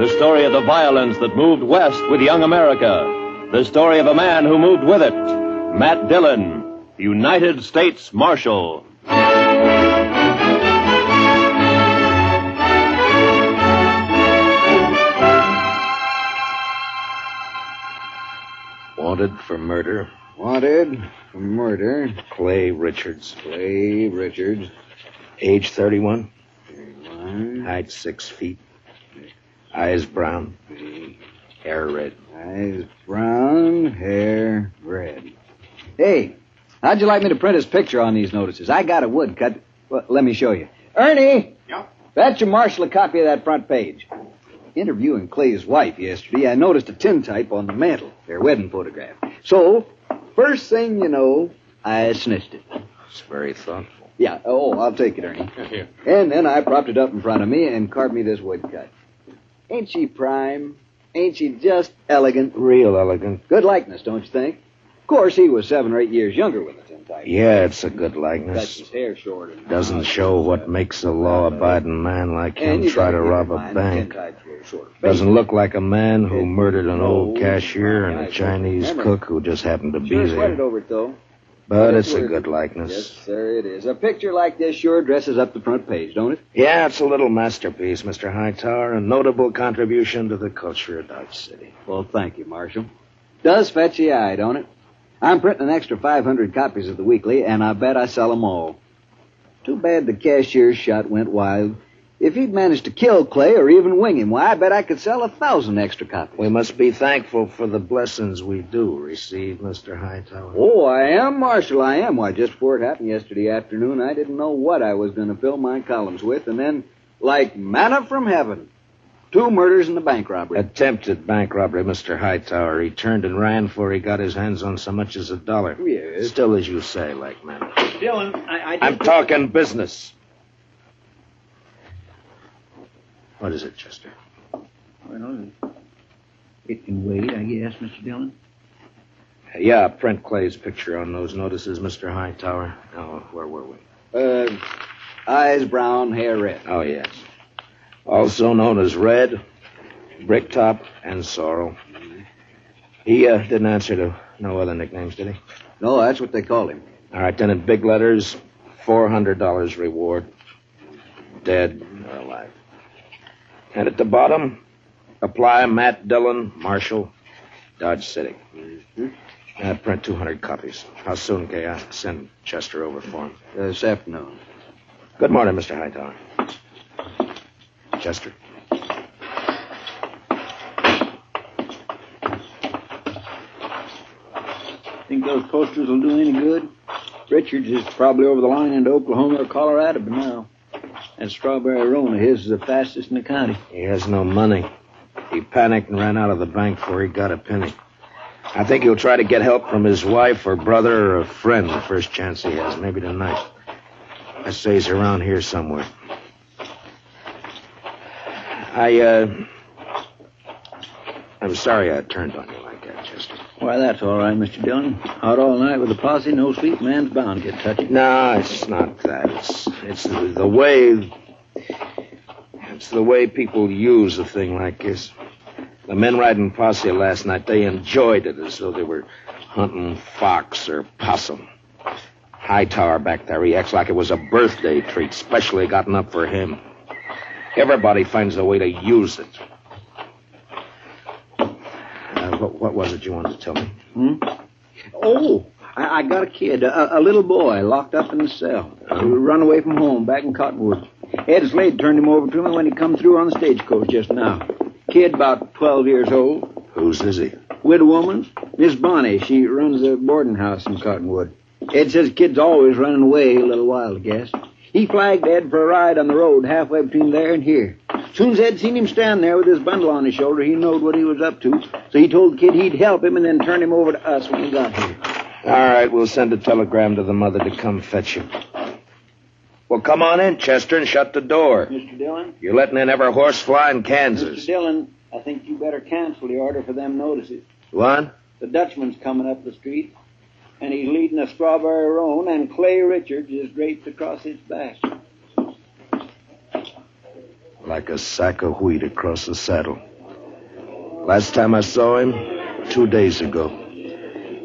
The story of the violence that moved west with young America. The story of a man who moved with it. Matt Dillon, United States Marshal. Wanted for murder, Wanted for murder. Clay Richards. Clay Richards. Age 31, Thirty-one. height 6 feet, eyes brown, hair red. Eyes brown, hair red. Hey, how'd you like me to print his picture on these notices? I got a woodcut. Well, let me show you. Ernie! Yeah? Fetch your marshal a copy of that front page. Interviewing Clay's wife yesterday, I noticed a tintype on the mantel, their wedding photograph. So, first thing you know, I snitched it. It's very thoughtful. Yeah, oh, I'll take it, Ernie. Here. And then I propped it up in front of me and carved me this woodcut. Ain't she prime? Ain't she just elegant? Real elegant. Good likeness, don't you think? Of course, he was seven or eight years younger with the tintype. Yeah, it's a good Cuts likeness. his hair short. And Doesn't show what makes a law-abiding man like him try gotta rob a bank. tintype's very short. Doesn't look like a man who murdered an old cashier and a. Chinese cook who just happened to be there. Over it, though. But it's it's a good likeness. Yes, sir, it is. A picture like this sure dresses up the front page, don't it? Yeah, it's a little masterpiece, Mr. Hightower, a notable contribution to the culture of Dodge City. Well, thank you, Marshal. Does fetch the eye, don't it? I'm printing an extra 500 copies of the weekly, and I bet I sell 'em all. Too bad the cashier's shot went wild. If he'd managed to kill Clay or even wing him, why, I bet I could sell a thousand extra copies. We must be thankful for the blessings we do receive, Mr. Hightower. Oh, I am, Marshal, I am. Why, just before it happened yesterday afternoon, I didn't know what I was going to fill my columns with, and then, like manna from heaven, two murders and a bank robbery. Attempted bank robbery, Mr. Hightower. He turned and ran before he got his hands on so much as a dollar. Yes. Still, as you say, like manna. Dillon, I, I I'm talking business. What is it, Chester? Well, it can wait, I guess, Mr. Dillon. Yeah, print Clay's picture on those notices, Mr. Hightower. Oh, where were we? Uh, eyes brown, hair red. Oh, yes. Also known as Red, Bricktop, and Sorrel. He uh, didn't answer to no other nicknames, did he? No, that's what they called him. All right, then in big letters, $400 reward. Dead or alive. And at the bottom, apply Matt Dillon, Marshall, Dodge City. Uh, print 200 copies. How soon can I send Chester over for him? Uh, this afternoon. Good morning, Mr. Hightower. Chester. Think those posters will do any good? Richards is probably over the line into Oklahoma or Colorado by now. And Strawberry Roan his is the fastest in the county. He has no money. He panicked and ran out of the bank before he got a penny. I think he'll try to get help from his wife or brother or a friend the first chance he has, maybe tonight. I say he's around here somewhere. I, uh. I'm sorry I turned on you. Why, that's all right, Mr. Dillon. Out all night with a posse, no sleep, man's bound to get touchy. No, it's not that. It's it's the, the way it's the way people use a thing like this. The men riding posse last night, they enjoyed it as though they were hunting fox or possum. Hightower back there, he acts like it was a birthday treat, specially gotten up for him. Everybody finds a way to use it. What, what was it you wanted to tell me? Hmm? Oh, I, I got a kid, a, a little boy, locked up in the cell. He run away from home back in Cottonwood. Ed Slade turned him over to me when he come through on the stagecoach just now. Kid about 12 years old. Whose is he? Widow woman, Miss Bonnie. She runs a boarding house in Cottonwood. Ed says kid's always running away a little while, I guess. He flagged Ed for a ride on the road halfway between there and here. Soon as Ed seen him stand there with his bundle on his shoulder, he knowed what he was up to. So he told the kid he'd help him and then turn him over to us when he got here. All right, we'll send a telegram to the mother to come fetch you. Well, come on in, Chester, and shut the door. Mr. Dillon? You're letting in every horse fly in Kansas. Mr. Kansas. Dillon, I think you better cancel the order for them notices. What? The Dutchman's coming up the street, and he's leading a strawberry roan, and Clay Richards is draped across his back. Like a sack of wheat across the saddle. Last time I saw him, two days ago,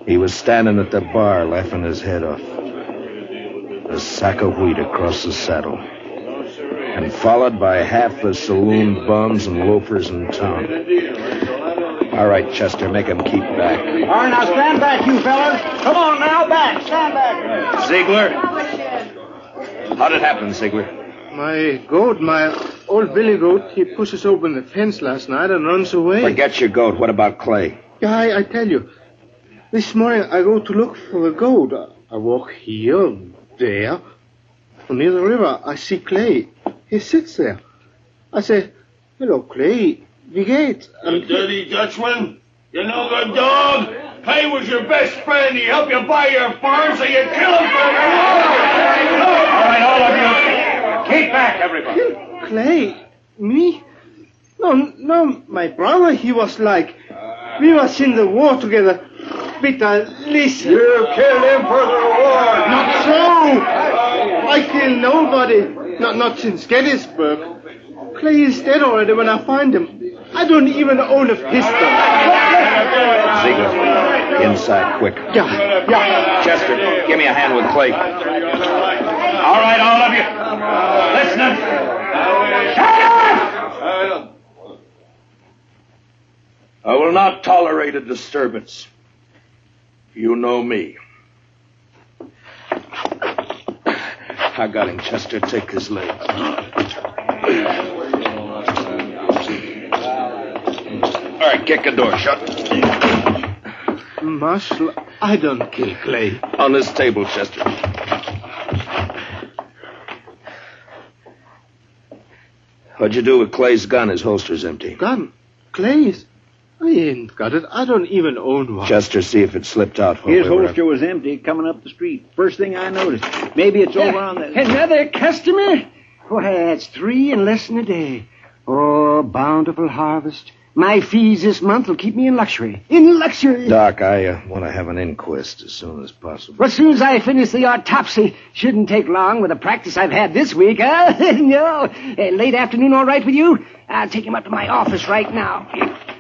he was standing at the bar laughing his head off. A sack of wheat across the saddle. And followed by half the saloon bums and loafers in town. All right, Chester, make him keep back. All right, now stand back, you fellas. Come on now, back. Stand back. Ziegler? How'd it happen, Ziegler? My goat, my old billy goat, he pushes open the fence last night and runs away. Forget your goat. What about Clay? Yeah, I, I tell you. This morning I go to look for the goat. I walk here, there. Near the river, I see Clay. He sits there. I say, hello, Clay. Wie geht's? You dirty Dutchman! You no good dog! Clay was your best friend. He helped you buy your farm, so you killed him for your All right, all of you. Keep back, everybody. Clay? Me? No, no, my brother, he was like, we was in the war together. Peter, listen. You killed him for the war. Not so! I killed nobody. Not, not since Gettysburg. Clay is dead already when I find him. I don't even own a pistol. Ziegler, inside, quick. Yeah, yeah. Chester, give me a hand with Clay. All right, all of you. Listening. I will not tolerate a disturbance. You know me. I got him, Chester. Take his leg. All right, get the door shut. Marshal, I don't kill Clay. On this table, Chester. What'd you do with Clay's gun? His holster's empty. Gun? Clay's? I ain't got it. I don't even own one. Chester, see if it slipped out. while His we were- holster was empty coming up the street. First thing I noticed. Maybe it's over on the... Another customer? Oh, Why, that's three in less than a day. Oh, bountiful harvest. My fees this month will keep me in luxury. In luxury. Doc, I uh, want to have an inquest as soon as possible. Well, as soon as I finish the autopsy, shouldn't take long with the practice I've had this week, huh? no. Uh, late afternoon all right with you? I'll take him up to my office right now.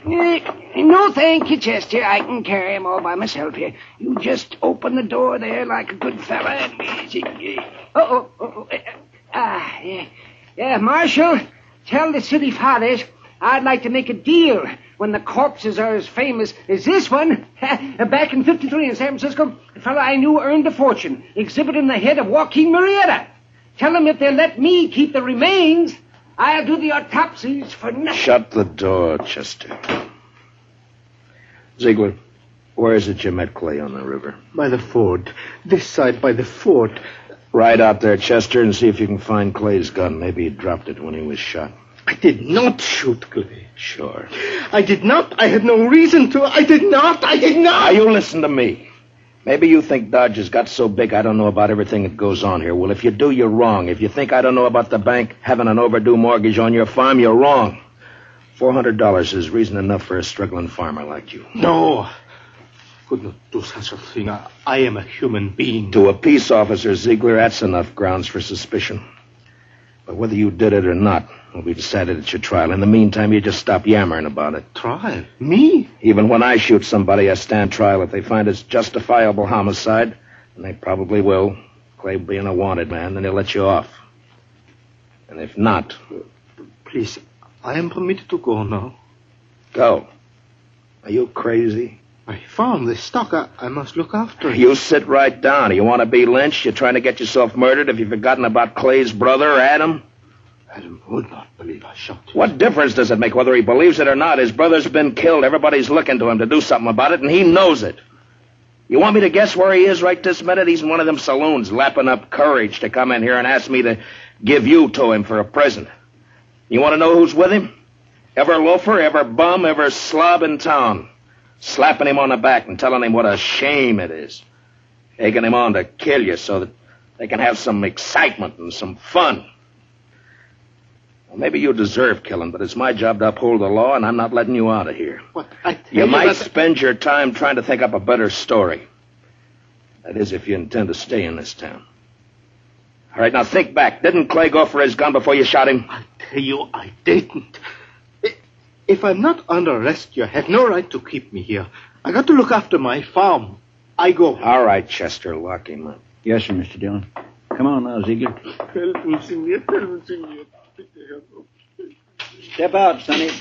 Uh, no, thank you, Chester. I can carry him all by myself here. You just open the door there like a good fella and... Uh-oh. uh-oh, uh, Ah, yeah. Yeah, Marshal, tell the city fathers I'd like to make a deal when the corpses are as famous as this one. Back in 53 in San Francisco, a fellow I knew earned a fortune exhibiting the head of Joaquin Murrieta. Tell them if they'll let me keep the remains, I'll do the autopsies for nothing. Shut the door, Chester. Ziegler, where is it you met Clay on the river? By the fort. This side by the fort. Ride out there, Chester, and see if you can find Clay's gun. Maybe he dropped it when he was shot. I did not shoot Clay. Sure. I did not. I had no reason to. I did not. I did Now, not. you listen to me. Maybe you think Dodge has got so big I don't know about everything that goes on here. Well, if you do, you're wrong. If you think I don't know about the bank having an overdue mortgage on your farm, you're wrong. Four hundred dollars is reason enough for a struggling farmer like you. No. Could not do such a thing. I, I am a human being. To a peace officer, Ziegler, that's enough grounds for suspicion. But whether you did it or not will be decided it's your trial. In the meantime, you just stop yammering about it. Trial? Me? Even when I shoot somebody, I stand trial if they find it's justifiable homicide, and they probably will. Clay being a wanted man, then they'll let you off. And if not, Please, I am permitted to go now. go. Are you crazy? I farm, this stock, I, I must look after it. You sit right down. You want to be lynched? You're trying to get yourself murdered? Have you forgotten about Clay's brother, Adam? Adam would not believe I shot him. What difference does it make whether he believes it or not? His brother's been killed. Everybody's looking to him to do something about it, and he knows it. You want me to guess where he is right this minute? He's in one of them saloons lapping up courage to come in here and ask me to give you to him for a present. You want to know who's with him? Ever loafer, ever bum, ever slob in town. Slapping him on the back and telling him what a shame it is. Taking him on to kill you so that they can have some excitement and some fun. Well, maybe you deserve killing, but it's my job to uphold the law, and I'm not letting you out of here. What? I tell You might that- spend your time trying to think up a better story. That is, if you intend to stay in this town. All right, now think back. Didn't Clay go for his gun before you shot him? I tell you, I didn't. If I'm not under arrest, you have no right to keep me here. I got to look after my farm. I go. All right, Chester, lock him up. Yes, sir, Mr. Dillon. Come on now, Ziegler. Help me, senor. Help me, senor. Help me. Step out, Sonny.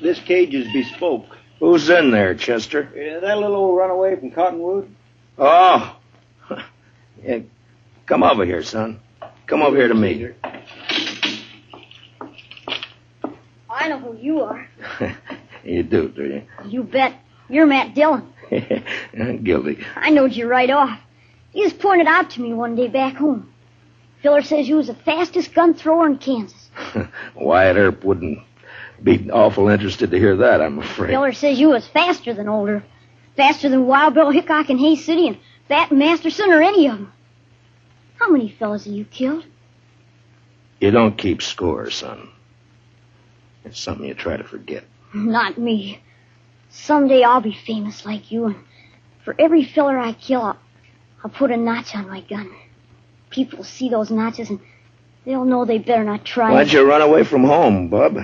This cage is bespoke. Who's in there, Chester? Uh, that little old runaway from Cottonwood? Oh. yeah. Come over here, son. Come over here to me. I know who you are. you do, do you? You bet. You're Matt Dillon. I'm guilty. I knowed you right off. You just pointed out to me one day back home. Filler says you was the fastest gun thrower in Kansas. Wyatt Earp wouldn't be awful interested to hear that, I'm afraid. Filler says you was faster than Older. Faster than Wild Bill Hickok in Hays City and Bat Masterson or any of them. How many fellas have you killed? You don't keep score, son. It's something you try to forget. Not me. Someday I'll be famous like you, and for every filler I kill, I'll, I'll put a notch on my gun. People will see those notches, and they'll know they better not try. Why'd you run away from home, Bub?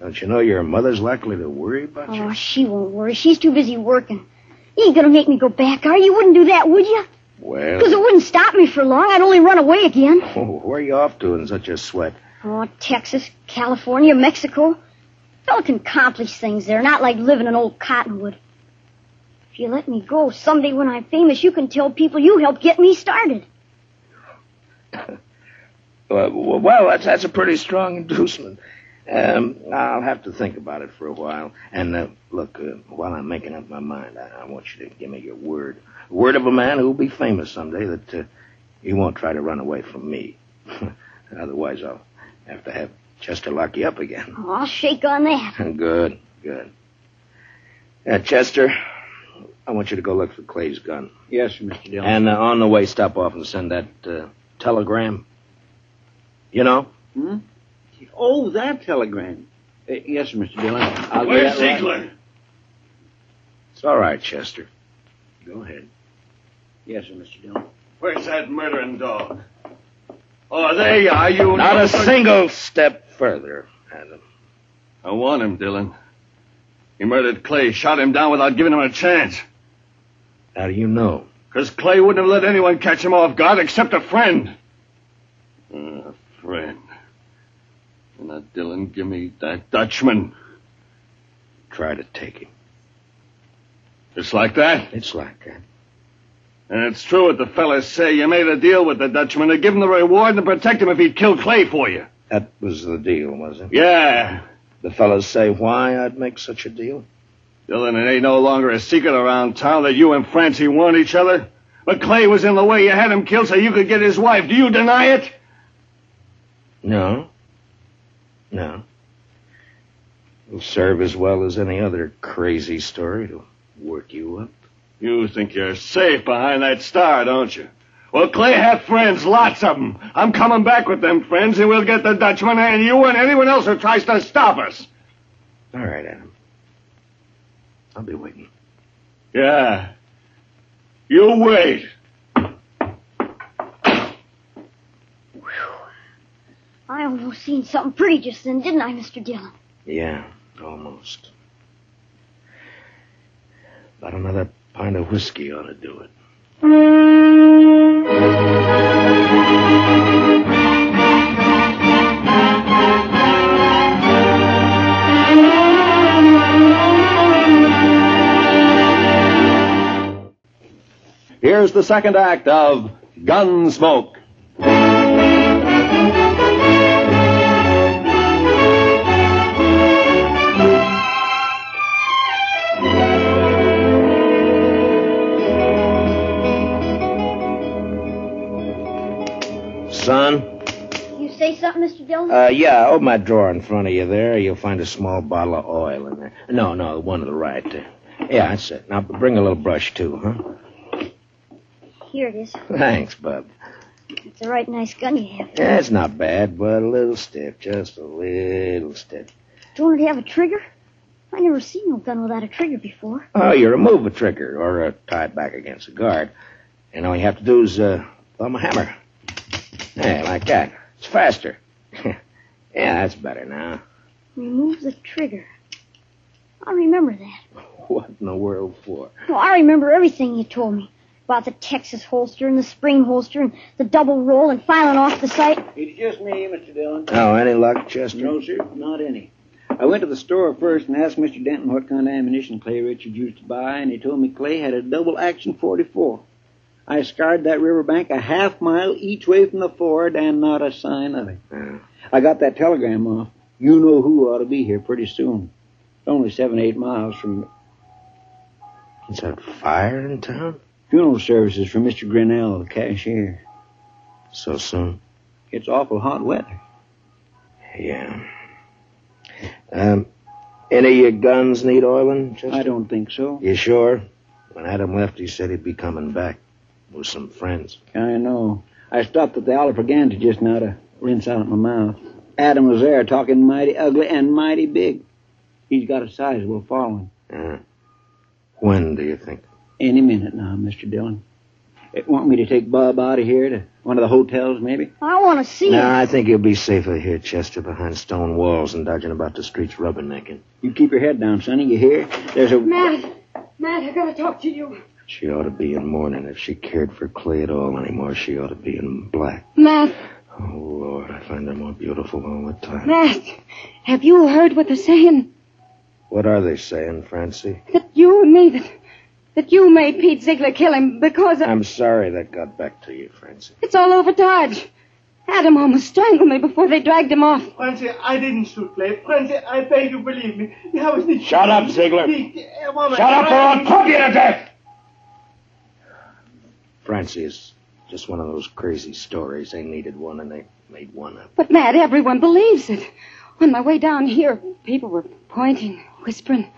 Don't you know your mother's likely to worry about you? Oh, she won't worry. She's too busy working. You ain't gonna make me go back, are you? You wouldn't do that, would you? Well... Because it wouldn't stop me for long. I'd only run away again. oh, where are you off to in such a sweat? Oh, Texas, California, Mexico. Fella can accomplish things there, not like living in old Cottonwood. If you let me go, someday when I'm famous, you can tell people you helped get me started. Uh, well, that's, that's a pretty strong inducement. Um, I'll have to think about it for a while. And uh, look, uh, while I'm making up my mind, I, I want you to give me your word. Word of a man who'll be famous someday that uh, he won't try to run away from me. Otherwise, I'll have to have Chester lock you up again. Oh, I'll shake on that. good, good. Uh, Chester, I want you to go look for Clay's gun. Yes, Mr. Dillon. And uh, on the way, stop off and send that uh, telegram. You know? Hmm? Oh, that telegram. Uh, yes, Mr. Dillon. I'll Where's that right- Ziegler? It's all right, Chester. Go ahead. Yes, sir, Mr. Dillon. Where's that murdering dog? Oh, there you are, you... Not a single step further, Adam. I want him, Dillon. He murdered Clay, shot him down without giving him a chance. How do you know? Because Clay wouldn't have let anyone catch him off guard except a friend. A friend. Now, uh, Dillon, give me that Dutchman. Try to take him. Just like that. It's like that. And it's true what the fellas say. You made a deal with the Dutchman to give him the reward and protect him if he'd kill Clay for you. That was the deal, was it? Yeah. The fellas say why I'd make such a deal? Dillon, it ain't no longer a secret around town that you and Francie want each other. But Clay was in the way. You had him killed so you could get his wife. Do you deny it? No. No. It'll serve as well as any other crazy story to work you up. You think you're safe behind that star, don't you? Well, Clay had friends, lots of them. I'm coming back with them friends, and we'll get the Dutchman and you and anyone else who tries to stop us. All right, Adam. I'll be waiting. Yeah. You wait. Almost seen something pretty just then, didn't I, Mr. Dillon? Yeah, almost. About another pint of whiskey ought to do it. Here's the second act of Gunsmoke. Son? You say something, Mr. Dillon? Uh, yeah, open that drawer in front of you there. You'll find a small bottle of oil in there. No, no, the one to the right. Yeah, that's it. Now bring a little brush, too, huh? Here it is. Thanks, Bub. It's a right nice gun you have. Yeah, it's not bad, but a little stiff. Just a little stiff. Don't it have a trigger? I never seen no gun without a trigger before. Oh, you remove a trigger or uh, tie it back against the guard. And all you have to do is uh, thumb a hammer. Yeah, like that. It's faster. yeah, that's better now. Remove the trigger. I remember that. What in the world for? No, I remember everything you told me about the Texas holster and the spring holster and the double roll and filing off the sight. It's just me, Mr. Dillon. Oh, any luck, Chester? No, sir, not any. I went to the store first and asked Mr. Denton what kind of ammunition Clay Richards used to buy, and he told me Clay had a double action 44. I scoured that riverbank a half mile each way from the ford, and not a sign of it. I got that telegram off. You know who ought to be here pretty soon. It's only seven, eight miles from Is that fire in town? funeral services for Mr. Grinnell, the cashier. So soon? It's awful hot weather. Yeah. Um, any of your guns need oiling, Chester? I don't think so. You sure? When Adam left, he said he'd be coming back with some friends. I know. I stopped at the Alfreganta just now to rinse out my mouth. Adam was there talking mighty ugly and mighty big. He's got a sizable following. Uh, when do you think? Any minute now, Mr. Dillon. Eh, want me to take Bob out of here to one of the hotels, maybe? I want to see No, it. I think you'll be safer here, Chester, behind stone walls and dodging about the streets rubbernecking. You keep your head down, Sonny. You hear? There's a. Matt, Matt, I gotta talk to you. She ought to be in mourning. If she cared for Clay at all anymore, she ought to be in black. Matt, Oh, Lord, I find her more beautiful all the time. Matt, have you heard what they're saying? What are they saying, Francie? That you and me, that, that you made Pete Ziegler kill him because of, I'm sorry that got back to you, Francie. it's all over Dodge. Adam almost strangled me before they dragged him off. Francie, I didn't shoot Clay. Francie, I beg you believe me. I was nicht. Shut up, Ziegler. Nicht- a woman- Shut up or I'll club you to death! Francie is just one of those crazy stories. They needed one and they made one up. But Matt, everyone believes it. On my way down here, people were pointing, whispering.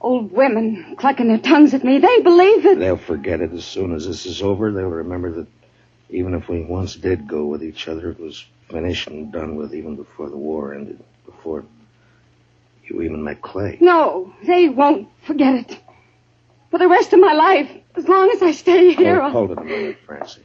Old women clucking their tongues at me. They believe it. They'll forget it as soon as this is over. They'll remember that even if we once did go with each other, it was finished and done with even before the war ended. Before you even met Clay. No, they won't forget it. For the rest of my life, as long as I stay here, Hold, I'll... hold it a minute, Francie.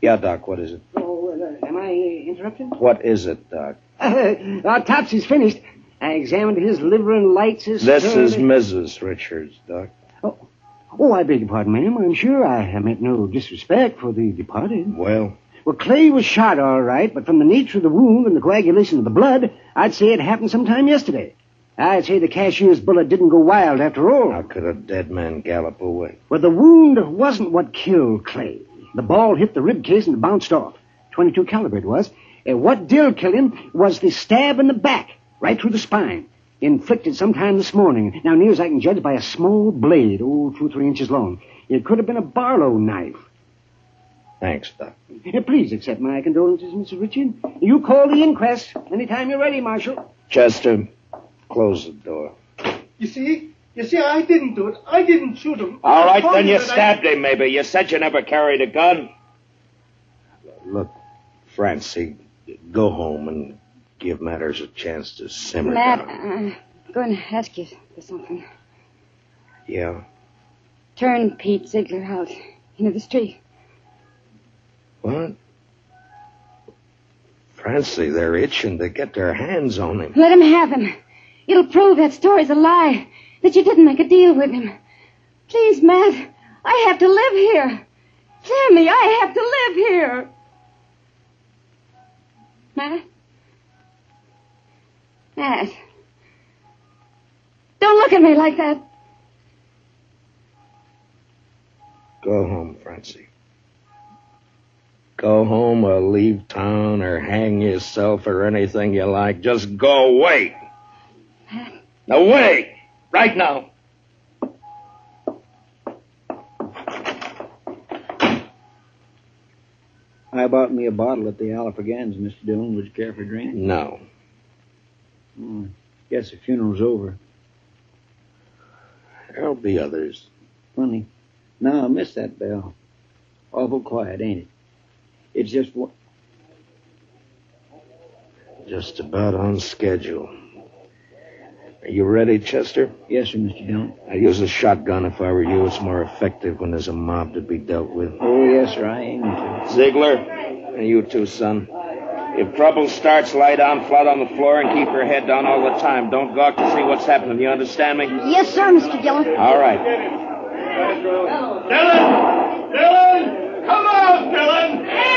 Yeah, Doc, what is it? Oh, uh, am I interrupting? What is it, Doc? Autopsy's finished. I examined his liver and lights his... This sternum. is Mrs. Richards, Doc. Oh, I beg your pardon, ma'am. I'm sure I have meant no disrespect for the departed. Well, Well, Clay was shot all right, but from the nature of the wound and the coagulation of the blood, I'd say it happened sometime yesterday. I'd say the cashier's bullet didn't go wild after all. how could a dead man gallop away? Well, the wound wasn't what killed Clay. The ball hit the rib case and bounced off. 22 caliber it was. And what did kill him was the stab in the back, right through the spine, inflicted sometime this morning. Now, near as I can judge, by a small blade, oh, two or three inches long. It could have been a Barlow knife. Thanks, Doc. Eh, Please accept my condolences, Mr. Richard. You call the inquest anytime you're ready, Marshal. Chester, close the door. You see? You see, I didn't do it. I didn't shoot him. All right, then you that I- stabbed him, maybe. You said you never carried a gun. Look, Francie, go home and give matters a chance to simmer Matt, down. Uh, I'm going to ask you for something. Yeah? Turn Pete Ziegler out into the street. What? Francie, they're itching to get their hands on him. Let him have him. It'll prove that story's a lie, that you didn't make a deal with him. Please, Matt, I have to live here. Me, I have to live here. Matt? Matt. Don't look at me like that. Go home, Francie. Go home or leave town or hang yourself or anything you like. Just go away. Away! Right now. I I bought me a bottle at the Alafragans, Mr. Dillon. Would you care for a drink? No. Hmm. Guess the funeral's over. There'll be others. Funny. No, I miss that bell. Awful quiet, ain't it? It's just one. Just about on schedule. Are you ready, Chester? Yes, sir, Mr. Dillon. I'd use a shotgun if I were you. It's more effective when there's a mob to be dealt with. Oh, yes, sir. I aim to. Ziegler, and you too, son. If trouble starts, lie down flat on the floor and keep your head down all the time. Don't gawk to see what's happening. You understand me? Yes, sir, Mr. Dillon. All right. Dillon! Dillon! Come on, Dillon!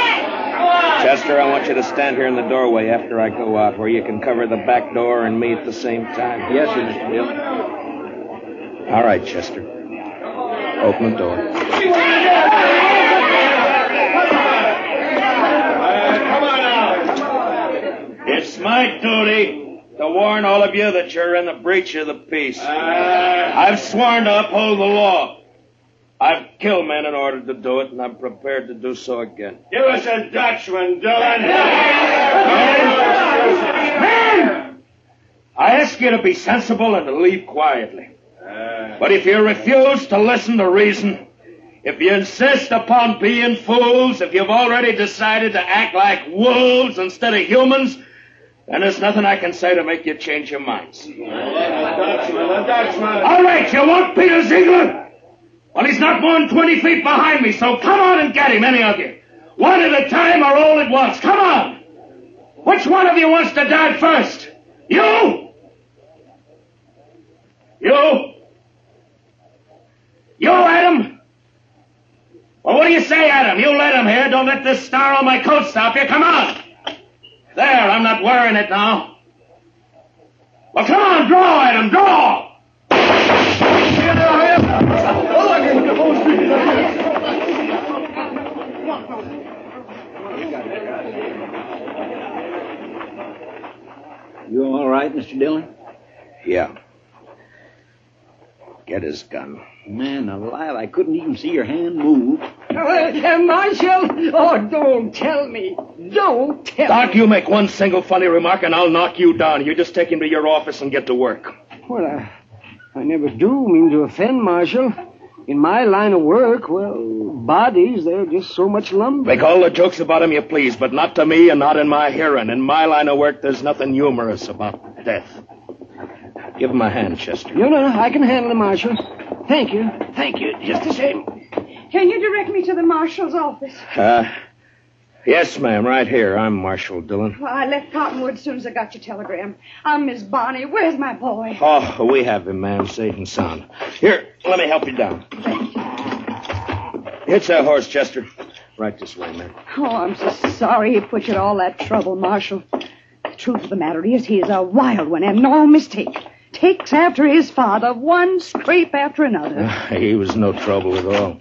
Come on! Chester, I want you to stand here in the doorway after I go out, where you can cover the back door and me at the same time. Yes, sir, Mr. Dillon. All right, Chester. Open the door. come on now. It's my duty to warn all of you that you're in the breach of the peace. Ah. I've sworn to uphold the law. I've killed men in order to do it, and I'm prepared to do so again. Give us a Dutchman, Dillon. I ask you to be sensible and to leave quietly. But if you refuse to listen to reason, if you insist upon being fools, if you've already decided to act like wolves instead of humans, then there's nothing I can say to make you change your minds. A Dutchman, a Dutchman. All right, you want Peter Ziegler? Well, he's not more than 20 feet behind me, so come on and get him, any of you. One at a time or all at once. Come on. Which one of you wants to die first? You? You? You, Adam? Well, what do you say, Adam? You let him here. Don't let this star on my coat stop you. Come on. There, I'm not wearing it now. Well, come on, draw, Adam, draw. You all right, Mr. Dillon? Yeah. Get his gun. Man alive, I couldn't even see your hand move. Uh, uh, Marshal! Oh, don't tell me. Don't tell Doc, me. you make one single funny remark and I'll knock you down. You just take him to your office and get to work. Well, I, I never do mean to offend, Marshal. In my line of work, well, bodies, they're just so much lumber. Make all the jokes about him you please, but not to me and not in my hearing. In my line of work, there's nothing humorous about death. Give him a hand, Chester. No, no, no, I can handle it, Marshal. Thank you. Thank you. Just the same. Can you direct me to the marshal's office? Uh, yes, ma'am, right here. I'm Marshal Dillon. Well, I left Cottonwood as soon as I got your telegram. I'm Miss Bonnie. Where's my boy? Oh, we have him, ma'am, safe and sound. Here, let me help you down. Hitch that horse, Chester. Right this way, ma'am. Oh, I'm so sorry he put you to all that trouble, Marshal. The truth of the matter is he is a wild one and no mistake. Takes after his father, one scrape after another. Ah, he was no trouble at all.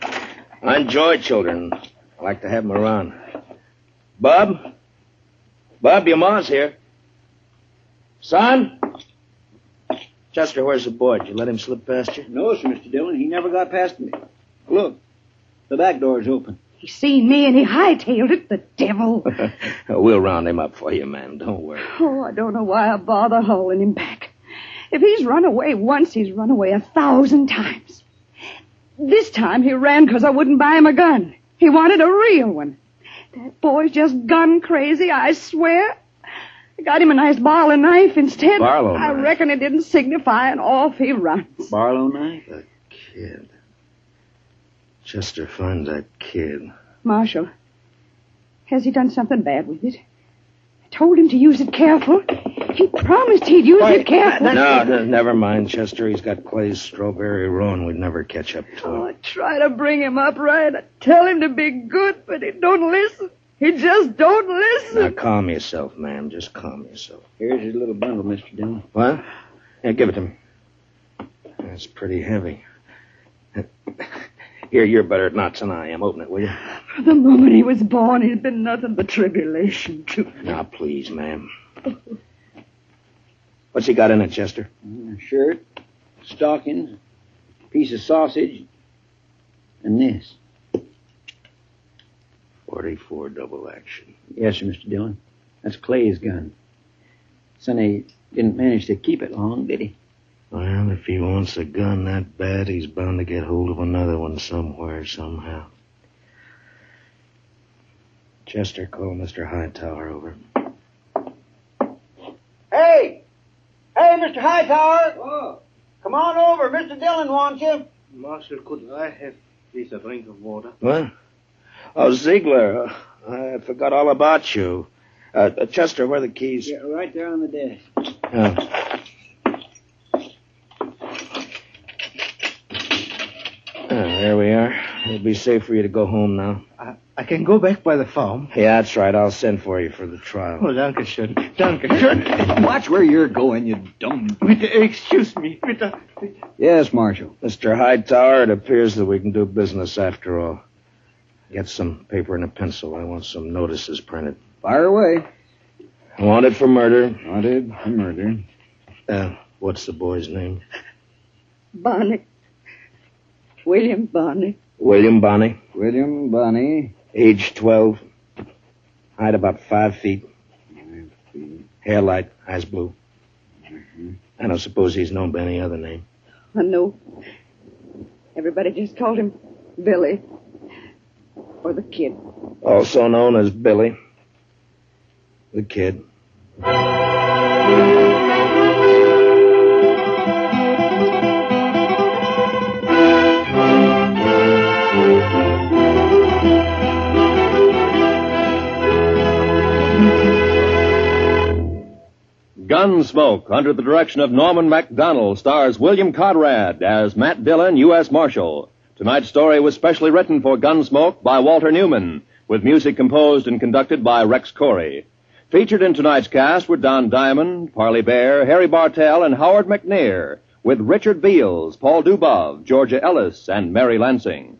I enjoy children. I like to have them around. Bob? Bob, your ma's here. Son? Chester, where's the boy? Did you let him slip past you? No, sir, Mr. Dillon. He never got past me. Look, the back door's open. He seen me and he hightailed it, the devil. we'll round him up for you, ma'am. Don't worry. Oh, I don't know why I bother hauling him back. If he's run away once, he's run away a thousand times. This time he ran 'cause I wouldn't buy him a gun. He wanted a real one. That boy's just gun crazy, I swear. I got him a nice Barlow knife instead. Barlow I knife? reckon it didn't signify, and off he runs. Barlow knife? The kid. Chester, find that kid. Marshal, has he done something bad with it? I told him to use it careful. He promised he'd use it careful. No, no, never mind, Chester. He's got Clay's strawberry roan. We'd never catch up to him. Oh, I try to bring him up right. I tell him to be good, but he don't listen. He just don't listen. Now, calm yourself, ma'am. Just calm yourself. Here's his little bundle, Mr. Dillon. What? Yeah, give it to me. That's pretty heavy. Here, you're better at knots than I am. Open it, will you? From the moment he was born, he's been nothing but tribulation to me. Now, please, ma'am. What's he got in it, Chester? A shirt, stockings, piece of sausage, and this. 44 double action. Yes, sir, Mr. Dillon. That's Clay's gun. Sonny didn't manage to keep it long, did he? Well, if he wants a gun that bad, he's bound to get hold of another one somewhere, somehow. Chester, call Mr. Hightower over. Hey! Hey, Mr. Hightower! Come on over. Mr. Dillon wants you. Marshal, could I have please a drink of water? What? Oh, Ziegler, uh, I forgot all about you. Uh, uh, Chester, where are the keys? Yeah, right there on the desk. Oh. Ah, there we are. It'll be safe for you to go home now. I, I can go back by the farm. Yeah, that's right. I'll send for you for the trial. Oh, danke schön. Danke schön. Watch where you're going, you dumb. Bitte, excuse me. Bitte. Yes, Marshal. Mr. Hightower, it appears that we can do business after all. Get some paper and a pencil. I want some notices printed. Fire away. Wanted for murder. Wanted for murder. Uh, what's the boy's name? Bonnie. William Bonnie. William Bonney. William Bonnie. Age 12. Height about five feet. Hair light, eyes blue. I don't suppose he's known by any other name. Oh, I know. Everybody just called him Billy. Or the kid. Also known as Billy. The kid. Gunsmoke, under the direction of Norman Macdonnell, stars William Conrad as Matt Dillon, U.S. Marshal. Tonight's story was specially written for Gunsmoke by Walter Newman, with music composed and conducted by Rex Koury. Featured in tonight's cast were Don Diamond, Parley Baer, Harry Bartell, and Howard McNear, with Richard Beals, Paul Dubov, Georgia Ellis, and Mary Lansing.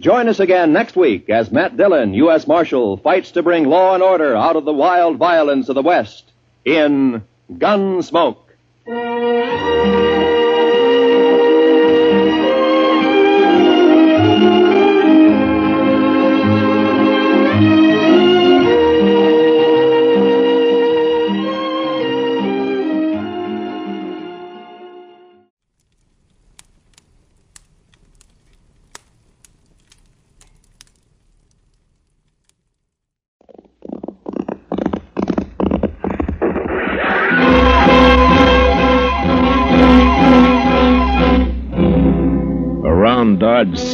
Join us again next week as Matt Dillon, U.S. Marshal, fights to bring law and order out of the wild violence of the West in Gunsmoke.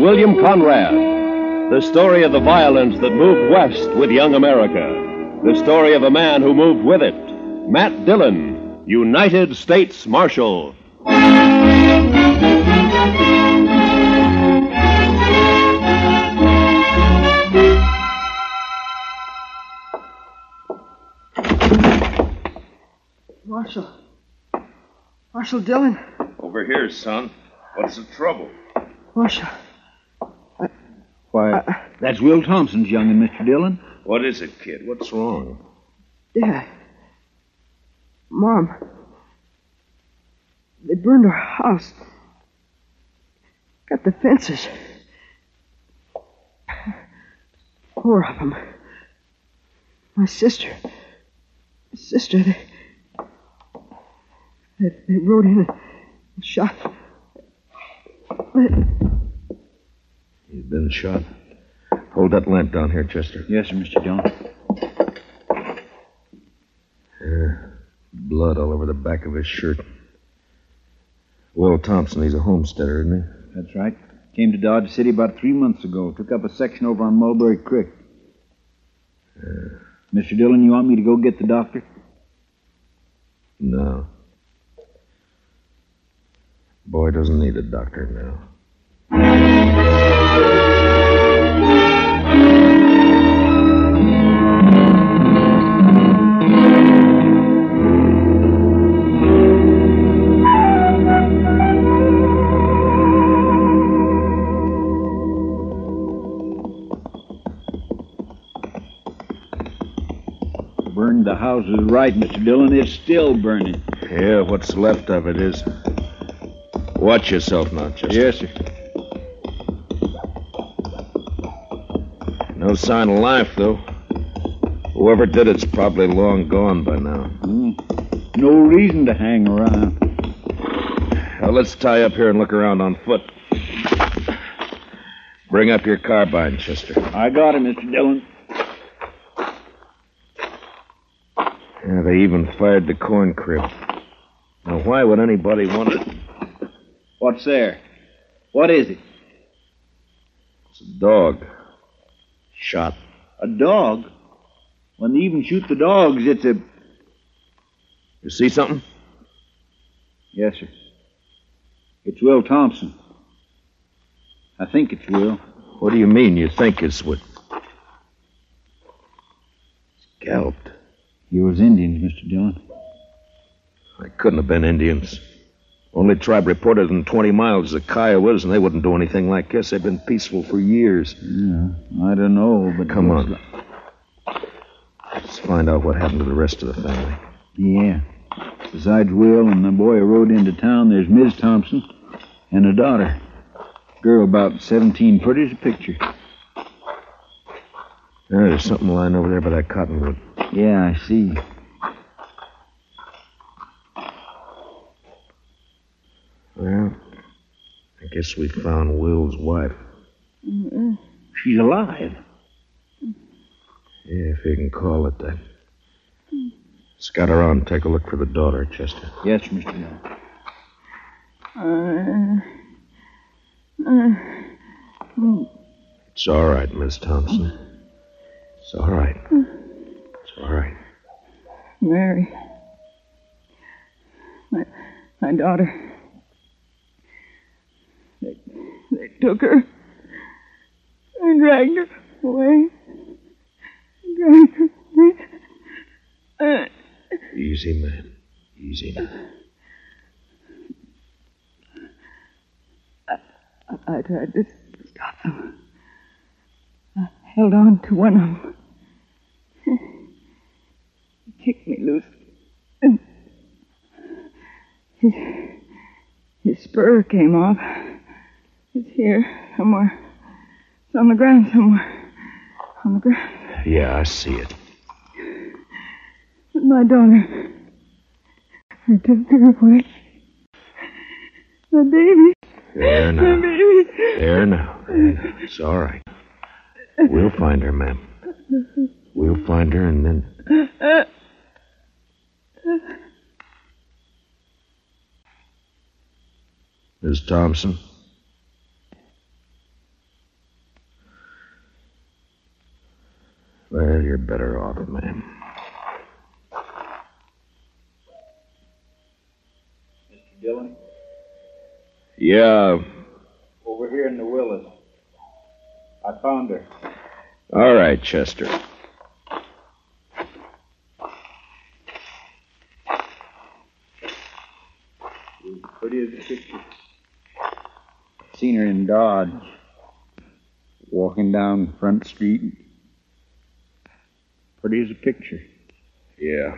Gunsmoke, William Conrad. The story of the violence that moved west with young America. The story of a man who moved with it. Matt Dillon, United States Marshal. Marshal. Marshal Dillon. Over here, son. What's the trouble? Marshal. Why, uh, that's Will Thompson's youngin', Mr. Dillon. What is it, kid? What's wrong? Dad. Mom. They burned our house. Got the fences. Four of them. My sister. Sister, they. They, they rode in and shot. He's been shot. Hold that lamp down here, Chester. Yes, sir, Mr. Dillon. There. Blood all over the back of his shirt. Will Thompson, he's a homesteader, isn't he? That's right. Came to Dodge City about three months ago. Took up a section over on Mulberry Creek. Mr. Dillon, you want me to go get the doctor? No. Boy doesn't need a doctor now. Burned the houses right, Mr. Dillon. It's still burning. Yeah, what's left of it is. Watch yourself now, Chester. Yes, sir. No sign of life, though. Whoever did it's probably long gone by now. Hmm. No reason to hang around. Now, let's tie up here and look around on foot. Bring up your carbine, Chester. I got it, Mr. Dillon. Yeah, they even fired the corn crib. Now, why would anybody want it? What's there? What is it? It's a dog. Shot. A dog? When they even shoot the dogs, it's a. You see something? Yes, sir. It's Will Thompson. I think it's Will. What do you mean you think it's what? Scalped. He was Indians, Mr. Dillon. They couldn't have been Indians. Only tribe reported in 20 miles is the Kiowas, and they wouldn't do anything like this. They've been peaceful for years. Yeah, I don't know, but. Come on. Let's find out what happened to the rest of the family. Yeah. Besides Will and the boy who rode into town, there's Miss Thompson and a daughter. Girl about 17, pretty as a picture. There's something lying over there by that cottonwood. Yeah, I see. Well, I guess we found Will's wife. Mm-mm. She's alive. Yeah, if you can call it that. Scout around and take a look for the daughter, Chester. Yes, Mr. Dillon. Uh, uh, It's all right, Miss Thompson. It's all right. It's all right. Mary. My, my daughter. They, took her and dragged her away. Dragged her away. Easy, man. Easy now. I, I tried to stop them. I held on to one of them. He kicked me loose. And his, his spur came off. It's here somewhere. It's on the ground somewhere. On the ground. Yeah, I see it. But my daughter. I took her away. My baby. There My now. baby. There now. It's all right. We'll find her, ma'am. We'll find her and then. Miss Thompson? Well, you're better off, ma'am. Mr. Dillon, Yeah. over here in the Willis. I found her. All right, Chester. Pretty as a picture. Seen her in Dodge. Walking down Front Street. Pretty as a picture. Yeah.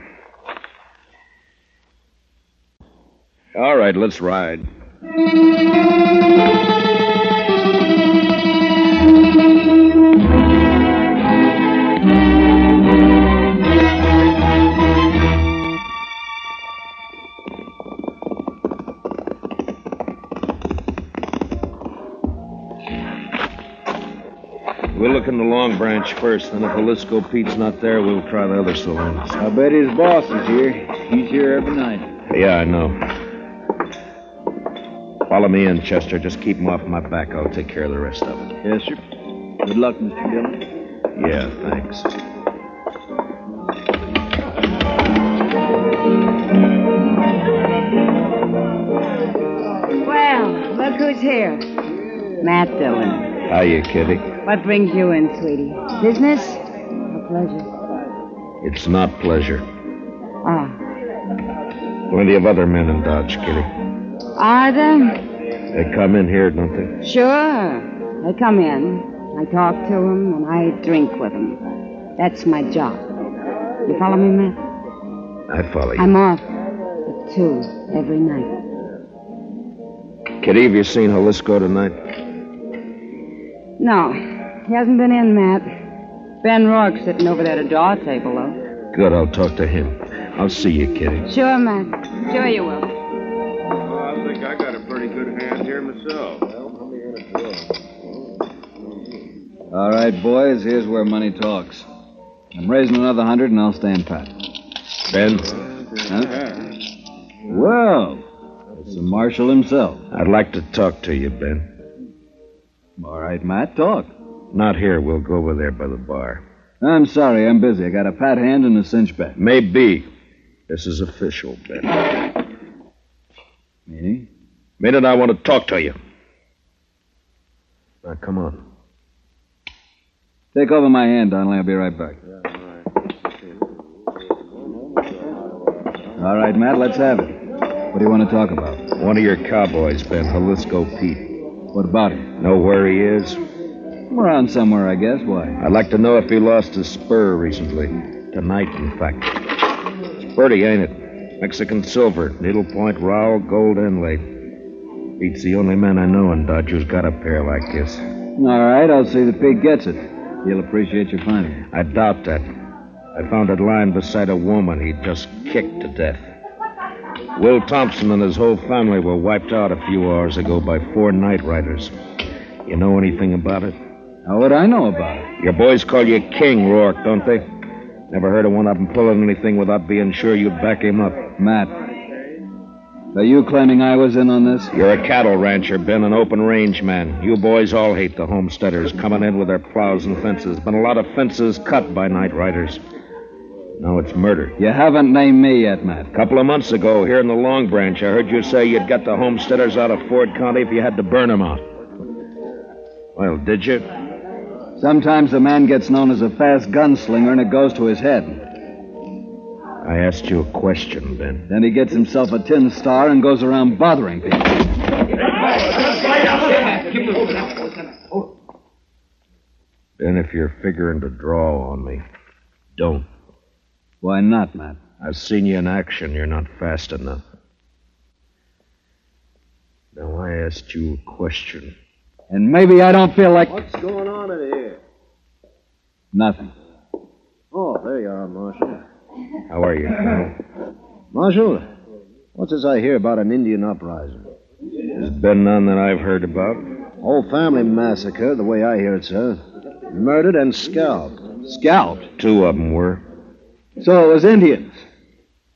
All right, let's ride. Long Branch first, then if Jalisco Pete's not there, we'll try the other saloons. I bet his boss is here. He's here every night. Yeah, I know. Follow me in, Chester. Just keep him off my back. I'll take care of the rest of it. Yes, sir. Good luck, Mr. Dillon. Yeah, thanks. Well, look who's here. Matt Dillon. Hiya, Kitty. What brings you in, sweetie? Business? Or pleasure? It's not pleasure. Ah. Plenty of other men in Dodge, Kitty. Are there? They come in here, don't they? Sure. They come in. I talk to them and I drink with them. That's my job. You follow me, Matt? I follow you. I'm off at two every night. Kitty, have you seen Jalisco tonight? No, he hasn't been in, Matt. Ben Rourke's sitting over there at a draw table, though. Good, I'll talk to him. I'll see you, Kitty. Sure, Matt. Sure you will. I think I got a pretty good hand here myself. Well, come here to draw. Hmm. All right, boys, here's where money talks. I'm raising another hundred and I'll stand pat. Ben, Huh? Well, it's the marshal himself. I'd like to talk to you, Ben. All right, Matt, talk. Not here. We'll go over there by the bar. I'm sorry, I'm busy. I got a pat hand and a cinch bet. Maybe. This is official, Ben. Meaning? Minute, I want to talk to you. Now, come on. Take over my hand, Donnelly. I'll be right back. All right, Matt, let's have it. What do you want to talk about? One of your cowboys, Ben, Jalisco Pete. What about him? Know where he is? Around somewhere, I guess. Why? I'd like to know if he lost his spur recently. Tonight, in fact. It's pretty, ain't it? Mexican silver, needlepoint rowel, gold inlay. Pete's the only man I know in Dodge who's got a pair like this. All right, I'll see that Pete gets it. He'll appreciate your finding it. I doubt that. I found it lying beside a woman he'd just kicked to death. Will Thompson and his whole family were wiped out a few hours ago by four night riders. You know anything about it? How would I know about it? Your boys call you King, Rourke, don't they? Never heard of one of them pulling anything without being sure you'd back him up. Matt, are you claiming I was in on this? You're a cattle rancher, Ben, an open range man. You boys all hate the homesteaders coming in with their plows and fences. Been a lot of fences cut by night riders. Now it's murder. You haven't named me yet, Matt. A couple of months ago, here in the Long Branch, I heard you say you'd get the homesteaders out of Ford County if you had to burn them out. Well, did you? Sometimes a man gets known as a fast gunslinger and it goes to his head. I asked you a question, Ben. Then he gets himself a tin star and goes around bothering people. Ben, if you're figuring to draw on me, don't. Why not, Matt? I've seen you in action. You're not fast enough. Now, I asked you a question. And maybe I don't feel like. What's going on in here? Nothing. Oh, there you are, Marshal. How are you, Colonel? Marshal, what's this I hear about an Indian uprising? There's been none that I've heard about. Whole family massacre, the way I hear it, sir. Murdered and scalped. Scalped? Two of them were. So it was Indians.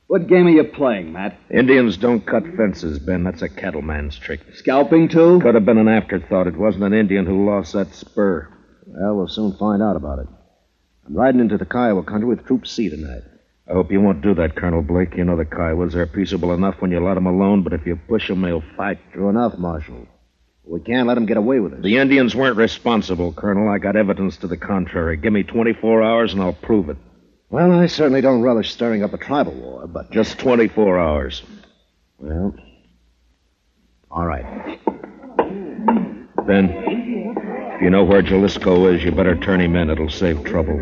What game are you playing, Matt? Indians don't cut fences, Ben. That's a cattleman's trick. Scalping, too? Could have been an afterthought. It wasn't an Indian who lost that spur. Well, we'll soon find out about it. I'm riding into the Kiowa country with Troop C tonight. I hope you won't do that, Colonel Blake. You know the Kiowas. They're peaceable enough when you let them alone, but if you push them, they'll fight. True enough, Marshal. We can't let them get away with it. The Indians weren't responsible, Colonel. I got evidence to the contrary. Give me 24 hours and I'll prove it. Well, I certainly don't relish stirring up a tribal war, but. Just 24 hours. Well. All right. Ben, if you know where Jalisco is, you better turn him in. It'll save trouble.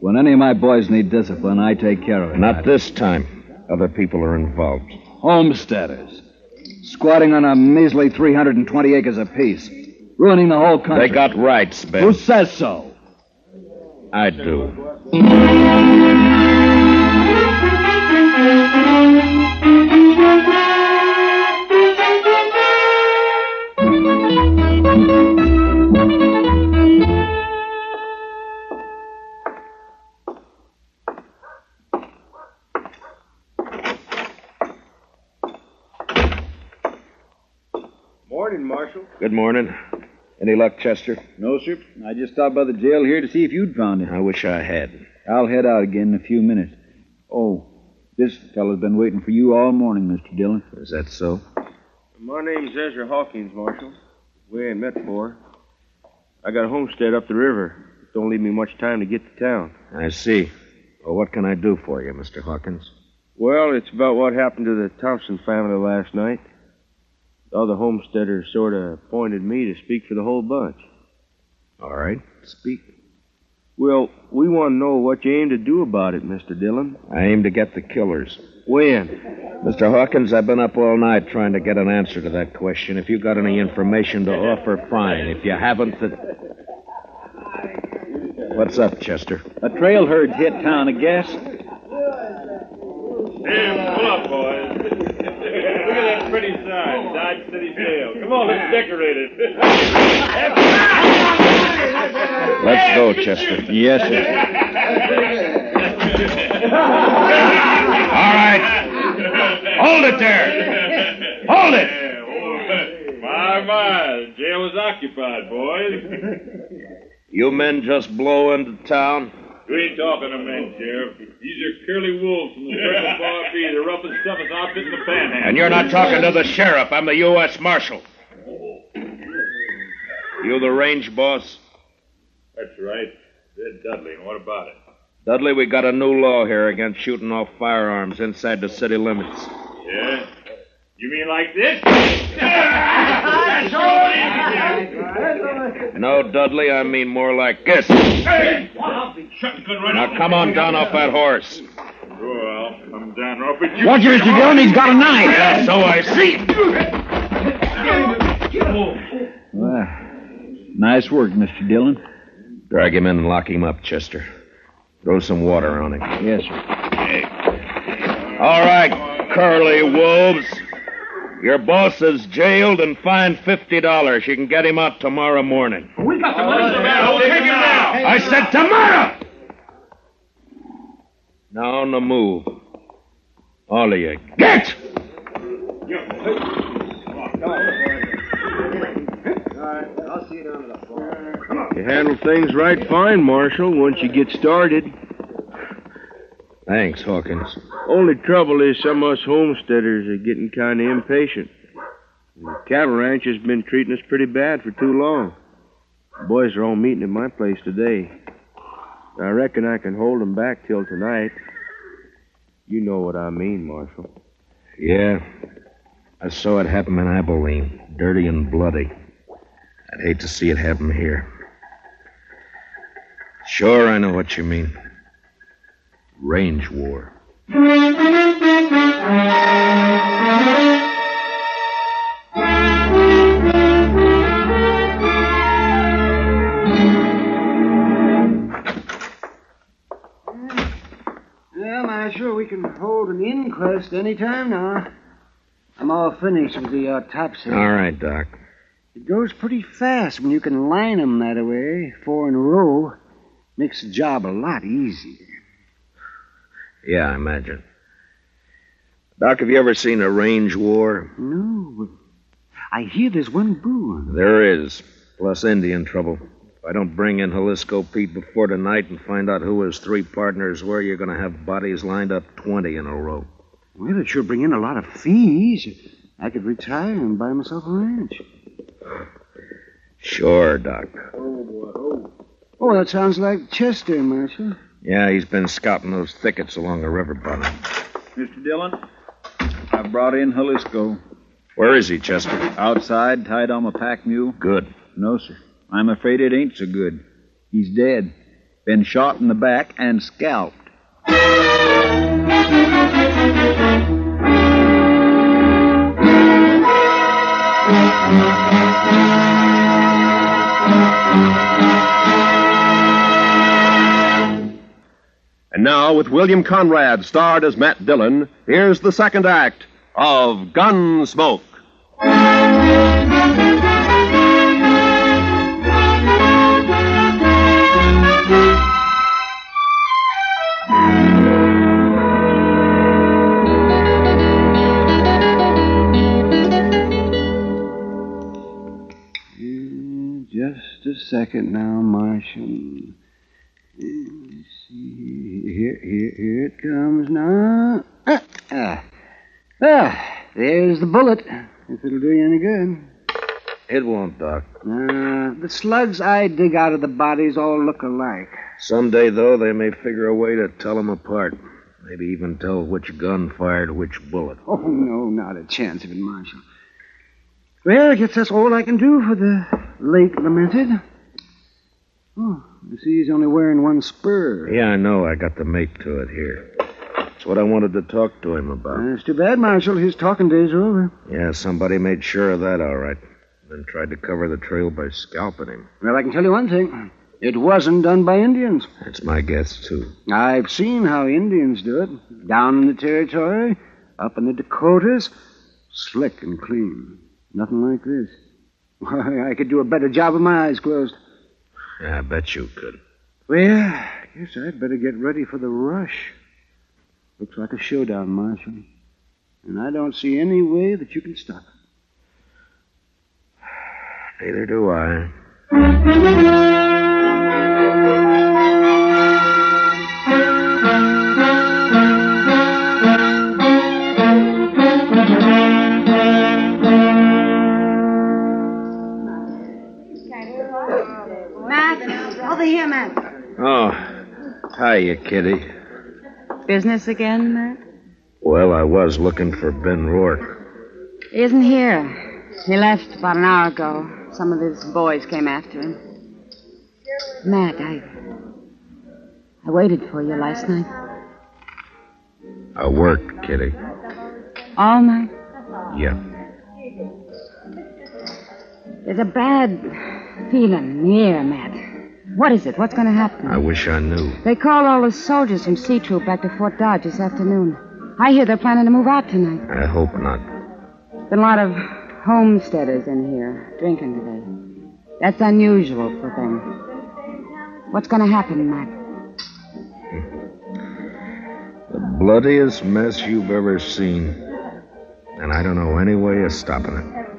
When any of my boys need discipline, I take care of it. Not this time. Other people are involved. Homesteaders. Squatting on a measly 320 acres apiece. Ruining the whole country. They got rights, Ben. Who says so? I do. Morning, Marshal. Good morning. Any luck, Chester? No, sir. I just stopped by the jail here to see if you'd found it. I wish I had. I'll head out again in a few minutes. Oh, this fellow's been waiting for you all morning, Mr. Dillon. Is that so? My name's Ezra Hawkins, Marshal. We ain't met before. I got a homestead up the river. It Don't leave me much time to get to town. I see. Well, what can I do for you, Mr. Hawkins? Well, it's about what happened to the Thompson family last night. The other homesteaders sort of appointed me to speak for the whole bunch. All right, speak. Well, we want to know what you aim to do about it, Mr. Dillon. I aim to get the killers. When? Mr. Hawkins, I've been up all night trying to get an answer to that question. If you've got any information to offer, fine. If you haven't, then... What's up, Chester? A trail herd hit town, I guess. Hey, pull up, boys. Look at that pretty sign, Dodge City Jail. Come on, let's decorate it. Let's go, Chester. Yes, sir. All right. Hold it there. Hold it. My, my. The jail was occupied, boys. You men just blow into town? We ain't talking to men, Sheriff. These are curly wolves from the Circle Bar B, the roughest, toughest outfit in the panhandle. And you're not talking to the sheriff. I'm the U.S. Marshal. You the range boss? That's right. Ed Dudley, and what about it? Dudley, we got a new law here against shooting off firearms inside the city limits. Yeah? You mean like this? No, Dudley, I mean more like this. Now come on down off that horse. Well, come down off it. Watch it, Mr. Dillon. He's got a knife. Yeah, so I see. Well, nice work, Mr. Dillon. Drag him in and lock him up, Chester. Throw some water on him. Yes, sir. All right, curly wolves. Your boss is jailed and fined fifty dollars. You can get him out tomorrow morning. We got the money, man. We'll take him now. I said tomorrow. Now on the move. All of you, get! You handle things right fine, Marshal, once you get started. Thanks, Hawkins. Only trouble is some of us homesteaders are getting kind of impatient. The cattle ranch has been treating us pretty bad for too long. The boys are all meeting at my place today. I reckon I can hold them back till tonight. You know what I mean, Marshal. Yeah. I saw it happen in Abilene, dirty and bloody. I'd hate to see it happen here. Sure, I know what you mean. Range war. Well, Marshal, we can hold an inquest any time now. I'm all finished with the autopsy. All right, Doc. It goes pretty fast when you can line 'em that way, four in a row. Makes the job a lot easier. Yeah, I imagine. Doc, have you ever seen a range war? No, but I hear there's one brewing. There is, plus Indian trouble. If I don't bring in Jalisco Pete before tonight and find out who his three partners were, you're going to have bodies lined up 20 in a row. Well, it sure bring in a lot of fees. I could retire and buy myself a ranch. Sure, Doc. Oh boy. Oh, that sounds like Chester, Marshal. Yeah, he's been scouting those thickets along the river bottom. Mr. Dillon, I brought in Jalisco. Where is he, Chester? Outside, tied on a pack mule. Good. No, sir. I'm afraid it ain't so good. He's dead. Been shot in the back and scalped. And now, with William Conrad starred as Matt Dillon, here's the second act of Gunsmoke. Just a second now, Marshal. Let's see. Here, here, here it comes now. Ah, ah. ah, there's the bullet. If it'll do you any good. It won't, Doc. Uh, the slugs I dig out of the bodies all look alike. Someday, though, they may figure a way to tell them apart. Maybe even tell which gun fired which bullet. Oh, no, not a chance of it, Marshal. Well, I guess that's all I can do for the late lamented. Oh, I see he's only wearing one spur. Yeah, I know. I got the mate to it here. That's what I wanted to talk to him about. That's too bad, Marshal. His talking days are over. Yeah, somebody made sure of that, all right. Then tried to cover the trail by scalping him. Well, I can tell you one thing. It wasn't done by Indians. That's my guess, too. I've seen how Indians do it. Down in the territory, up in the Dakotas, slick and clean. Nothing like this. Why, I could do a better job with my eyes closed. I bet you could. Well, I guess I'd better get ready for the rush. Looks like a showdown, Marshal. And I don't see any way that you can stop it. Neither do I. Oh, hiya, Kitty. Business again, Matt? Well, I was looking for Ben Rourke. He isn't here. He left about an hour ago. Some of his boys came after him. Matt, I. I waited for you last night. I worked, Kitty. All night? Yeah. There's a bad feeling in the air, Matt. What is it? What's going to happen? I wish I knew. They called all the soldiers from C Troop back to Fort Dodge this afternoon. I hear they're planning to move out tonight. I hope not. Been a lot of homesteaders in here drinking today. That's unusual for them. What's going to happen, Matt? The bloodiest mess you've ever seen. And I don't know any way of stopping it.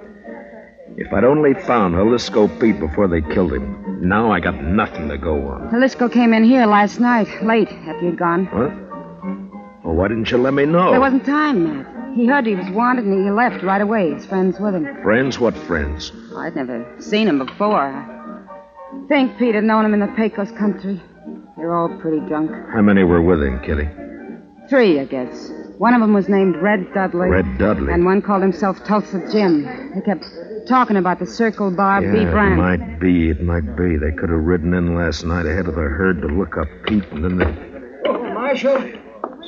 If I'd only found Jalisco Pete before they killed him, now I got nothing to go on. Jalisco came in here last night, late after you'd gone. What? Well, why didn't you let me know? There wasn't time, Matt. He heard he was wanted and he left right away. His friends with him. Friends? What friends? I'd never seen him before. I think Pete had known him in the Pecos country. They're all pretty drunk. How many were with him, Kitty? Three, I guess. One of them was named Red Dudley. Red Dudley. And one called himself Tulsa Jim. They kept talking about the Circle Bar yeah, B brand. it might be. It might be. They could have ridden in last night ahead of the herd to look up Pete, and then they... Oh, Marshal.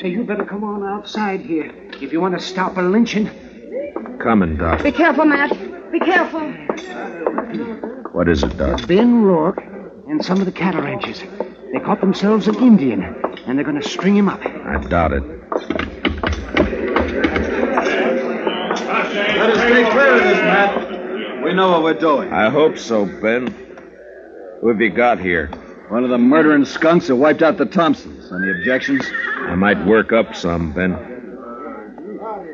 Say, you better come on outside here. If you want to stop a lynching. Coming, Doc. Be careful, Matt. Be careful. What is it, Doc? Ben Rourke and some of the cattle ranchers. They caught themselves an Indian, and they're going to string him up. I doubt it. Let us stay clear of this, Matt. We know what we're doing. I hope so, Ben. Who have you got here? One of the murdering skunks who wiped out the Thompsons. Any objections? I might work up some, Ben.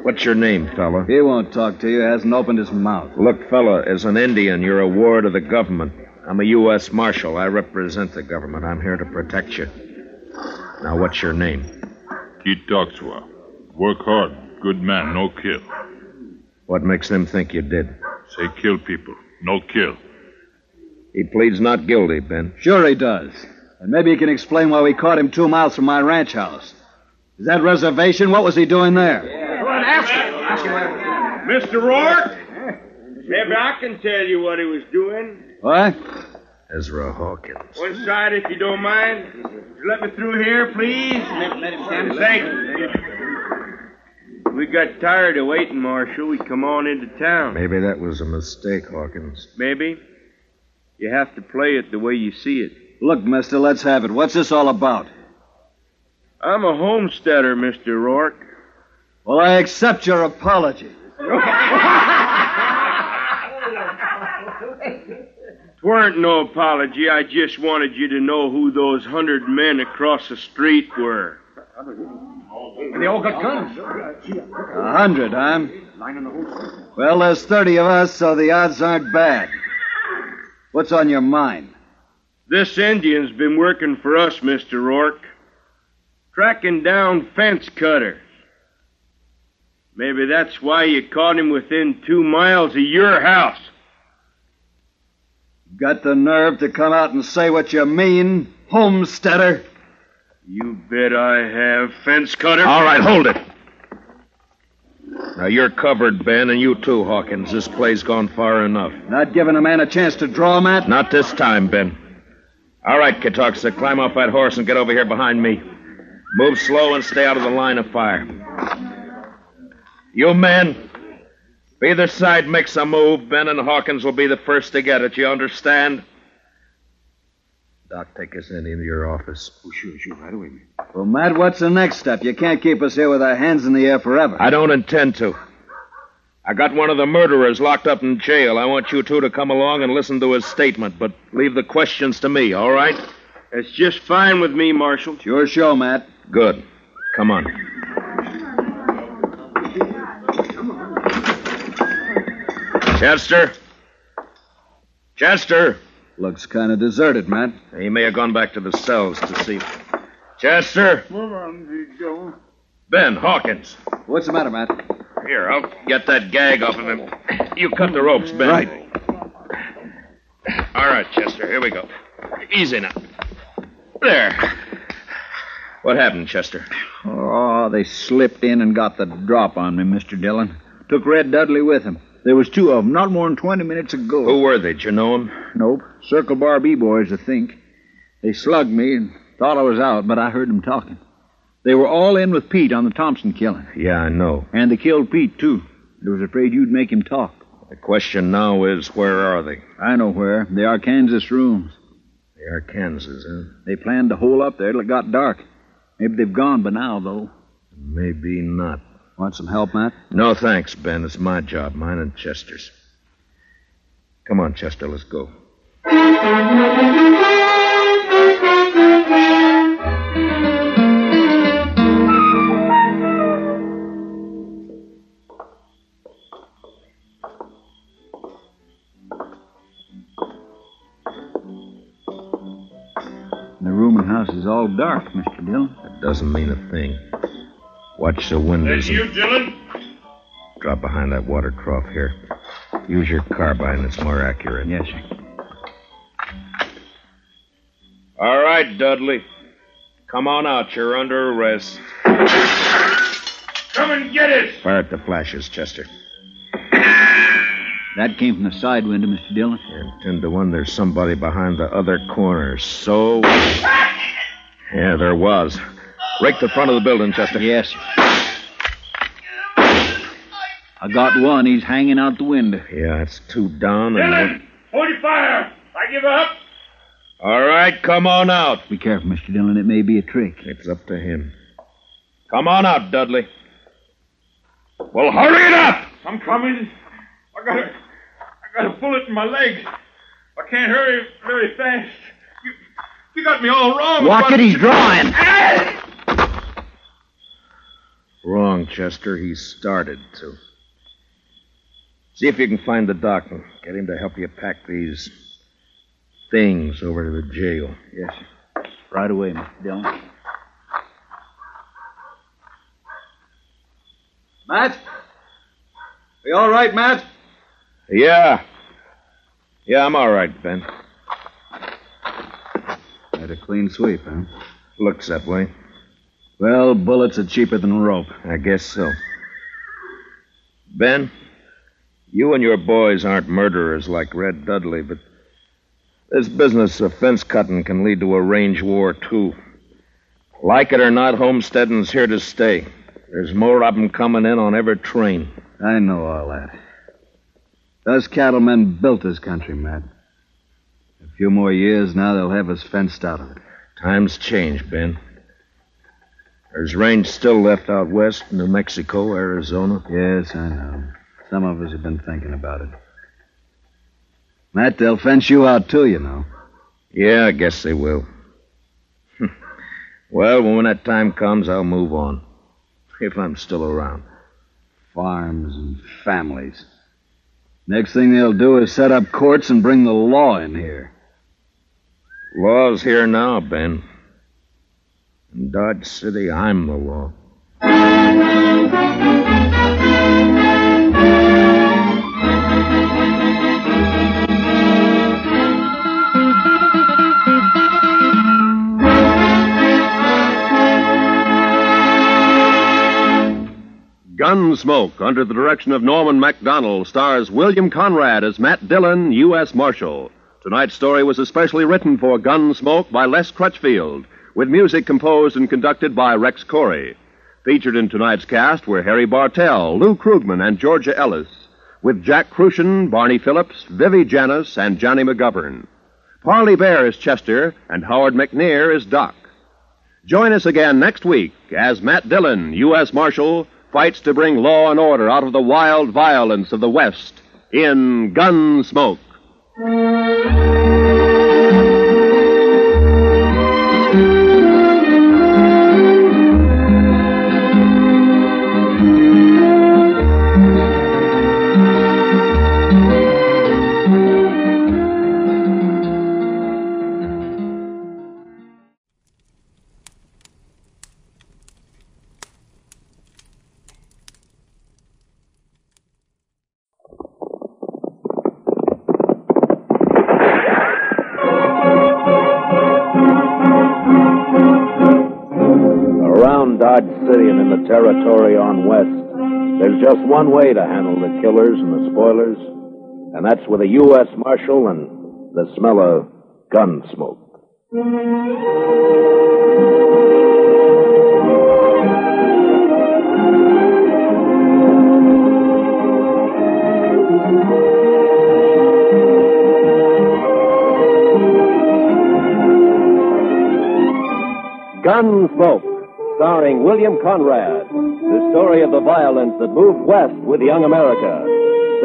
What's your name, fella? He won't talk to you. Hasn't opened his mouth. Look, fella, as an Indian, you're a ward of the government. I'm a U.S. Marshal. I represent the government. I'm here to protect you. Now, what's your name? Keith Doxwa. Work hard. Good man, no kill. What makes them think you did? Say kill people, no kill. He pleads not guilty, Ben. Sure he does. And maybe he can explain why we caught him two miles from my ranch house. Is that reservation? What was he doing there? Go on, ask him. Mr. Rourke? Maybe I can tell you what he was doing. What? Ezra Hawkins. One side, if you don't mind. Let me through here, please. Let him stand. Thank you. We got tired of waiting, Marshal. We come on into town. Maybe that was a mistake, Hawkins. Maybe. You have to play it the way you see it. Look, mister, let's have it. What's this all about? I'm a homesteader, Mr. Rourke. Well, I accept your apology. Tweren't no apology. I just wanted you to know who those hundred men across the street were. They all got guns. A hundred, huh? Well, there's 30 of us, so the odds aren't bad. What's on your mind? This Indian's been working for us, Mr. Rourke. Tracking down fence cutters. Maybe that's why you caught him within two miles of your house. Got the nerve to come out and say what you mean, homesteader? You bet I have, fence cutter. All right, hold it. Now you're covered, Ben, and you too, Hawkins. This play's gone far enough. Not giving a man a chance to draw, Matt? Not this time, Ben. All right, Katoxa, uh, climb off that horse and get over here behind me. Move slow and stay out of the line of fire. You men, if either side makes a move, Ben and Hawkins will be the first to get it. You understand? Doc, take us in into your office. Oh, sure, sure, right away, man. Well, Matt, what's the next step? You can't keep us here with our hands in the air forever. I don't intend to. I got one of the murderers locked up in jail. I want you two to come along and listen to his statement, but leave the questions to me, all right? It's just fine with me, Marshal. It's your show, Matt. Good. Come on. Chester? Chester? Looks kind of deserted, Matt. He may have gone back to the cells to see. Chester? Move on, Big Joe. Ben Hawkins. What's the matter, Matt? Here, I'll get that gag off of him. You cut the ropes, Ben. Right. All right, Chester, here we go. Easy now. There. What happened, Chester? Oh, they slipped in and got the drop on me, Mr. Dillon. Took Red Dudley with them. There was two of them, not more than 20 minutes ago. Who were they? Did you know them? Nope. Circle Bar B-boys, I think. They slugged me and thought I was out, but I heard them talking. They were all in with Pete on the Thompson killing. Yeah, I know. And they killed Pete, too. They was afraid you'd make him talk. The question now is, where are they? I know where. They are Kansas rooms. They are Kansas, huh? They planned to hole up there till it got dark. Maybe they've gone by now, though. Maybe not. Want some help, Matt? No, thanks, Ben. It's my job, mine and Chester's. Come on, Chester, let's go. The room and house is all dark, Mr. Dillon. That doesn't mean a thing. Watch the windows. That's you, and Dillon? Drop behind that water trough here. Use your carbine, it's more accurate. Yes, sir. All right, Dudley. Come on out. You're under arrest. Come and get it! Fire at the flashes, Chester. That came from the side window, Mr. Dillon. And ten to one, there's somebody behind the other corner. So. Yeah, there was. Rake the front of the building, Chester. Yes. I got one. He's hanging out the window. Yeah, it's two down and one. Dillon! Hold your fire! I give up! All right, come on out. Be careful, Mr. Dillon. It may be a trick. It's up to him. Come on out, Dudley. Well, hurry it up! I'm coming. I got a, I got a bullet in my leg. I can't hurry very fast. You, you got me all wrong. Watch it, he's drawing. Wrong, Chester. He started to. See if you can find the doc and get him to help you pack these things over to the jail. Yes, sir. Right away, Mr. Dillon. Matt? Are you all right, Matt? Yeah. Yeah, I'm all right, Ben. Had a clean sweep, huh? Looks that way. Well, bullets are cheaper than rope. I guess so. Ben, you and your boys aren't murderers like Red Dudley, but this business of fence cutting can lead to a range war, too. Like it or not, homesteading's here to stay. There's more of 'em coming in on every train. I know all that. Those cattlemen built this country, Matt. A few more years now, they'll have us fenced out of it. Times change, Ben. There's range still left out west, New Mexico, Arizona. Yes, I know. Some of us have been thinking about it. Matt, they'll fence you out, too, you know. Yeah, I guess they will. Hmm. well, when that time comes, I'll move on. If I'm still around. Farms and families. Next thing they'll do is set up courts and bring the law in here. Law's here now, Ben. In Dodge City, I'm the law. Gunsmoke, under the direction of Norman Macdonnell, stars William Conrad as Matt Dillon, U.S. Marshal. Tonight's story was especially written for Gunsmoke by Les Crutchfield with music composed and conducted by Rex Koury. Featured in tonight's cast were Harry Bartell, Lou Krugman, and Georgia Ellis, with Jack Kruschen, Barney Phillips, Vivi Janiss, and Johnny McGovern. Parley Baer is Chester, and Howard McNear is Doc. Join us again next week as Matt Dillon, U.S. Marshal, fights to bring law and order out of the wild violence of the West in Gunsmoke. Just one way to handle the killers and the spoilers, and that's with a U.S. Marshal and the smell of gun smoke. Gunsmoke, starring William Conrad. The story of the violence that moved west with young America.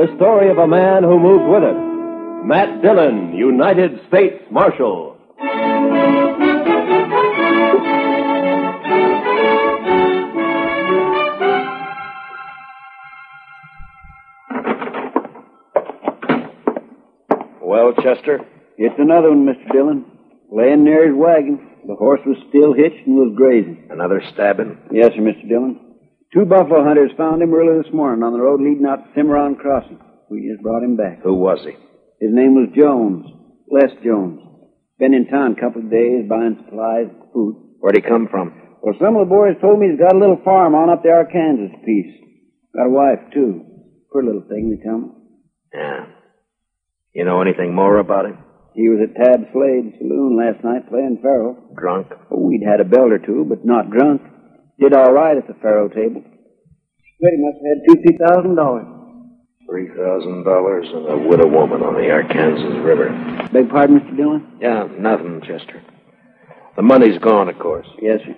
The story of a man who moved with it. Matt Dillon, United States Marshal. Well, Chester? It's another one, Mr. Dillon. Laying near his wagon. The horse was still hitched and was grazing. Another stabbing? Yes, sir, Mr. Dillon. Two buffalo hunters found him early this morning on the road leading out to Cimarron Crossing. We just brought him back. Who was he? His name was Jones. Les Jones. Been in town a couple of days buying supplies, food. Where'd he come from? Well, some of the boys told me he's got a little farm on up the Arkansas piece. Got a wife, too. Poor little thing, they tell me. Yeah. You know anything more about him? He was at Tab Slade's saloon last night playing faro. Drunk? Oh, we'd had a belt or two, but not drunk. Did all right at the faro table. But he must have had two, three thousand dollars. Three thousand dollars and a widow woman on the Arkansas River. Beg pardon, Mr. Dillon? Yeah, nothing, Chester. The money's gone, of course. Yes, sir.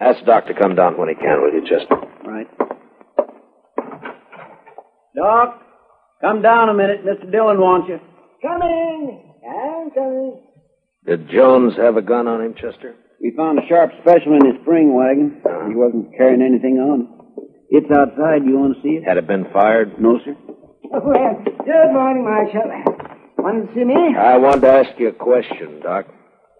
Ask Doc to come down when he can, will you, Chester? Right. Doc, come down a minute. Mr. Dillon wants you. Coming! I'm coming. Did Jones have a gun on him, Chester? We found a Sharps special in his spring wagon. Uh-huh. He wasn't carrying anything on him. It's outside. You want to see it? Had it been fired? No, sir. Well, good morning, Marshal. Wanted to see me? I wanted to ask you a question, Doc.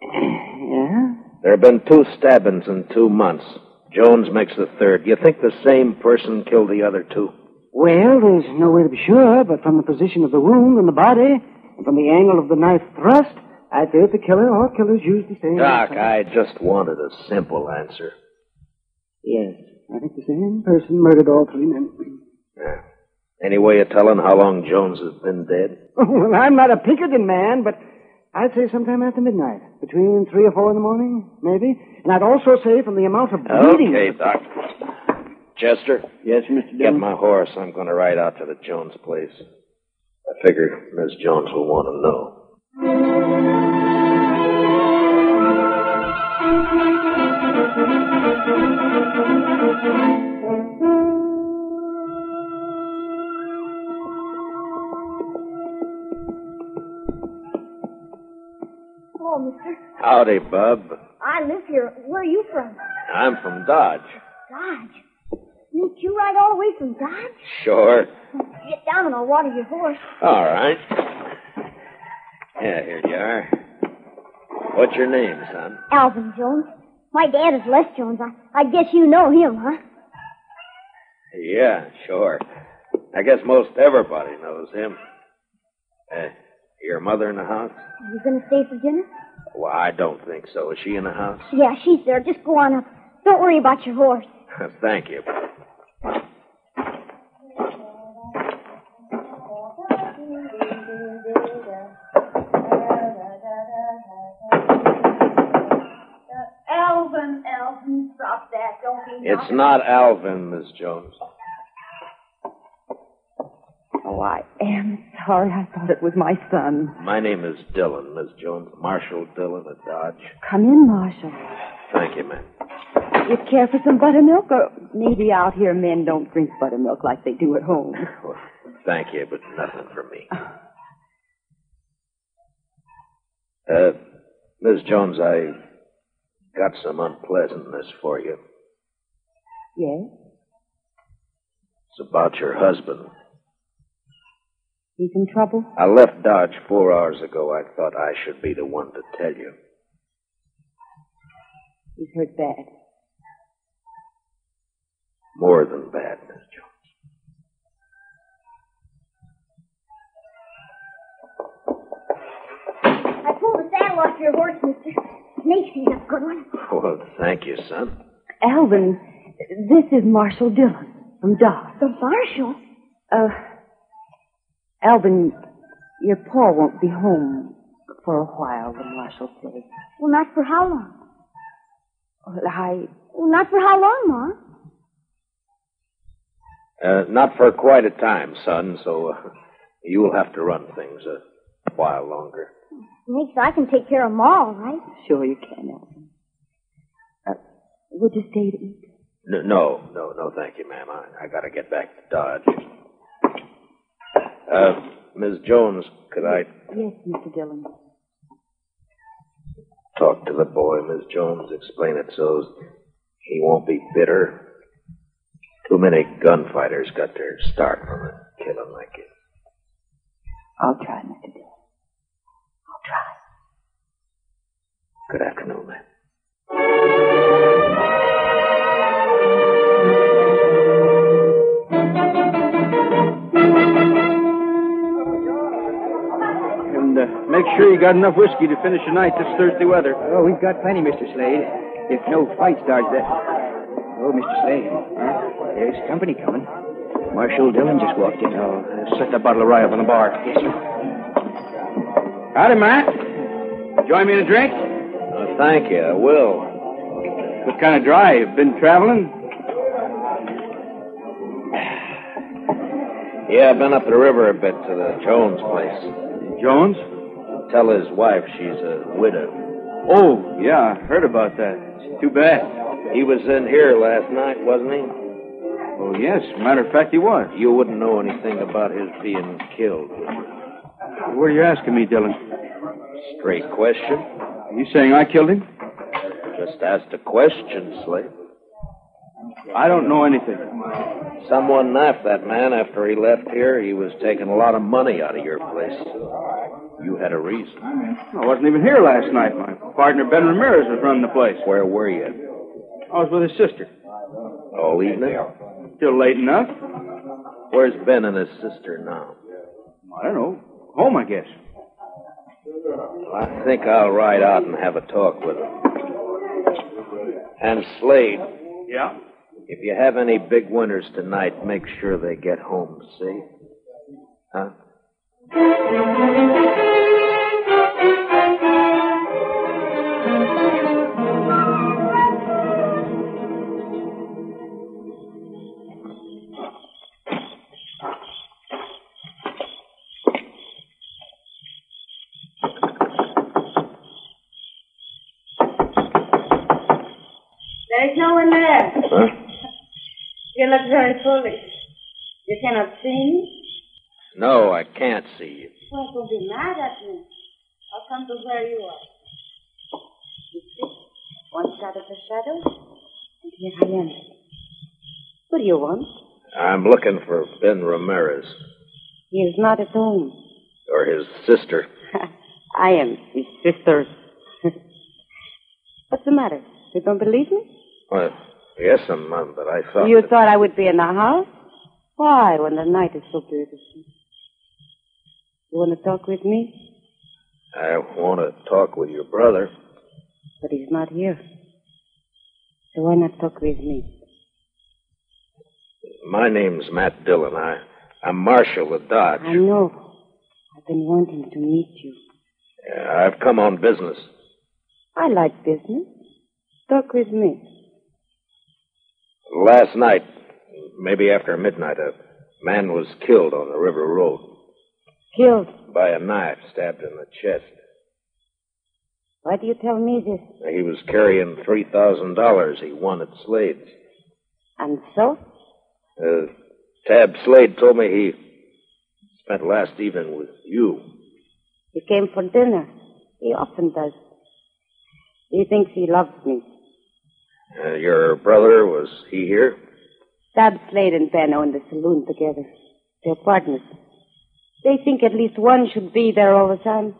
Yeah? There have been two stabbings in two months. Jones makes the third. Do You think the same person killed the other two? Well, there's no way to be sure, but from the position of the wound and the body, and from the angle of the knife thrust, I'd say that the killer or killers used the same. Doc, weapon. I just wanted a simple answer. Yes, I think the same person murdered all three men. Yeah. Any way of telling how long Jones has been dead? well, I'm not a Pinkerton man, but I'd say sometime after midnight, between three or four in the morning, maybe. And I'd also say from the amount of bleeding. Okay, Doc. Chester? Yes, Mr. Get my horse. I'm going to ride out to the Jones place. I figure Miss Jones will want to know. Oh, Howdy, Bub. I live here. Where are you from? I'm from Dodge. Dodge. You ride all the way from Dodge? Sure. Get down and I'll water your horse. All right. Yeah, here you are. What's your name, son? Alvin Jones. My dad is Les Jones. I, I guess you know him, huh? Yeah, sure. I guess most everybody knows him. Uh, your mother in the house? Are you going to stay for dinner? Well, I don't think so. Is she in the house? Yeah, she's there. Just go on up. Don't worry about your horse. Thank you. It's not Alvin, Miss Jones. Oh, I am sorry. I thought it was my son. My name is Dillon, Miss Jones. Marshal Dillon at Dodge. Come in, Marshal. Thank you, ma'am. You care for some buttermilk? Or maybe out here men don't drink buttermilk like they do at home. Well, thank you, but nothing for me. Uh, Miss Jones, I got some unpleasantness for you. Yes? It's about your husband. He's in trouble? I left Dodge four hours ago. I thought I should be the one to tell you. He's hurt bad. More than bad, Miss Jones. I pulled the saddle off your horse, mister. Macy's a good one. Well, thank you, son. Alvin, this is Marshall Dillon from Dodge. The Marshal? Uh, Alvin, your pa won't be home for a while, the Marshal says. Well, not for how long? Well, I... Well, not for how long, Ma? Uh, not for quite a time, son, so uh, you'll have to run things a while longer. Makes I can take care of Ma, all right? Sure you can, Alvin. Uh, would you stay to eat? No, no, no, no thank you, ma'am. I, I gotta get back to Dodge. Uh, Miss Jones, could I Yes, Mr. Dillon. talk to the boy, Miss Jones? Explain it so he won't be bitter. Too many gunfighters got their start from a killing like it. I'll try, Mr. Dillon. Good afternoon, ma'am. And uh, make sure you got enough whiskey to finish the night this Thursday weather. Oh, we've got plenty, Mr. Slade. If no fight starts that. Oh, Mr. Slade. There's company coming. Marshal Dillon just walked in. Oh, uh, set that bottle of rye up on the bar. Yes, sir. Howdy, Matt. Join me in a drink? Thank you, I will. What kind of drive? Been traveling? Yeah, I've been up the river a bit to the Jones place. Jones? Tell his wife she's a widow. Oh, yeah, I heard about that. It's too bad. He was in here last night, wasn't he? Oh, yes. Matter of fact, he was. You wouldn't know anything about his being killed, would you? What are you asking me, Dillon? Straight question. You saying I killed him? Just asked a question, Slade. I don't know anything. Someone knifed that man after he left here. He was taking a lot of money out of your place. You had a reason. I wasn't even here last night. My partner, Ben Ramirez, was running the place. Where were you? I was with his sister. All evening? Still late enough. Where's Ben and his sister now? I don't know. Home, I guess. I think I'll ride out and have a talk with him. And Slade, Yeah? if you have any big winners tonight, make sure they get home safe. Huh? Very foolish. You cannot see me? No, I can't see you. Well, don't be mad at me. I'll come to where you are. You see, one side of the shadow, and here I am. What do you want? I'm looking for Ben Ramirez He is not at home. or his sister. I am his sister. What's the matter? You don't believe me? Well, yes, Mom, but I thought. you that- thought I would be in the house? Why, when the night is so beautiful? You want to talk with me? I want to talk with your brother. But he's not here. So why not talk with me? My name's Matt Dillon. I, I'm Marshal of Dodge. I know. I've been wanting to meet you. Yeah, I've come on business. I like business. Talk with me. Last night, maybe after midnight, a man was killed on the river road Killed. by a knife stabbed in the chest. Why do you tell me this? He was carrying $3,000 he won at Slade's. And so? Uh, Tab Slade told me he spent last evening with you. He came for dinner. He often does. He thinks he loves me. Uh, your brother, was he here? Tab Slade and Ben own the saloon together. They're partners. They think at least one should be there all the time.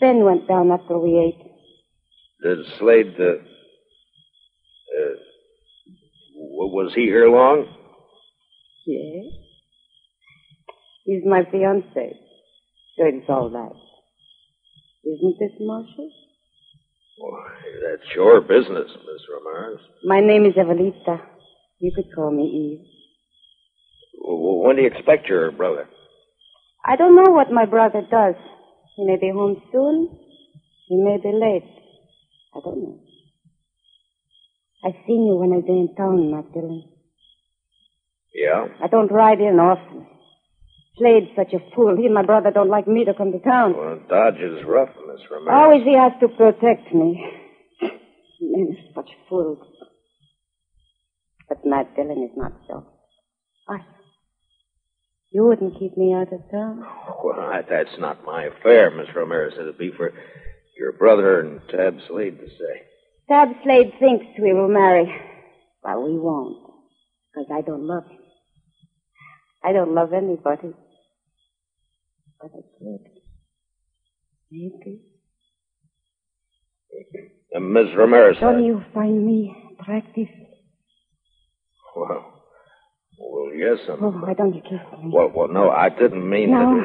Ben went down after we ate. Did Slade, uh, uh, was he here long? Yes. He's my fiancé. So it's all right. Isn't it, Marshal? Why, that's your business, Miss Ramirez. My name is Evelita. You could call me Eve. W- When do you expect your brother? I don't know what my brother does. He may be home soon. He may be late. I don't know. I seen you when I was in town, Matt Dillon. Yeah? I don't ride in often. Slade's such a fool. He and my brother don't like me to come to town. Well, Dodge is rough, Miss Ramirez. Always he has to protect me. Men are such fools. But Matt Dillon is not so. I. You wouldn't keep me out of town. Well, that- that's not my affair, Miss Ramirez. It'd be for your brother and Tab Slade to say. Tab Slade thinks we will marry. But we won't. Because I don't love him. I don't love anybody. But I could. Maybe. Uh, Miss Ramirez. Don't you find me attractive? Well, well, yes, I'm... Oh, why don't you kiss me? Well, well, no, I didn't mean No. to.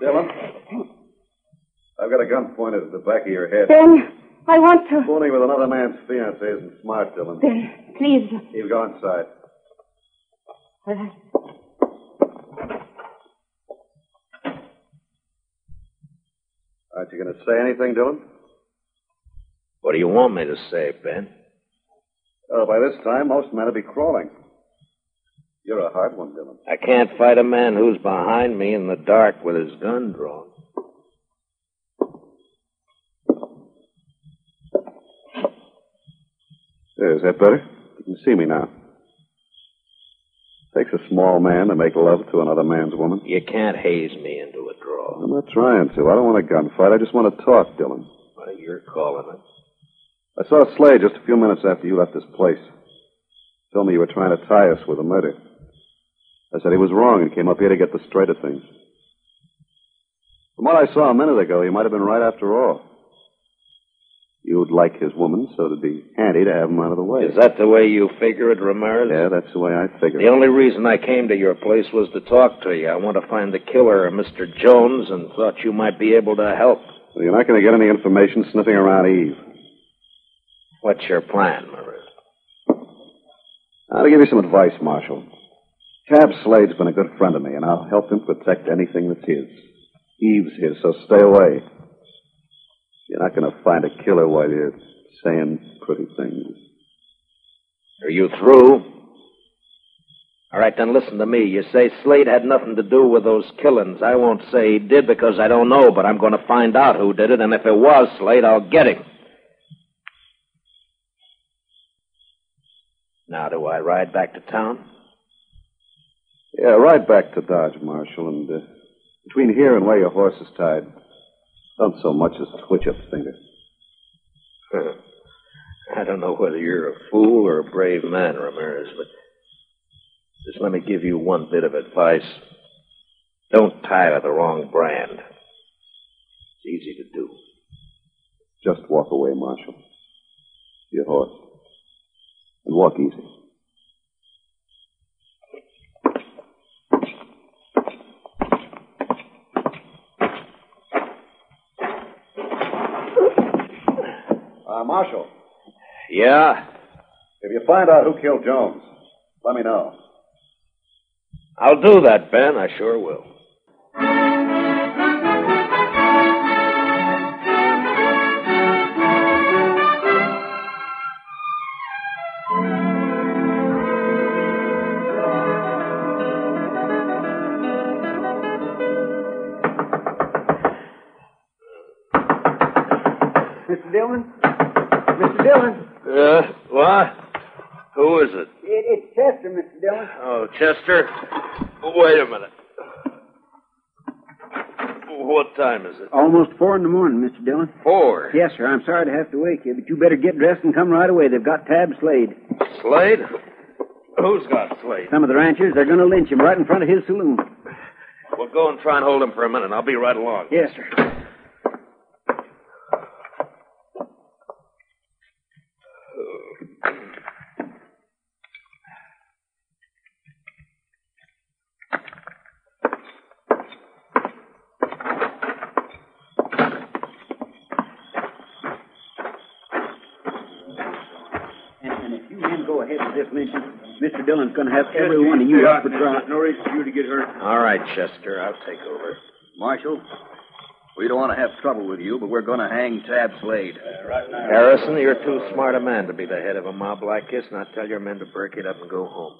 Dillon, I've got a gun pointed at the back of your head. Ben, I want to. Fooling with another man's fiancée isn't smart, Dillon. Ben, please. You go inside. Aren't you going to say anything, Dillon? What do you want me to say, Ben? Oh, by this time, most men will be crawling. You're a hard one, Dillon. I can't fight a man who's behind me in the dark with his gun drawn. Is that better? You can see me now. Takes a small man to make love to another man's woman. You can't haze me into a draw. I'm not trying to. I don't want a gunfight. I just want to talk, Dillon. Well, you're calling it. I saw Slade just a few minutes after you left this place. Told me you were trying to tie us with a murder. I said he was wrong and came up here to get the straight of things. From what I saw a minute ago, he might have been right after all. You'd like his woman, so it'd be handy to have him out of the way. Is that the way you figure it, Ramirez? Yeah, that's the way I figure it. The only reason I came to your place was to talk to you. I want to find the killer of Mr. Jones and thought you might be able to help. Well, you're not going to get any information sniffing around Eve. What's your plan, Maria? I'll give you some advice, Marshal. Tab Slade's been a good friend of me, and I'll help him protect anything that's his. Eve's his, so stay away. You're not going to find a killer while you're saying pretty things. Are you through? All right, then listen to me. You say Slade had nothing to do with those killings. I won't say he did because I don't know, but I'm going to find out who did it, and if it was Slade, I'll get him. Now, do I ride back to town? Yeah, ride back to Dodge, Marshal, and uh, between here and where your horse is tied, don't so much as twitch a finger. Huh. I don't know whether you're a fool or a brave man, Ramirez, but just let me give you one bit of advice. Don't tie to the wrong brand. It's easy to do. Just walk away, Marshal. Your horse. And walk easy. Uh, Marshal, Yeah? if you find out who killed Jones, let me know. I'll do that, Ben. I sure will. Chester. Oh, wait a minute. What time is it? Almost four in the morning, Mr. Dillon. Four. Yes, sir. I'm sorry to have to wake you, but you better get dressed and come right away. They've got Tab Slade. Slade? Who's got Slade? Some of the ranchers, they're going to lynch him right in front of his saloon. Well, go and try and hold him for a minute. I'll be right along. Yes, sir. And, and if you men go ahead with this lynching, Mr. Dillon's going to have every one of you up for trial. No reason for you to get hurt. All right, Chester. I'll take over. Marshal, we don't want to have trouble with you, but we're going to hang Tab Slade. Uh, Harrison, you're too smart a man to be the head of a mob like this. Now tell your men to break it up and go home.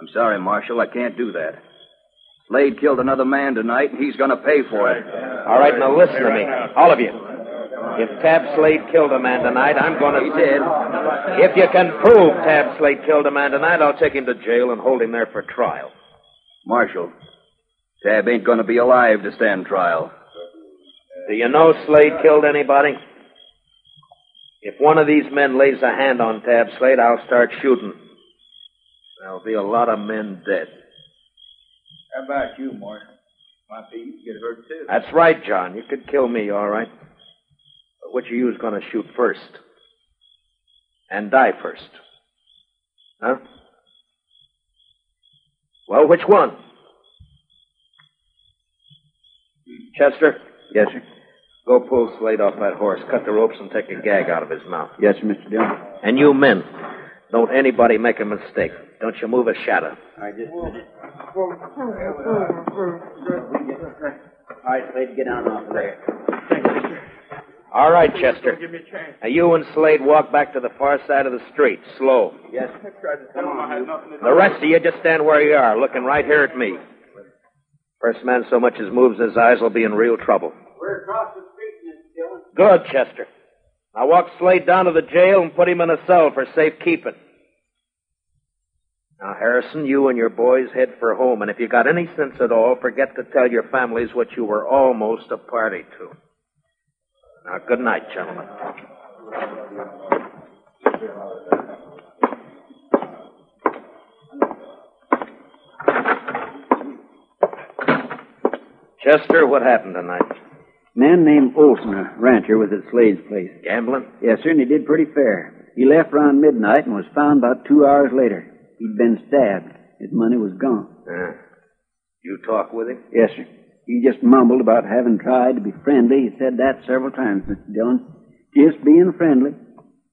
I'm sorry, Marshal, I can't do that. Slade killed another man tonight, and he's going to pay for it. All right, now listen to me, all of you. If Tab Slade killed a man tonight, I'm going to. He did. If you can prove Tab Slade killed a man tonight, I'll take him to jail and hold him there for trial. Marshal, Tab ain't going to be alive to stand trial. Do you know Slade killed anybody? If one of these men lays a hand on Tab Slade, I'll start shooting. There'll be a lot of men dead. How about you, Marshal? Might be you could get hurt, too. That's right, John. You could kill me, all right. But which of you is going to shoot first? And die first? Huh? Well, which one? Chester? Yes, sir. Go pull Slade off that horse, cut the ropes, and take a gag out of his mouth. Yes, Mr. Dillon. And you men, don't anybody make a mistake. Don't you move a shadow. All right, just. All right, Slade, get down off there. All right, Chester. Give me a chance. Now you and Slade walk back to the far side of the street, slow. Yes. I tried to tell him I had nothing to do The rest of you just stand where you are, looking right here at me. First man so much as moves his eyes will be in real trouble. We're across the street, Mr. Dillon. Good, Chester. Now walk Slade down to the jail and put him in a cell for safekeeping. Now, Harrison, you and your boys head for home, and if you got any sense at all, forget to tell your families what you were almost a party to. Now, good night, gentlemen. Chester, what happened tonight? Man named Olson, a rancher, was at Slade's place. Gambling? Yes, sir, and he did pretty fair. He left around midnight and was found about two hours later. He'd been stabbed. His money was gone. Uh, you talk with him? Yes, sir. He just mumbled about having tried to be friendly. He said that several times, Mr. Dillon. Just being friendly.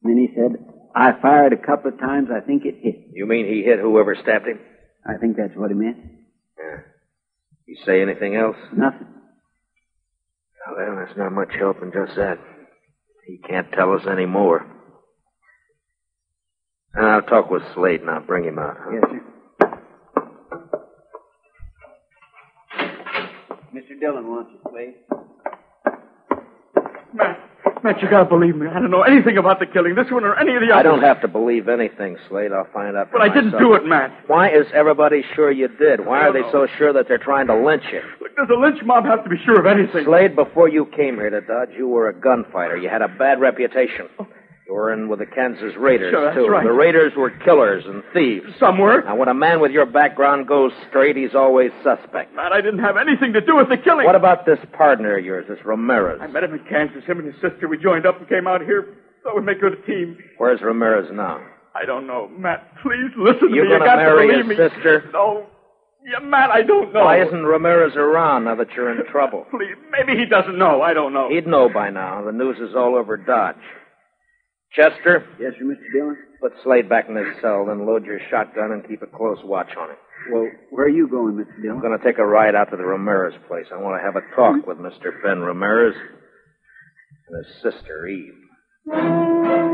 Then he said, I fired a couple of times. I think it hit. You mean he hit whoever stabbed him? I think that's what he meant. Yeah. You say anything else? Nothing. Well, there's not much help in just that. He can't tell us any more. I'll talk with Slade and I'll bring him out. Huh? Yes, sir. Mr. Dillon wants you, Slade. Matt, Matt, you gotta believe me. I don't know anything about the killing, this one or any of the others. I don't have to believe anything, Slade. I'll find out. For But I didn't do it, Matt. Why is everybody sure you did? Why are they so sure that they're trying to lynch you? Look, does a lynch mob have to be sure of anything? Slade, before you came here to Dodge, you were a gunfighter. You had a bad reputation. Oh, You were in with the Kansas Raiders, Sure, that's too. right. The Raiders were killers and thieves. Some were. Now, when a man with your background goes straight, he's always suspect. Matt, I didn't have anything to do with the killing. What about this partner of yours, this Ramirez? I met him in Kansas. Him and his sister. We joined up and came out here. Thought we'd make good a good team. Where's Ramirez now? I don't know. Matt, please listen to me. You gonna got marry to believe his me. sister? No. Yeah, Matt, I don't know. Why isn't Ramirez around now that you're in trouble? Please, maybe he doesn't know. I don't know. He'd know by now. The news is all over Dodge. Chester, Yes, sir, Mr. Dillon. put Slade back in his cell, then load your shotgun and keep a close watch on him. Well, where are you going, Mr. Dillon? I'm going to take a ride out to the Ramirez place. I want to have a talk mm-hmm. with Mr. Ben Ramirez and his sister, Eve.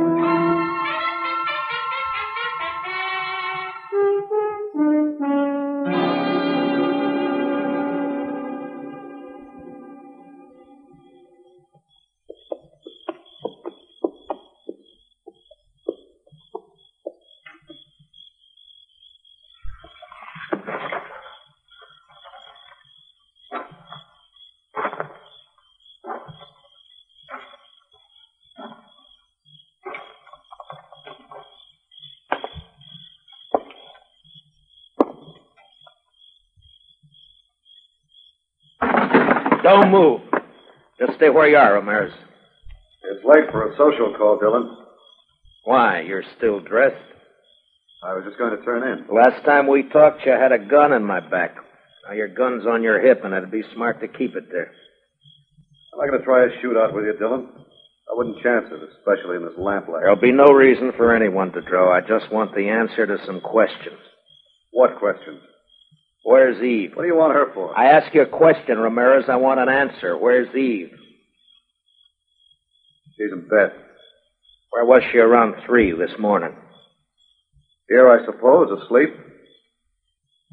Where you are, Ramirez. It's late for a social call, Dillon. Why? You're still dressed? I was just going to turn in. Last time we talked, you had a gun in my back. Now your gun's on your hip, and it'd be smart to keep it there. I'm not going to try a shootout with you, Dillon. I wouldn't chance it, especially in this lamplight. There'll be no reason for anyone to draw. I just want the answer to some questions. What questions? Where's Eve? What do you want her for? I ask you a question, Ramirez. I want an answer. Where's Eve? She's in bed. Where was she around three this morning? Here, I suppose, asleep.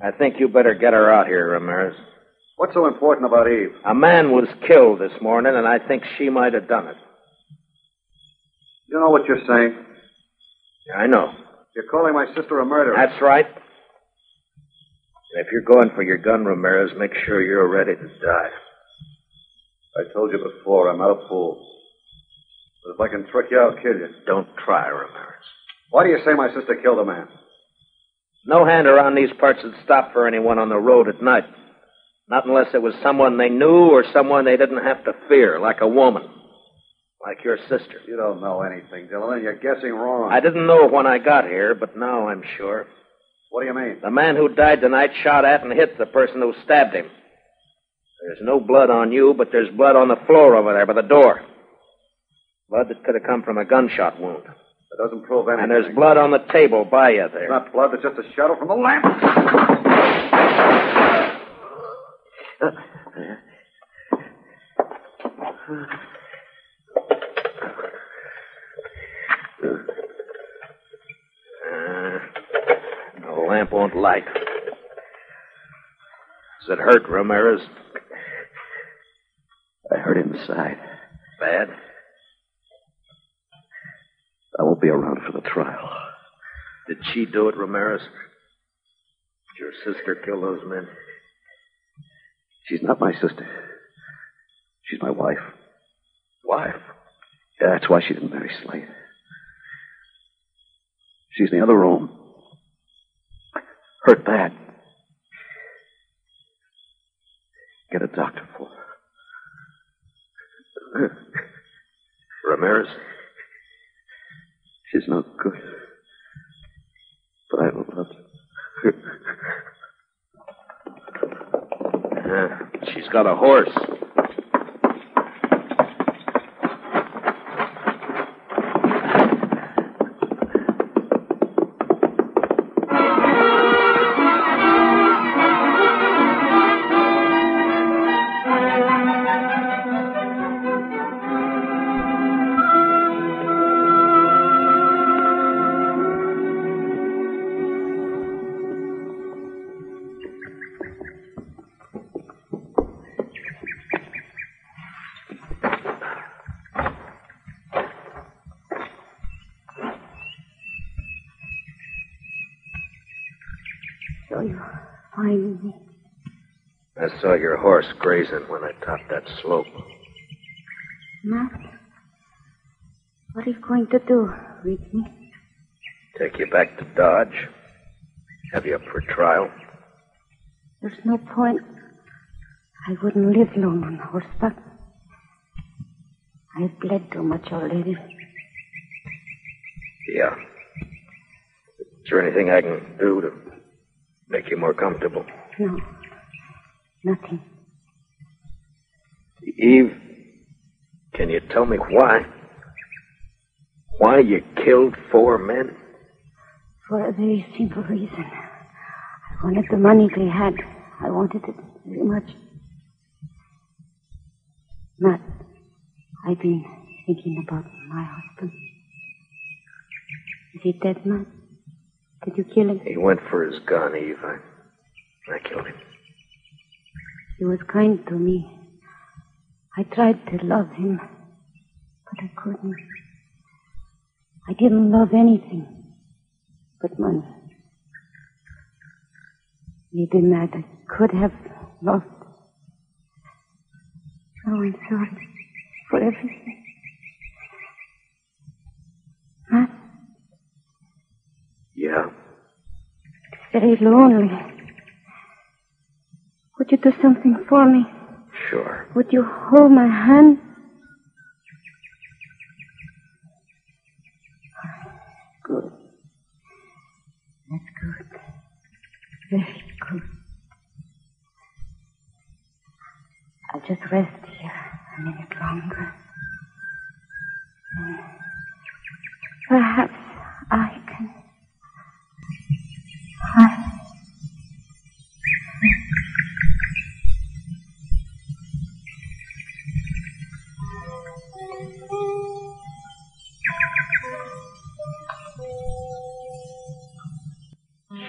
I think you better get her out here, Ramirez. What's so important about Eve? A man was killed this morning, and I think she might have done it. You know what you're saying? Yeah, I know. You're calling my sister a murderer. That's right. And if you're going for your gun, Ramirez, make sure you're ready to die. I told you before, I'm not a fool. But if I can trick you, I'll kill you. Don't try, Ramirez. Why do you say my sister killed a man? No hand around these parts would stop for anyone on the road at night. Not unless it was someone they knew or someone they didn't have to fear, like a woman. Like your sister. You don't know anything, Dillon. You're guessing wrong. I didn't know when I got here, but now I'm sure. What do you mean? The man who died tonight shot at and hit the person who stabbed him. There's no blood on you, but there's blood on the floor over there by the door. Blood that could have come from a gunshot wound. That doesn't prove anything. And there's blood on the table by you there. It's not blood, it's just a shadow from the lamp. Uh, the lamp won't light. Does it hurt, Ramirez? I hurt inside. Bad? I won't be around for the trial. Did she do it, Ramirez? Did your sister kill those men? She's not my sister. She's my wife. Wife? Yeah, that's why she didn't marry Slade. She's in the other room. Hurt bad. Get a doctor for her. Ramirez? She's no good. But I loved her. Uh, she's got a horse. Horse grazing when I topped that slope. Matt? What are you going to do me? Take you back to Dodge. Have you up for trial? There's no point. I wouldn't live long on horseback. I've bled too much already. Yeah. Is there anything I can do to make you more comfortable? No. Nothing. Eve, can you tell me why? Why you killed four men? For a very simple reason. I wanted the money they had. I wanted it very much. Matt, I've been thinking about my husband. Is he dead, Matt? Did you kill him? He went for his gun, Eve. I, I killed him. He was kind to me. I tried to love him, but I couldn't. I didn't love anything but money. Maybe, that I could have lost. Oh, I'm sorry for everything. Matt, Yeah. it's very lonely. Would you do something for me? Sure. Would you hold my hand? Good. That's good. Very good. I'll just rest here a minute longer. Perhaps I can. I...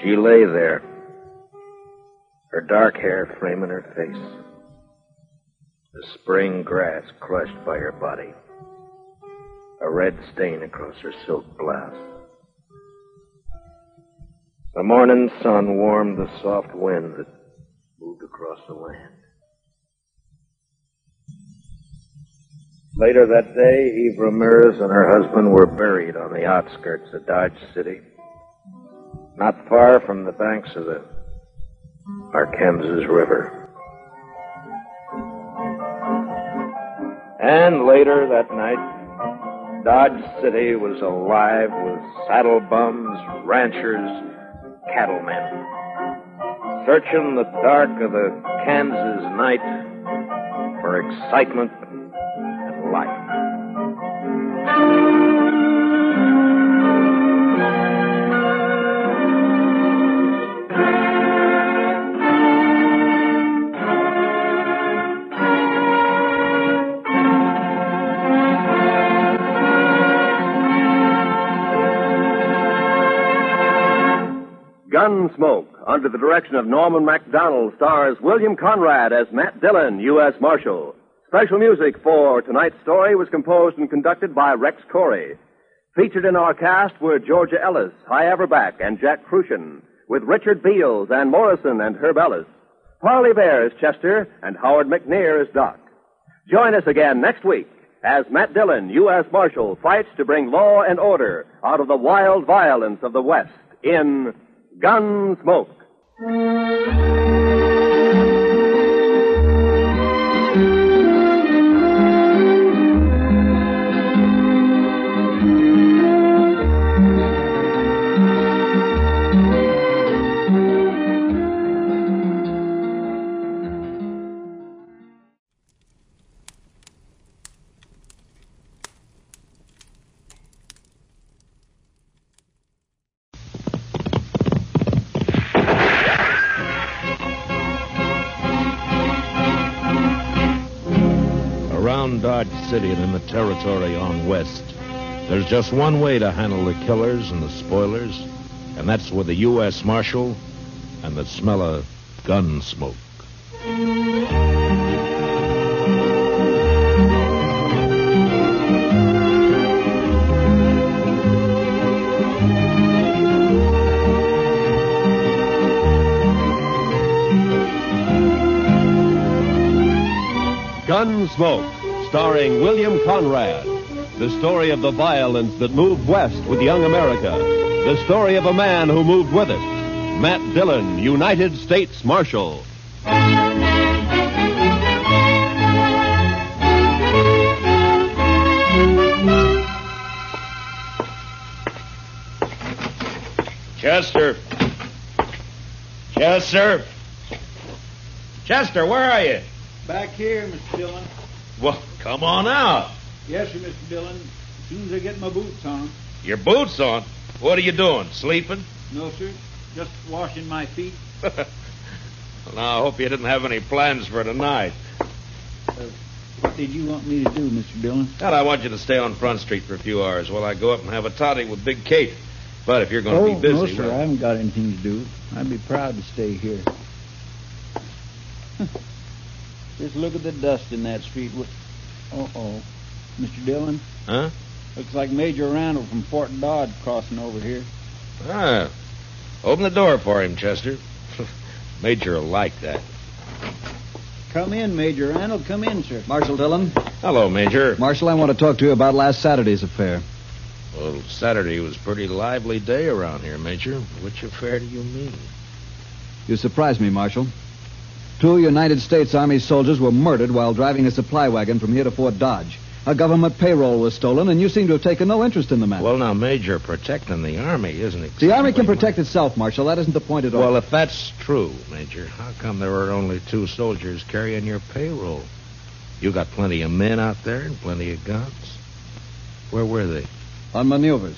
She lay there, her dark hair framing her face, the spring grass crushed by her body, a red stain across her silk blouse. The morning sun warmed the soft wind that moved across the land. Later that day, Eve Ramirez and her husband were buried on the outskirts of Dodge City, not far from the banks of the Arkansas River. And later that night, Dodge City was alive with saddle bums, ranchers, cattlemen, searching the dark of the Kansas night for excitement Gunsmoke, under the direction of Norman Macdonnell, stars William Conrad as Matt Dillon, U.S. Marshal. Special music for tonight's story was composed and conducted by Rex Koury. Featured in our cast were Georgia Ellis, Hy Averback, and Jack Kruschen, with Richard Beals, Ann Morrison, and Herb Ellis. Parley Baer is Chester, and Howard McNear is Doc. Join us again next week as Matt Dillon, U.S. Marshal, fights to bring law and order out of the wild violence of the West in Gunsmoke. Territory on west, there's just one way to handle the killers and the spoilers, and that's with the U.S. Marshal and the smell of gun smoke. Gunsmoke, starring William Conrad. The story of the violence that moved west with young America. The story of a man who moved with it. Matt Dillon, United States Marshal. Chester. Chester. Chester, where are you? Back here, Mr. Dillon. Well, come on out. Yes, sir, Mr. Dillon. As soon as I get my boots on. Your boots on. What are you doing? Sleeping? No, sir. Just washing my feet. well, now, I hope you didn't have any plans for tonight. Uh, what did you want me to do, Mr. Dillon? Well, I want you to stay on Front Street for a few hours while I go up and have a toddy with Big Kate. But if you're going to oh, be busy, no, sir. well- I haven't got anything to do. I'd be proud to stay here. Just look at the dust in that street. Uh oh. Mr. Dillon? Huh? Looks like Major Randall from Fort Dodge crossing over here. Ah. Open the door for him, Chester. Major will like that. Come in, Major Randall. Come in, sir. Marshal Dillon. Hello, Major. Marshal, I want to talk to you about last Saturday's affair. Well, Saturday was a pretty lively day around here, Major. Which affair do you mean? You surprised me, Marshal. Two United States Army soldiers were murdered while driving a supply wagon from here to Fort Dodge. A government payroll was stolen, and you seem to have taken no interest in the matter. Well, now, Major, protecting the Army isn't exactly... the Army can protect itself, Marshal. That isn't the point at all. Well, if that's true, Major, how come there were only two soldiers carrying your payroll? You got plenty of men out there and plenty of guns. Where were they? On maneuvers.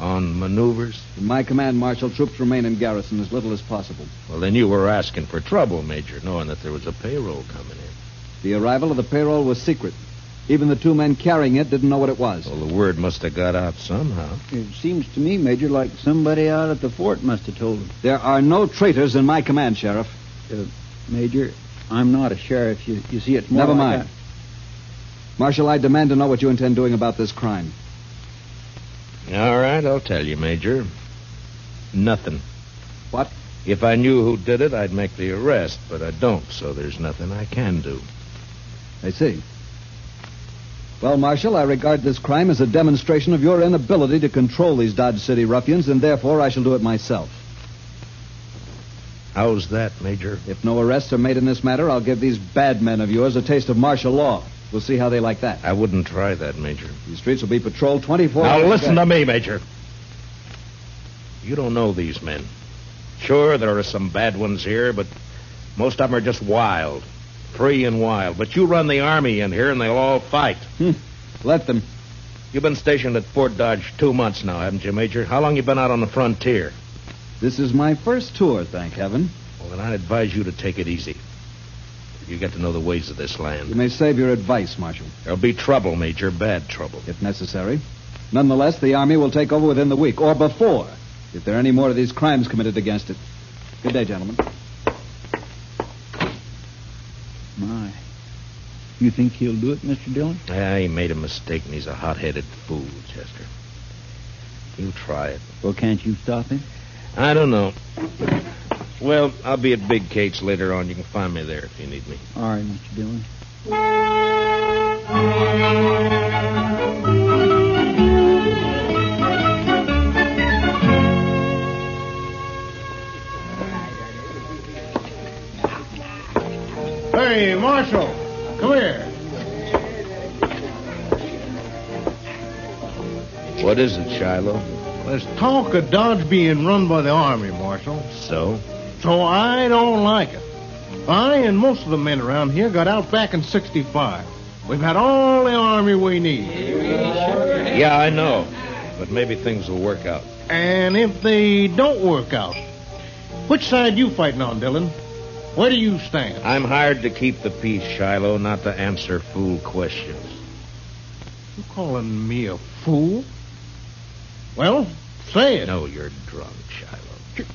On maneuvers? In my command, Marshal, troops remain in garrison as little as possible. Well, then you were asking for trouble, Major, knowing that there was a payroll coming in. The arrival of the payroll was secret. Even the two men carrying it didn't know what it was. Well, the word must have got out somehow. It seems to me, Major, like somebody out at the fort must have told them. There are no traitors in my command, Sheriff. Uh, Major, I'm not a sheriff. You, you see, it's more Never like mind. Marshal, I demand to know what you intend doing about this crime. All right, I'll tell you, Major. Nothing. What? If I knew who did it, I'd make the arrest, but I don't, so there's nothing I can do. I see. Well, Marshal, I regard this crime as a demonstration of your inability to control these Dodge City ruffians, and therefore I shall do it myself. How's that, Major? If no arrests are made in this matter, I'll give these bad men of yours a taste of martial law. We'll see how they like that. I wouldn't try that, Major. These streets will be patrolled 24 Now hours listen to me, Major. You don't know these men. Sure, there are some bad ones here, but most of them are just wild. Free and wild. But you run the army in here, and they'll all fight. Hmm. Let them. You've been stationed at Fort Dodge two months now, haven't you, Major? How long you been out on the frontier? This is my first tour, thank heaven. Well, then I'd advise you to take it easy. You get to know the ways of this land. You may save your advice, Marshal. There'll be trouble, Major, bad trouble. If necessary. Nonetheless, the Army will take over within the week, or before, if there are any more of these crimes committed against it. Good day, gentlemen. My. You think he'll do it, Mr. Dillon? Yeah, he made a mistake, and he's a hot-headed fool, Chester. You try it. Well, can't you stop him? I don't know. Well, I'll be at Big Kate's later on. You can find me there if you need me. All right, Mr. Dillon. Hey, Marshal, come here. What is it, Shiloh? There's talk of Dodge being run by the Army, Marshal. So? So I don't like it. I and most of the men around here got out back in 65. We've had all the Army we need. Yeah, I know. But maybe things will work out. And if they don't work out, which side you fighting on, Dillon? Where do you stand? I'm hired to keep the peace, Shiloh, not to answer fool questions. You calling me a fool? Well, say it. No, you're drunk, Shiloh.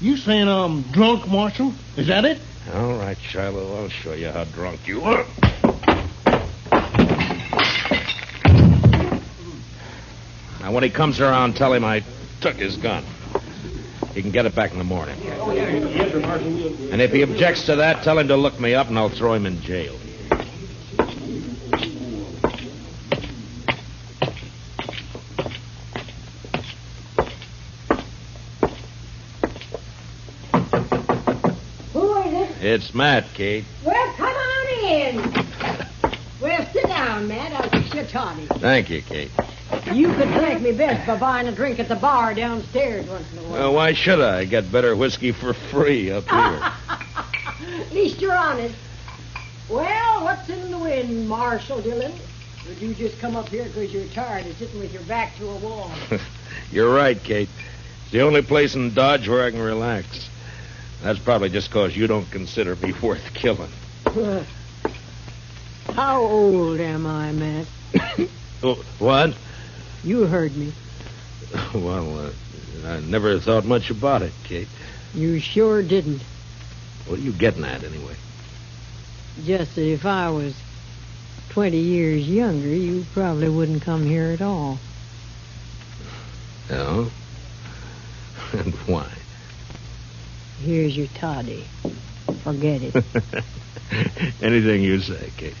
You saying I'm drunk, Marshal? Is that it? All right, Shiloh, I'll show you how drunk you are. Now, when he comes around, tell him I took his gun. He can get it back in the morning. Oh, and if he objects to that, tell him to look me up and I'll throw him in jail. It's Matt, Kate. Well, come on in. Well, sit down, Matt. I'll fix your toddy. Thank you, Kate. You could thank me best by buying a drink at the bar downstairs once in a while. Well, why should I? I get better whiskey for free up here. At least you're honest. Well, what's in the wind, Marshal Dillon? Or do you just come up here because you're tired of sitting with your back to a wall? You're right, Kate. It's the only place in Dodge where I can relax. That's probably just because you don't consider me worth killing. How old am I, Matt? Oh, what? You heard me. Well, uh, I never thought much about it, Kate. You sure didn't. What are you getting at, anyway? Just that if I was 20 years younger, you probably wouldn't come here at all. No? And why? Here's your toddy. Forget it. Anything you say, Kate.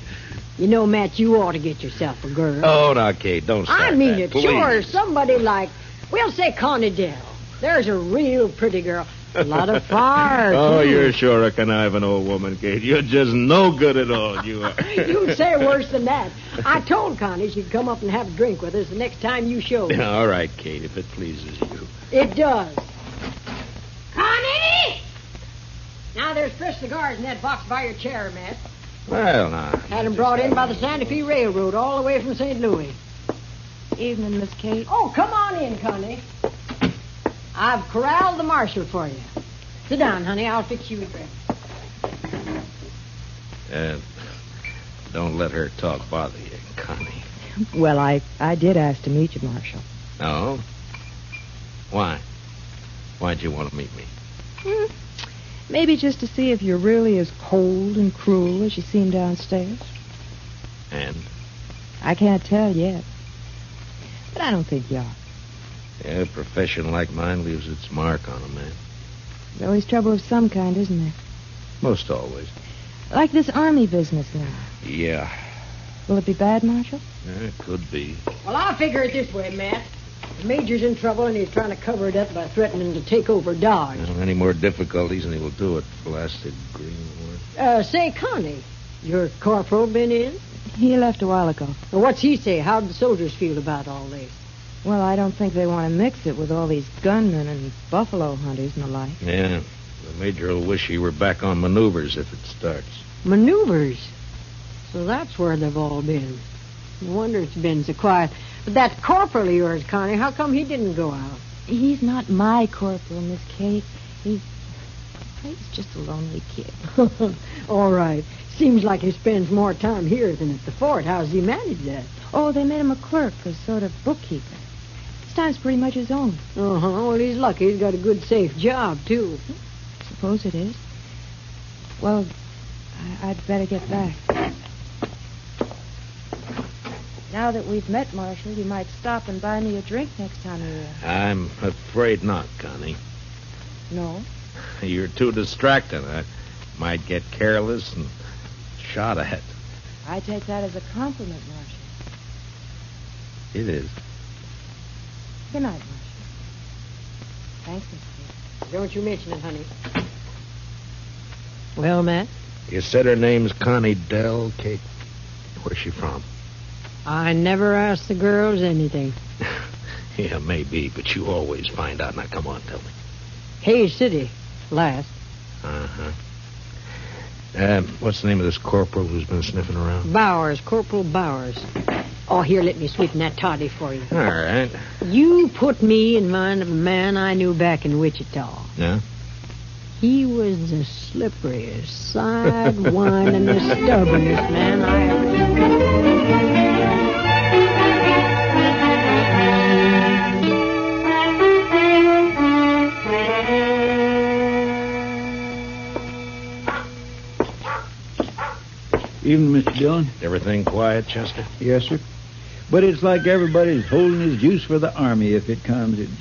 you know, Matt, you ought to get yourself a girl. Oh, now, Kate, don't start I mean that, it. please. Sure, somebody like, we'll say Connie Dell. There's a real pretty girl. A lot of fire. Oh, too. you're sure a conniving old woman, Kate. You're just no good at all, you are. You say worse than that. I told Connie she'd come up and have a drink with us the next time you showed. all right, Kate, if it pleases you. It does. Connie! Now there's fresh cigars in that box by your chair, Matt. Well, now. Had 'em brought in by the Santa Fe Railroad all the way from St. Louis. Evening, Miss Kate. Oh, come on in, Connie. I've corralled the marshal for you. Sit down, honey. I'll fix you a drink. Uh, don't let her talk bother you, Connie. Well, I, I did ask to meet you, Marshal. No? Why? Why'd you want to meet me? Hmm. Maybe just to see if you're really as cold and cruel as you seem downstairs. And? I can't tell yet. But I don't think you are. Yeah, a profession like mine leaves its mark on a man. There's always trouble of some kind, isn't there? Most always. Like this army business now. Yeah. Will it be bad, Marshal? Yeah, it could be. Well, I'll figure it this way, Matt. The major's in trouble and he's trying to cover it up by threatening to take over Dodge. Well, any more difficulties and he will do it. Blasted green word. Uh, say, Connie, your corporal been in? He left a while ago. Well, what's he say? How'd the soldiers feel about all this? Well, I don't think they want to mix it with all these gunmen and buffalo hunters and the like. Yeah. The major will wish he were back on maneuvers if it starts. Maneuvers. So that's where they've all been. No wonder it's been so quiet. But that corporal of yours, Connie, how come he didn't go out? He's not my corporal, Miss Kate. He's he's just a lonely kid. all right. Seems like he spends more time here than at the fort. How's he manage that? Oh, they made him a clerk, a sort of bookkeeper. His time's pretty much his own. Uh-huh. Well, he's lucky. He's got a good, safe job, too. Suppose it is. Well, I- I'd better get back. Now that we've met, Marshal, you might stop and buy me a drink next time you're here. I'm afraid not, Connie. No? You're too distracting. I might get careless and shot at. I take that as a compliment, Marshal. It is. Good night, Marshal. Thanks, Miss Don't you mention it, honey. Well, Matt? You said her name's Connie Dell, Kate. Where's she from? I never asked the girls anything. Yeah, maybe, but you always find out. Now, come on, tell me. Hays City, last. Uh-huh. Um, what's the name of this corporal who's been sniffing around? Bowers, Corporal Bowers. Oh, here, let me sweeten that toddy for you. All right. You put me in mind of a man I knew back in Wichita. Yeah? He was the slipperiest, side-windingest, stubbornest man I ever Evening, Mr. Dillon. Everything quiet, Chester? Yes, sir. But it's like everybody's holding his juice for the army if it comes. It's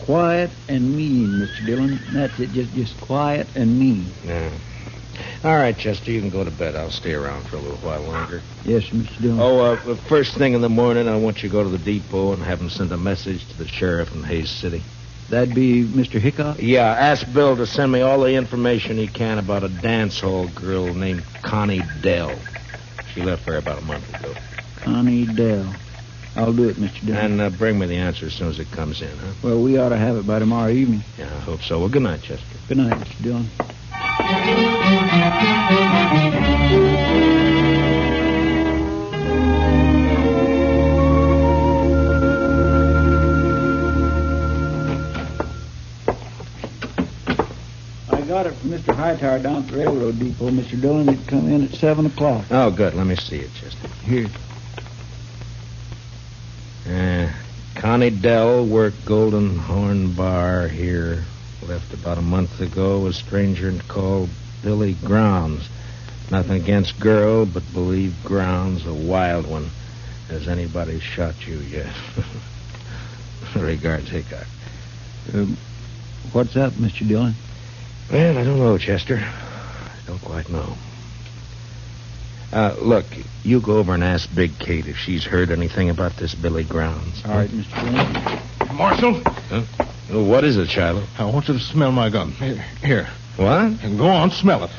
quiet and mean, Mr. Dillon. That's it, just just quiet and mean. Yeah. All right, Chester, you can go to bed. I'll stay around for a little while longer. Yes, Mr. Dillon. Oh, uh, first thing in the morning, I want you to go to the depot and have them send a message to the sheriff in Hays City. That'd be Mr. Hickok? Yeah, ask Bill to send me all the information he can about a dance hall girl named Connie Dell. She left there about a month ago. Connie Dell. I'll do it, Mr. Dillon. And uh, bring me the answer as soon as it comes in, huh? Well, we ought to have it by tomorrow evening. Yeah, I hope so. Well, good night, Chester. Good night, Mr. Dillon. Mr. Hightower down at the railroad depot, Mr. Dillon. It come in at 7 o'clock. Oh, good. Let me see it, Chester. Here. Uh, Connie Dell worked Golden Horn Bar here. Left about a month ago. A stranger and called Billy Grounds. Nothing against girl, but believe Grounds a wild one. Has anybody shot you yet? Regards, Hickok. Um, what's up, Mr. Dillon? Well, I don't know, Chester. I don't quite know. Uh, look, you go over and ask Big Kate if she's heard anything about this Billy Grounds. All right, Mr. Dillon. Marshal? Huh? Well, what is it, Shiloh? I want you to smell my gun. Here. here. What? And go on, smell it.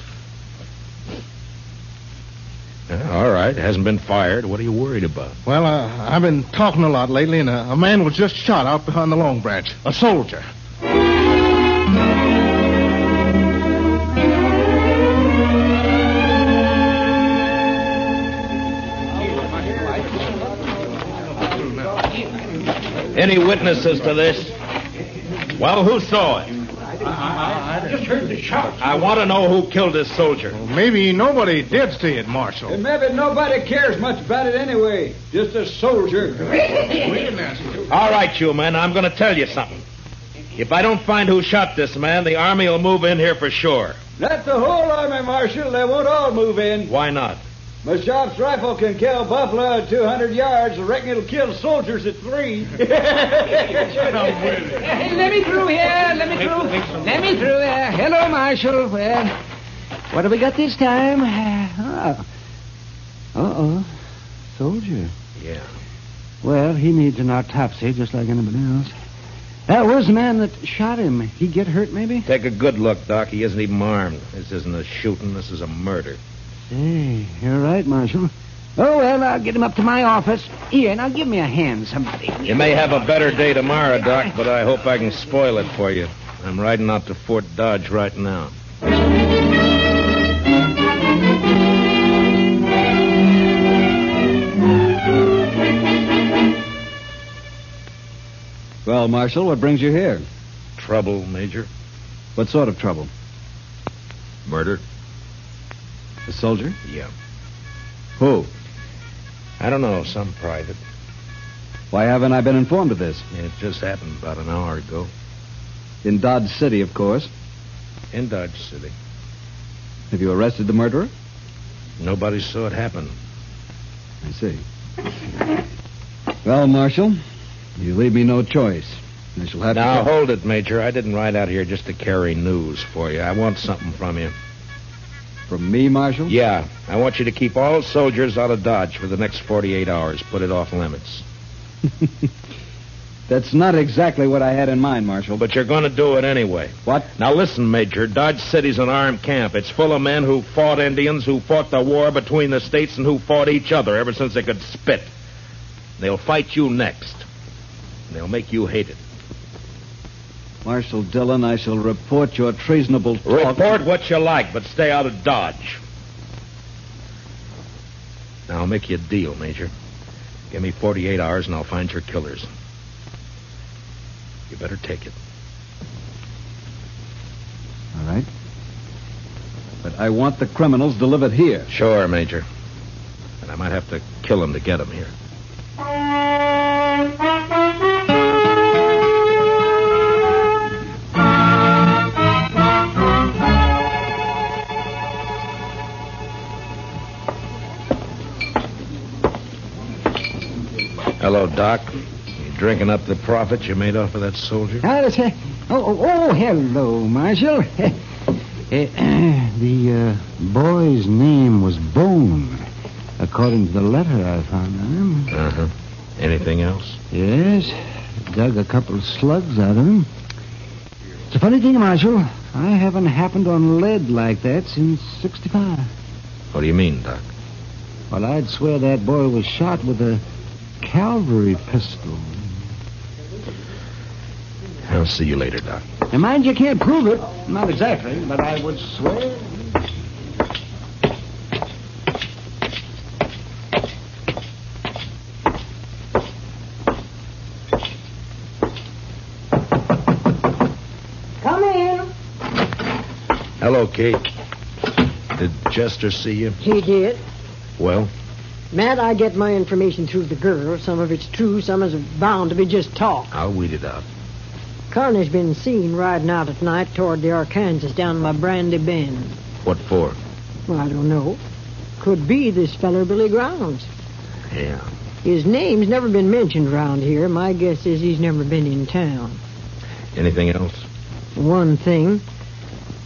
Yeah, all right. It hasn't been fired. What are you worried about? Well, uh, I've been talking a lot lately, and a, a man was just shot out behind the Long Branch. A soldier. Any witnesses to this? Well, who saw it? I just heard the shot. I want to know who killed this soldier. Maybe nobody did see it, Marshal. And maybe nobody cares much about it anyway. Just a soldier. All right, you men, I'm going to tell you something. If I don't find who shot this man, the army will move in here for sure. Not the whole army, Marshal. They won't all move in. Why not? My Sharps rifle can kill buffalo at 200 yards. I reckon it'll kill soldiers at three. Hey, let me through here. Let me through. Let me through here. Hello, Marshal. Well, what have we got this time? Uh oh. Soldier. Yeah. Well, he needs an autopsy just like anybody else. That was the man that shot him. He get hurt, maybe? Take a good look, Doc. He isn't even armed. This isn't a shooting. This is a murder. Hey, you're right, Marshal. Oh, well, I'll get him up to my office. Here, now give me a hand, somebody. You may have a better day tomorrow, Doc, but I hope I can spoil it for you. I'm riding out to Fort Dodge right now. Well, Marshal, what brings you here? Trouble, Major. What sort of trouble? Murder? A soldier? Yeah. Who? I don't know, some private. Why haven't I been informed of this? It just happened about an hour ago. In Dodge City, of course. In Dodge City. Have you arrested the murderer? Nobody saw it happen. I see. Well, Marshal, you leave me no choice. I shall have Now, to. hold it, Major. I didn't ride out here just to carry news for you. I want something from you. From me, Marshal? Yeah. I want you to keep all soldiers out of Dodge for the next 48 hours. Put it off limits. That's not exactly what I had in mind, Marshal. But you're going to do it anyway. What? Now listen, Major. Dodge City's an armed camp. It's full of men who fought Indians, who fought the war between the states, and who fought each other ever since they could spit. They'll fight you next. They'll make you hate it. Marshal Dillon, I shall report your treasonable talk. Report what you like, but stay out of Dodge. Now I'll make you a deal, Major. Give me 48 hours and I'll find your killers. You better take it. All right. But I want the criminals delivered here. Sure, Major. And I might have to kill them to get them here. Hello, Doc. You drinking up the profit you made off of that soldier? Ah, that's, uh, oh, oh, oh, hello, Marshal. Eh, the uh, boy's name was Bone, according to the letter I found on him. Uh huh. Anything else? Yes, dug a couple of slugs out of him. It's a funny thing, Marshal. I haven't happened on lead like that since 65. What do you mean, Doc? Well, I'd swear that boy was shot with a cavalry pistol. I'll see you later, Doc. And mind you can't prove it. Not exactly, but I would swear. Come in. Hello, Kate. Did Chester see you? He did. Well, Matt, I get my information through the girl. Some of it's true, some is bound to be just talk. I'll weed it out. Carney's been seen riding out at night toward the Arkansas down by Brandy Bend. What for? Well, I don't know. Could be this feller Billy Grounds. Yeah. His name's never been mentioned around here. My guess is he's never been in town. Anything else? One thing.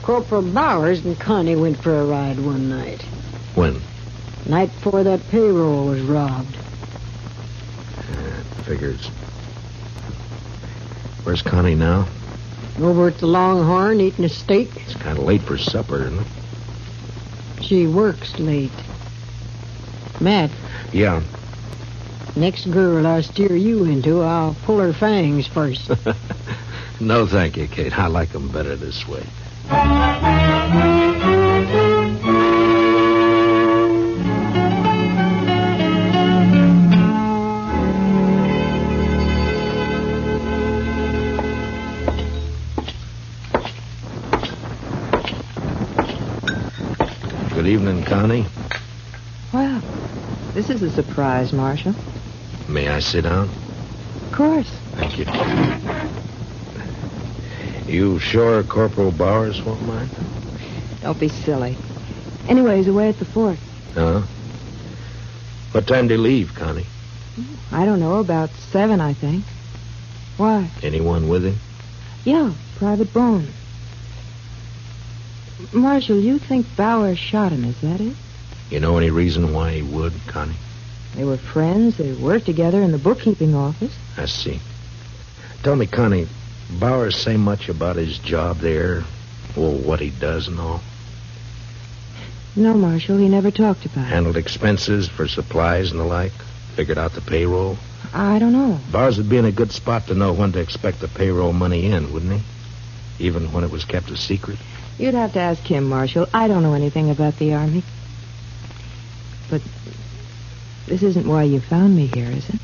Corporal Bowers and Connie went for a ride one night. When? Night before that payroll was robbed. Figures. Where's Connie now? Over at the Longhorn eating a steak. It's kind of late for supper, isn't it? She works late. Matt, Yeah. next girl I steer you into, I'll pull her fangs first. no, thank you, Kate. I like them better this way. Good evening, Connie. Well, this is a surprise, Marshal. May I sit down? Of course. Thank you. You sure Corporal Bowers won't mind? Don't be silly. Anyway, he's away at the fort. Huh? What time do you leave, Connie? I don't know, about seven, I think. Why? Anyone with him? Yeah, Private Bone. Marshal, you think Bowers shot him, is that it? You know any reason why he would, Connie? They were friends. They worked together in the bookkeeping office. I see. Tell me, Connie, Bowers say much about his job there? or what he does and all? No, Marshal, he never talked about it. Handled expenses for supplies and the like? Figured out the payroll? I don't know. Bowers would be in a good spot to know when to expect the payroll money in, wouldn't he? Even when it was kept a secret? You'd have to ask him, Marshal. I don't know anything about the Army. But this isn't why you found me here, is it?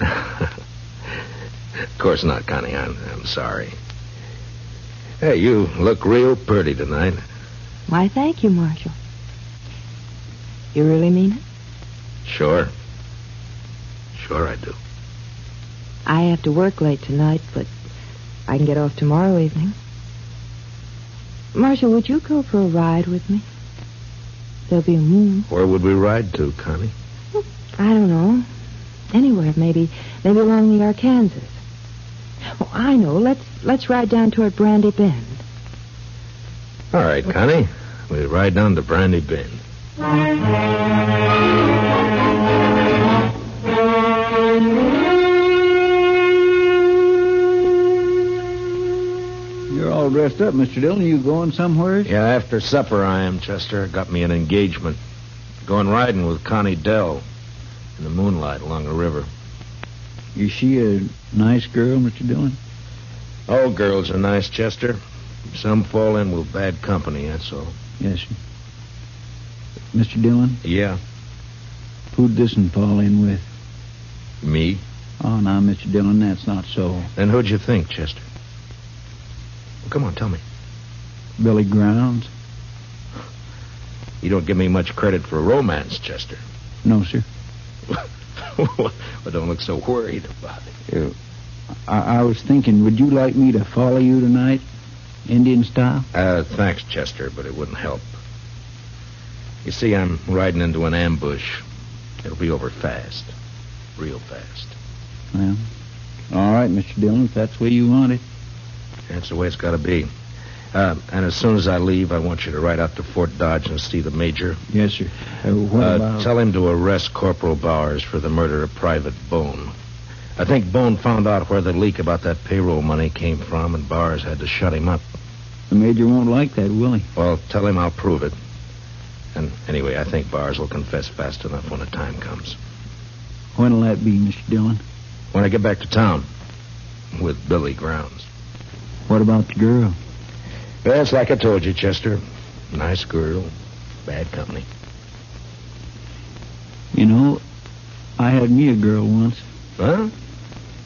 Of course not, Connie. I'm, I'm sorry. Hey, you look real pretty tonight. Why, thank you, Marshal. You really mean it? Sure. Sure I do. I have to work late tonight, but I can get off tomorrow evening. Marshal, would you go for a ride with me? There'll be a moon. Where would we ride to, Connie? I don't know. Anywhere, maybe, maybe along the Arkansas. Oh, I know. Let's let's ride down toward Brandy Bend. All right, Connie. We ride down to Brandy Bend. All dressed up, Mr. Dillon. You going somewhere? Yeah, after supper I am, Chester. Got me an engagement. Going riding with Connie Dell in the moonlight along the river. Is she a nice girl, Mr. Dillon? All girls are nice, Chester. Some fall in with bad company, that's all. Yes, sir. Mr. Dillon, Yeah, who'd this one fall in with? me. Oh, now, Mr. Dillon, that's not so. Then who'd you think, Chester? Well, come on, tell me. Billy Grounds? You don't give me much credit for romance, Chester. No, sir. well, don't look so worried about it. Uh, I, I was thinking, would you like me to follow you tonight? Indian style? Uh, thanks, Chester, but it wouldn't help. You see, I'm riding into an ambush. It'll be over fast. Real fast. Well, all right, Mr. Dillon, if that's the way you want it. That's the way it's got to be. Uh, and as soon as I leave, I want you to ride out to Fort Dodge and see the major. Yes, sir. Uh, what Uh, about... Tell him to arrest Corporal Bowers for the murder of Private Bone. I think Bone found out where the leak about that payroll money came from, and Bowers had to shut him up. The major won't like that, will he? Well, tell him I'll prove it. And anyway, I think Bowers will confess fast enough when the time comes. When'll that be, Mr. Dillon? When I get back to town with Billy Grounds. What about the girl? Well, it's like I told you, Chester. Nice girl, bad company. You know, I had me a girl once. Huh?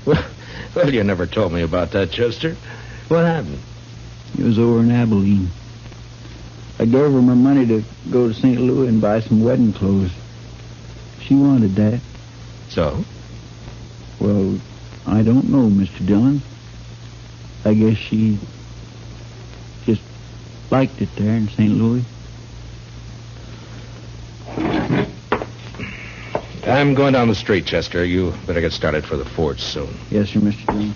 Well, well, you never told me about that, Chester. What happened? It was over in Abilene. I gave her my money to go to St. Louis and buy some wedding clothes. She wanted that. So? Well, I don't know, Mr. Dillon. I guess she just liked it there in St. Louis. I'm going down the street, Chester. You better get started for the fort soon. Yes, sir, Mr. Dillon.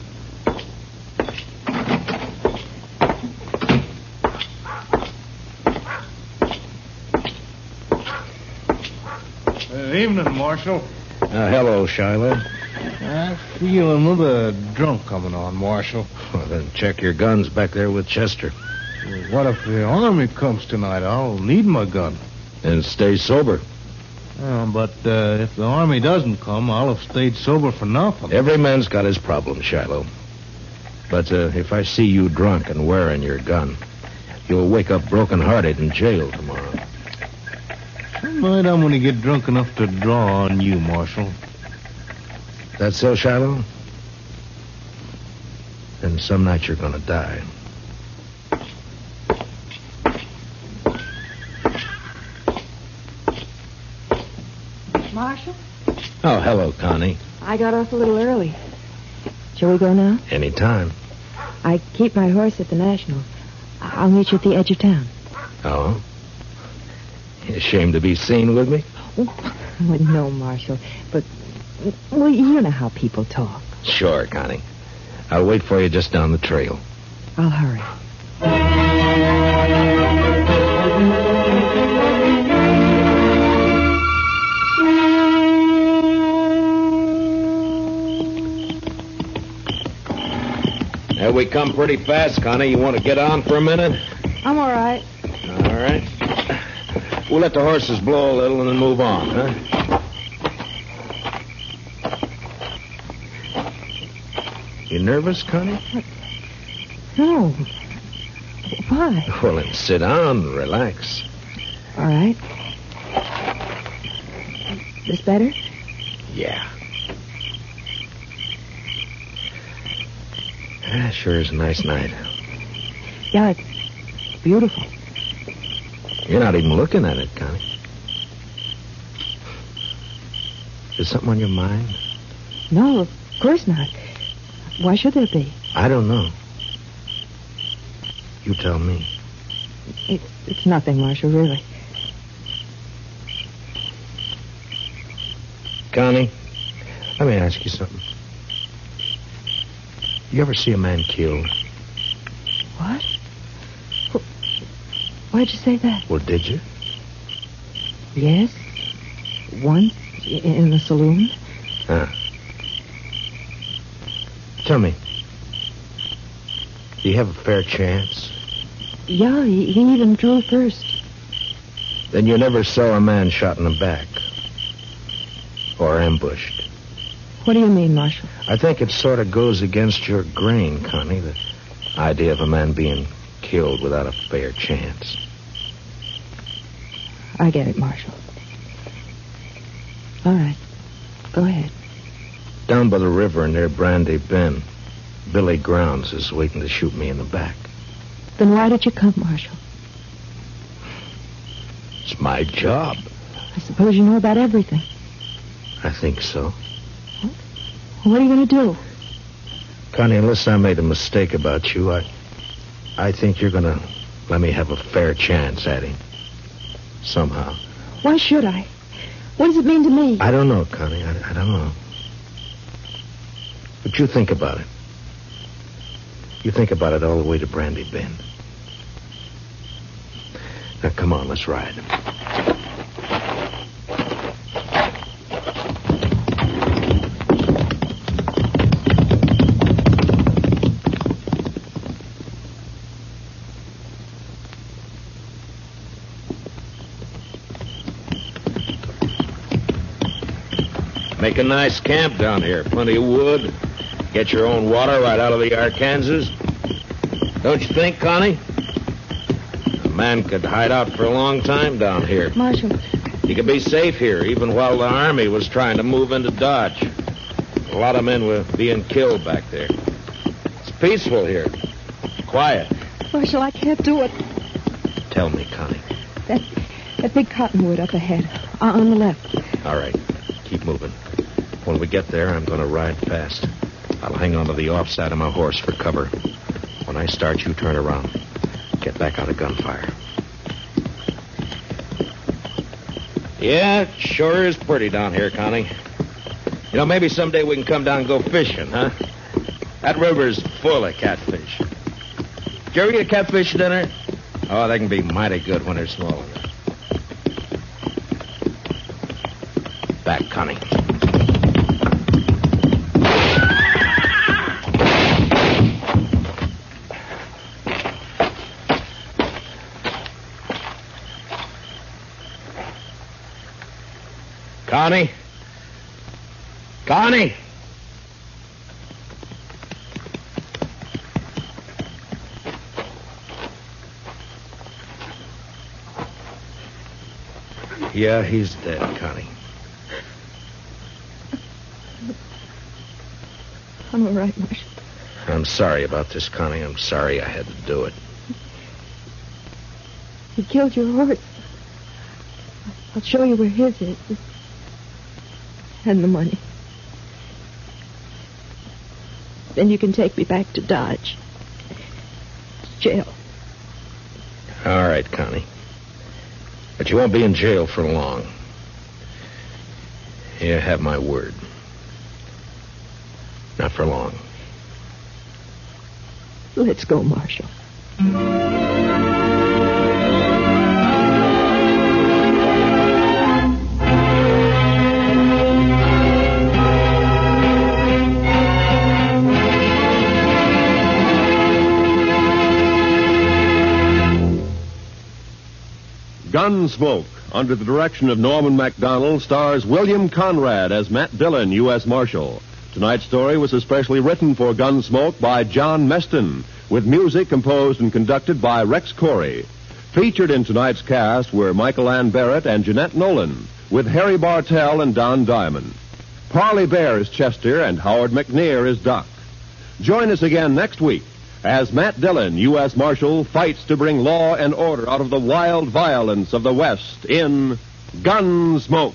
Uh, evening, Marshal. Uh, hello, Shiloh. I feel another drunk coming on, Marshal. Well, then check your guns back there with Chester. What if the army comes tonight? I'll need my gun. And stay sober. But uh, if the army doesn't come, I'll have stayed sober for nothing. Every man's got his problems, Shiloh. But uh, if I see you drunk and wearing your gun, you'll wake up broken-hearted in jail tomorrow. Tonight I'm going to get drunk enough to draw on you, Marshal. That so, Shiloh? Then some night you're going to die. Marshal, Oh, hello, Connie. I got off a little early. Shall we go now? Anytime. I keep my horse at the National. I'll meet you at the edge of town. Oh? You ashamed to be seen with me? Well, oh, no, Marshal, but well, you know how people talk. Sure, Connie. I'll wait for you just down the trail. I'll hurry. There we come pretty fast, Connie. You want to get on for a minute? I'm all right. All right. We'll let the horses blow a little and then move on, huh? You nervous, Connie? No. Why? Well, then sit down and relax. All right. This better? Yeah. Ah, sure is a nice night. Yeah, it's beautiful. You're not even looking at it, Connie. Is something on your mind? No, of course not. Why should there be? I don't know. You tell me. It, it's nothing, Marshal, really. Connie, let me ask you something. You ever see a man killed? What? Wh- Why'd you say that? Well, did you? Yes. Once in the saloon. Huh. Tell me. Do you have a fair chance? Yeah, he, he even drew first. Then you never saw a man shot in the back. Or ambushed. What do you mean, Marshal? I think it sort of goes against your grain, Connie, the idea of a man being killed without a fair chance. I get it, Marshal. All right. Go ahead. Down by the river near Brandy Bend, Billy Grounds is waiting to shoot me in the back. Then why did you come, Marshal? It's my job. I suppose you know about everything. I think so. What what are you going to do? Connie, unless I made a mistake about you, I I think you're gonna let me have a fair chance at him. Somehow. Why should I? What does it mean to me? I don't know, Connie. I, I don't know. But you think about it. You think about it all the way to Brandy Bend. Now, come on, let's ride. Make a nice camp down here. Plenty of wood. Get your own water right out of the Arkansas. Don't you think, Connie? A man could hide out for a long time down here. Marshal, He could be safe here, even while the army was trying to move into Dodge. A lot of men were being killed back there. It's peaceful here. Quiet. Marshal, I can't do it. Tell me, Connie. That, that big cottonwood up ahead, uh, on the left. All right. Keep moving. When we get there, I'm going to ride fast. I'll hang on to the offside of my horse for cover. When I start, you turn around. Get back out of gunfire. Yeah, it sure is pretty down here, Connie. You know, maybe someday we can come down and go fishing, huh? That river's full of catfish. Did you ever get a catfish dinner? Oh, they can be mighty good when they're small. Back, Connie. Connie? Connie? Yeah, he's dead, Connie. I'm all right, Marshal. I'm sorry about this, Connie. I'm sorry I had to do it. He killed your horse. I'll show you where his is. And the money. Then you can take me back to Dodge. Jail. All right, Connie. But you won't be in jail for long. You have my word. Not for long. Let's go, Marshal. Gunsmoke, under the direction of Norman Macdonnell, stars William Conrad as Matt Dillon, U.S. Marshal. Tonight's story was especially written for Gunsmoke by John Meston, with music composed and conducted by Rex Koury. Featured in tonight's cast were Michael Ann Barrett and Jeanette Nolan, with Harry Bartell and Don Diamond. Parley Baer is Chester, and Howard McNear is Doc. Join us again next week as Matt Dillon, U.S. Marshal, fights to bring law and order out of the wild violence of the West in Gunsmoke.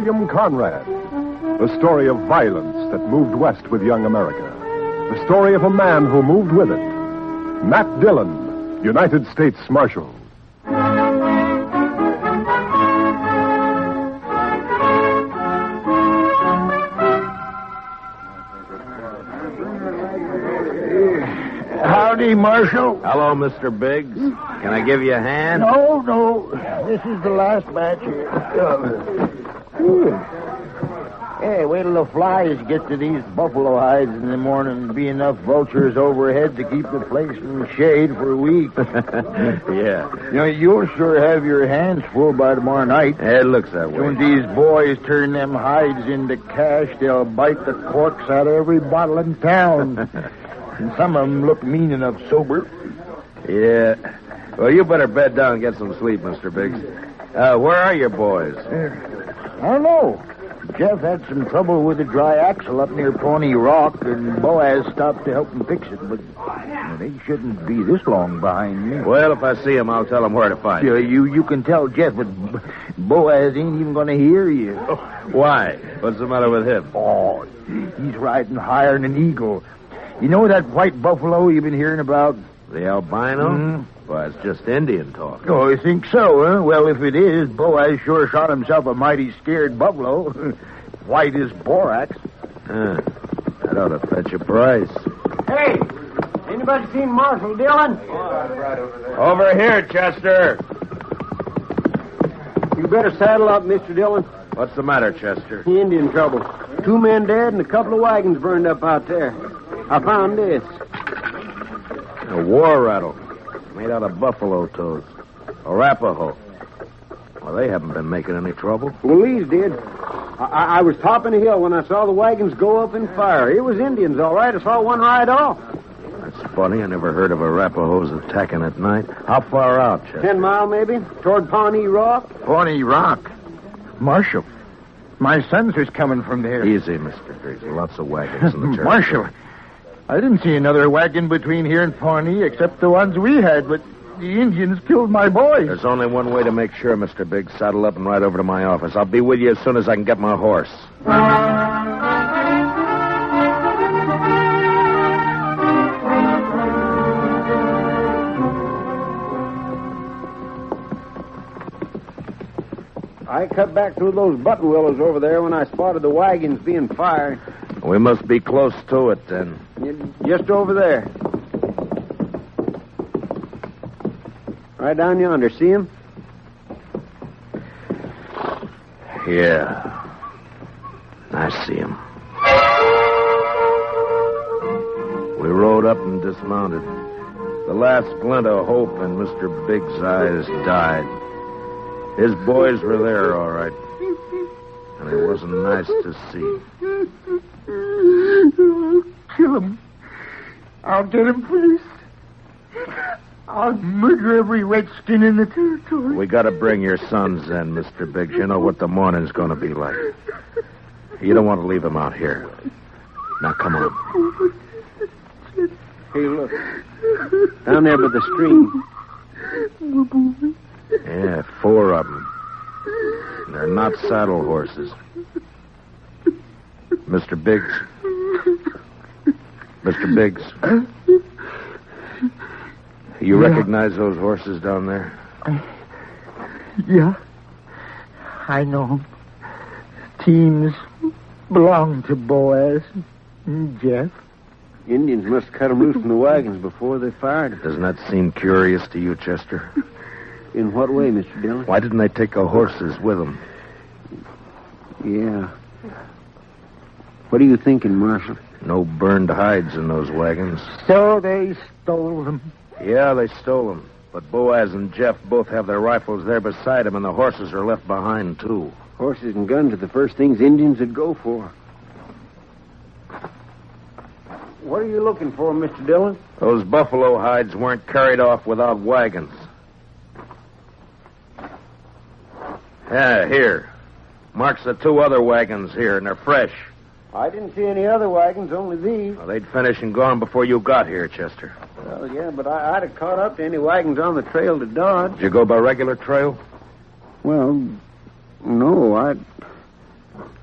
William Conrad. The story of violence that moved west with young America. The story of a man who moved with it. Matt Dillon, United States Marshal. Howdy, Marshal. Hello, Mr. Biggs. Can I give you a hand? No, no. This is the last batch here. Uh, Hey, wait till the flies get to these buffalo hides in the morning and be enough vultures overhead to keep the place in shade for a week. yeah. You know, you'll sure have your hands full by tomorrow night. It looks that way. When these boys turn them hides into cash, they'll bite the corks out of every bottle in town. and some of them look mean enough sober. Yeah. Well, you better bed down and get some sleep, Mr. Biggs. Uh, where are your boys? I don't know. Jeff had some trouble with the dry axle up near Pawnee Rock, and Boaz stopped to help him fix it. But well, they shouldn't be this long behind me. Well, if I see him, I'll tell him where to find you. you you can tell Jeff, but Boaz ain't even going to hear you. Why? What's the matter with him? Oh, he's riding higher than an eagle. You know that white buffalo you've been hearing about? The albino? Mhm. Well, it's just Indian talk. Oh, you think so, huh? Well, if it is, Boaz sure shot himself a mighty scared buffalo. White as borax. Huh. That ought to fetch a price. Hey, anybody seen Marshal Dillon? Over here, Chester. You better saddle up, Mr. Dillon. What's the matter, Chester? Indian trouble. Two men dead and a couple of wagons burned up out there. I found this. A war rattle. Made out of buffalo toes. Arapaho. Well, they haven't been making any trouble. Well, these did. I, I I was topping a hill when I saw the wagons go up in fire. It was Indians, all right. I saw one ride off. That's funny. I never heard of Arapahoes attacking at night. How far out, Chester? Ten mile, maybe? Toward Pawnee Rock? Pawnee Rock. Marshal, my sons is coming from there. Easy, Mr. Griggs. Lots of wagons in the territory. Marshal, I didn't see another wagon between here and Pawnee except the ones we had, but the Indians killed my boys. There's only one way to make sure, Mr. Biggs. Saddle up and ride over to my office. I'll be with you as soon as I can get my horse. I cut back through those button willows over there when I spotted the wagons being fired. We must be close to it, then. Just over there. Right down yonder. See him? Yeah. I see him. We rode up and dismounted. The last glint of hope in Mr. Biggs' eyes died. His boys were there, all right. And it wasn't nice to see. Kill him. I'll get him, please. I'll murder every redskin in the territory. We gotta bring your sons in, Mr. Biggs. You know what the morning's gonna be like. You don't want to leave them out here. Now, come on. Hey, look. Down there by the stream. Yeah, four of them. They're not saddle horses. Mr. Biggs. Mr. Biggs. You Yeah. recognize those horses down there? Yeah. I know 'em. Teams belong to Boaz and Jeff. Indians must have cut them loose from the wagons before they fired. Doesn't that seem curious to you, Chester? In what way, Mr. Dillon? Why didn't they take the horses with them? Yeah. What are you thinking, Marshal? No burned hides in those wagons. So they stole them. Yeah, they stole them. But Boaz and Jeff both have their rifles there beside them, and the horses are left behind, too. Horses and guns are the first things Indians would go for. What are you looking for, Mr. Dillon? Those buffalo hides weren't carried off without wagons. Yeah, here. Marks the two other wagons here, and they're fresh. I didn't see any other wagons, only these. Well, they'd finished and gone before you got here, Chester. Well, yeah, but I, I'd have caught up to any wagons on the trail to Dodge. Did you go by regular trail? Well, no, I.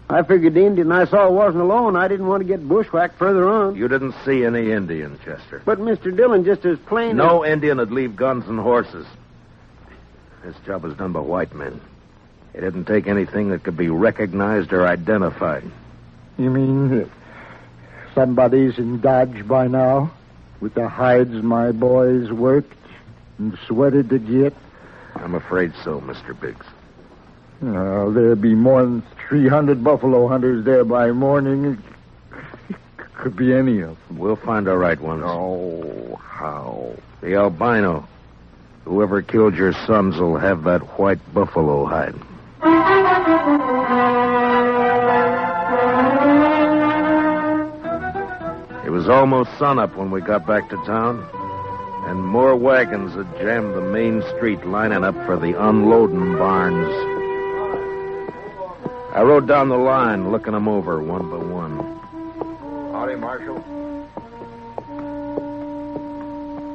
I figured the Indian I saw wasn't alone. I didn't want to get bushwhacked further on. You didn't see any Indian, Chester. But Mr. Dillon, just as plain No as... Indian would leave guns and horses. This job was done by white men. It didn't take anything that could be recognized or identified. You mean somebody's in Dodge by now? With the hides my boys worked and sweated to get? I'm afraid so, Mr. Biggs. Oh, there'll be more than 300 buffalo hunters there by morning. Could be any of them. We'll find the right ones. Oh, how? The albino. Whoever killed your sons will have that white buffalo hide. It was almost sunup when we got back to town, and more wagons had jammed the main street lining up for the unloading barns. I rode down the line, looking them over one by one. Howdy, Marshal.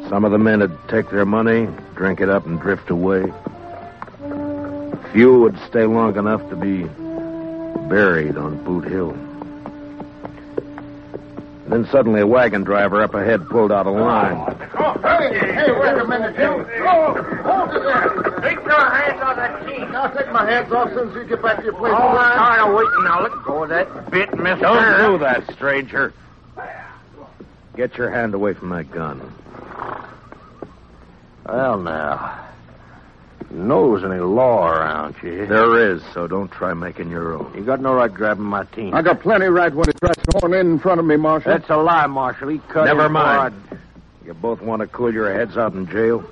Some of the men would take their money, drink it up, and drift away. Few would stay long enough to be buried on Boot Hill. Then suddenly a wagon driver up ahead pulled out a line. Oh, oh, hey, hey, wait a minute, Jim. Oh, hold it there. Take your hands off that key. I'll take my hands off as soon as you get back to your place. All right. Tired of waiting now. Let go of that bit, mister. Don't do that, stranger. Get your hand away from that gun. Well, now. Knows any law around here. There is, so don't try making your own. You got no right grabbing my team. I got plenty right when he tries to horn in in front of me, Marshal. That's a lie, Marshal. He cut Never in mind. before You both want to cool your heads out in jail?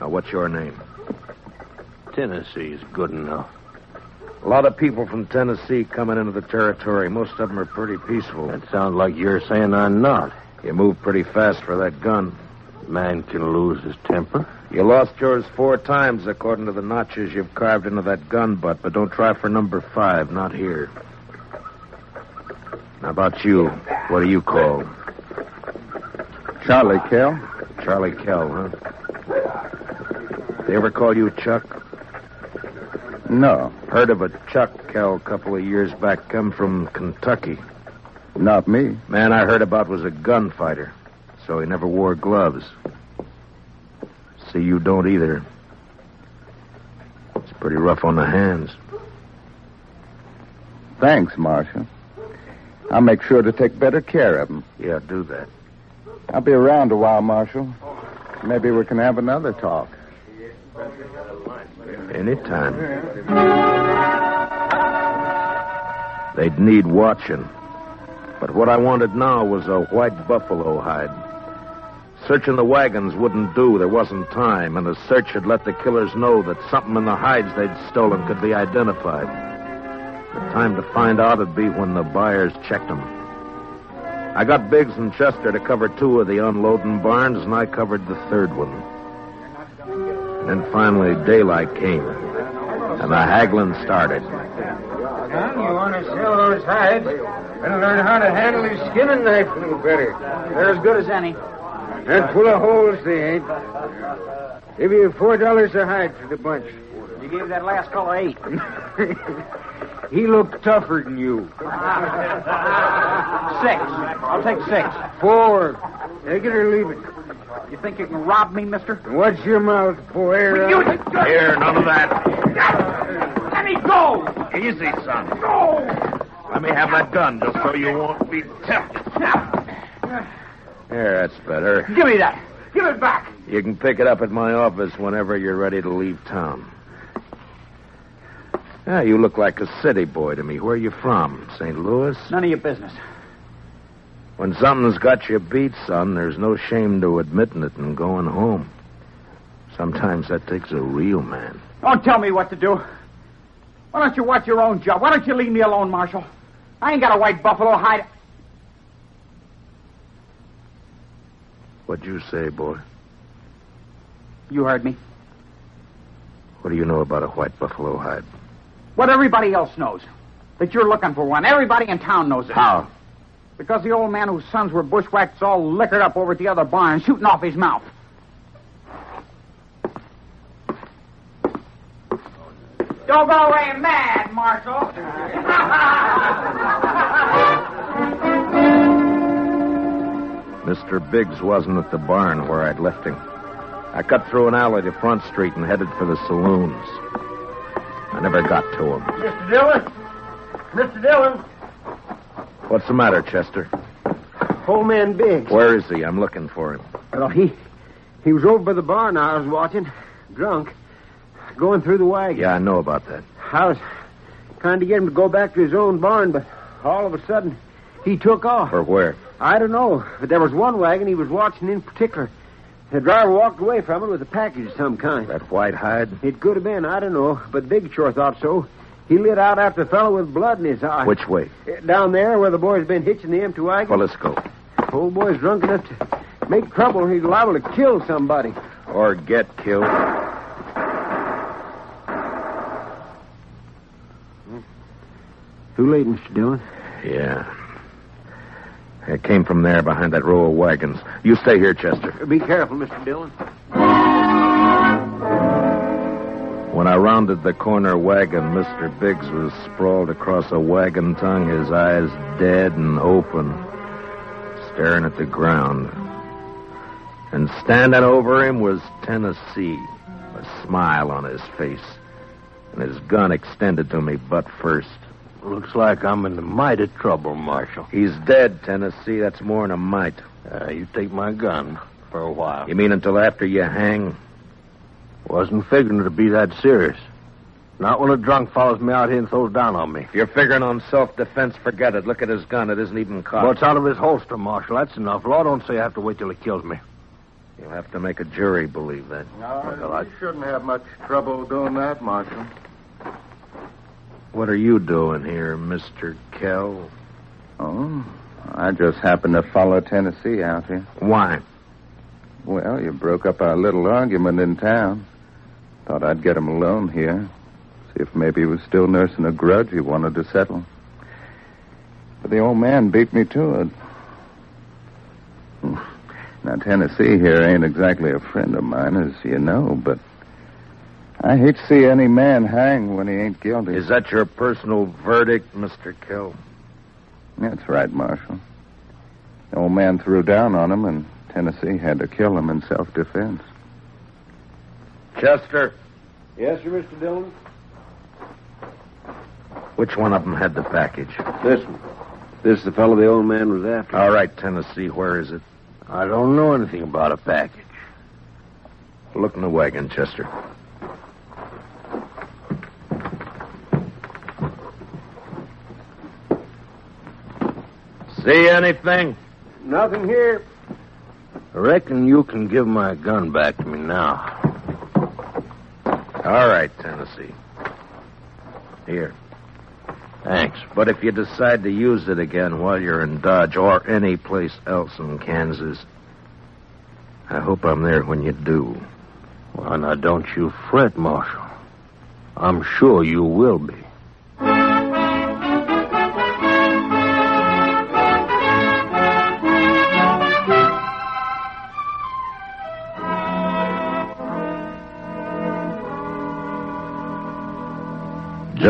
Now, what's your name? I- Tennessee's good enough. A lot of people from Tennessee coming into the territory. Most of them are pretty peaceful. That sounds like you're saying I'm not. You move pretty fast for that gun. Man can lose his temper. You lost yours four times, according to the notches you've carved into that gun butt, but don't try for number five, not here. How about you? What do you call? Charlie Kell. Charlie Kell, huh? They ever call you Chuck? No, Heard of a Chuck Kell a couple of years back, come from Kentucky. not me. Man I heard about was a gunfighter, so he never wore gloves. See, you don't either. It's pretty rough on the hands. Thanks, Marshal. I'll make sure to take better care of him. Yeah, do that. I'll be around a while, Marshal. Maybe we can have another talk. Anytime. They'd need watching. But what I wanted now was a white buffalo hide. Searching the wagons wouldn't do. There wasn't time, and a search had let the killers know that something in the hides they'd stolen could be identified. The time to find out would be when the buyers checked them. I got Biggs and Chester to cover two of the unloading barns, and I covered the third one. And then finally daylight came, and the haggling started. Son, you want to sell those hides? Better learn how to handle your skinning knife a little better. They're as good as any. And full of holes, they ain't. Give you four dollars a hide for the bunch. You gave that last fellow eight. he looked tougher than you. six. I'll take six. Four. Take it or leave it. You think you can rob me, mister? What's your mouth, boy. or You- I'll- Here, none of that. Let me go! Easy, son. Go! Let me have that gun just so you won't be tempted. There, that's better. Give me that. Give it back. You can pick it up at my office whenever you're ready to leave town. Yeah, you look like a city boy to me. Where are you from? St. Louis? None of your business. When something's got you beat, son, there's no shame to admitting it and going home. Sometimes that takes a real man. Don't tell me what to do. Why don't you watch your own job? Why don't you leave me alone, Marshal? I ain't got a white buffalo hide. What'd you say, boy? You heard me. What do you know about a white buffalo hide? What everybody else knows. That you're looking for one. Everybody in town knows it. How? Because the old man whose sons were bushwhacked is all liquored up over at the other barn, shooting off his mouth. Don't go away mad, Marshal. Mr. Biggs wasn't at the barn where I'd left him. I cut through an alley to Front Street and headed for the saloons. I never got to him. Mr. Dillon? Mr. Dillon? What's the matter, Chester? Old man Biggs. Where is he? I'm looking for him. Well, he he was over by the barn I was watching, drunk, going through the wagon. Yeah, I know about that. I was trying to get him to go back to his own barn, but all of a sudden he took off. For where? I don't know, but there was one wagon he was watching in particular. The driver walked away from it with a package of some kind. That white hide? It could have been, I don't know, but Biggs sure thought so. He lit out after the fellow with blood in his eye. Which way? Eh, down there where the boy's been hitching the empty wagon. Well, let's go. Old boy's drunk enough to make trouble. He's liable to kill somebody. Or get killed. Hmm. Too late, Mr. Dillon. Yeah. It came from there behind that row of wagons. You stay here, Chester. Be careful, Mr. Dillon. When I rounded the corner wagon, Mr. Biggs was sprawled across a wagon tongue, his eyes dead and open, staring at the ground. And standing over him was Tennessee, a smile on his face, and his gun extended to me butt first. Looks like I'm in the mighty trouble, Marshal. He's dead, Tennessee. That's more than a mite. Uh, you take my gun for a while. You mean until after you hang? Wasn't figuring to be that serious. Not when a drunk follows me out here and throws down on me. If you're figuring on self-defense, forget it. Look at his gun. It isn't even cocked. What's out of his holster, Marshal? That's enough. Law don't say I have to wait till he kills me. You'll have to make a jury believe that. Well, you shouldn't have much trouble doing that, Marshal. What are you doing here, Mr. Kell? Oh, I just happened to follow Tennessee out here. Why? Well, you broke up our little argument in town. Thought I'd get him alone here. See if maybe he was still nursing a grudge he wanted to settle. But the old man beat me to it. Now, Tennessee here ain't exactly a friend of mine, as you know, but I hate to see any man hang when he ain't guilty. Is that your personal verdict, Mr. Kell? That's right, Marshal. The old man threw down on him, and Tennessee had to kill him in self-defense. Chester, Yes, sir, Mr. Dillon? which one of them had the package? This one. This is the fellow the old man was after. All right, Tennessee, where is it? I don't know anything about a package. Look in the wagon, Chester. See anything? Nothing here. I reckon you can give my gun back to me now. All right, Tennessee. Here. Thanks. But if you decide to use it again while you're in Dodge or any place else in Kansas, I hope I'm there when you do. Well, now, don't you fret, Marshal. I'm sure you will be.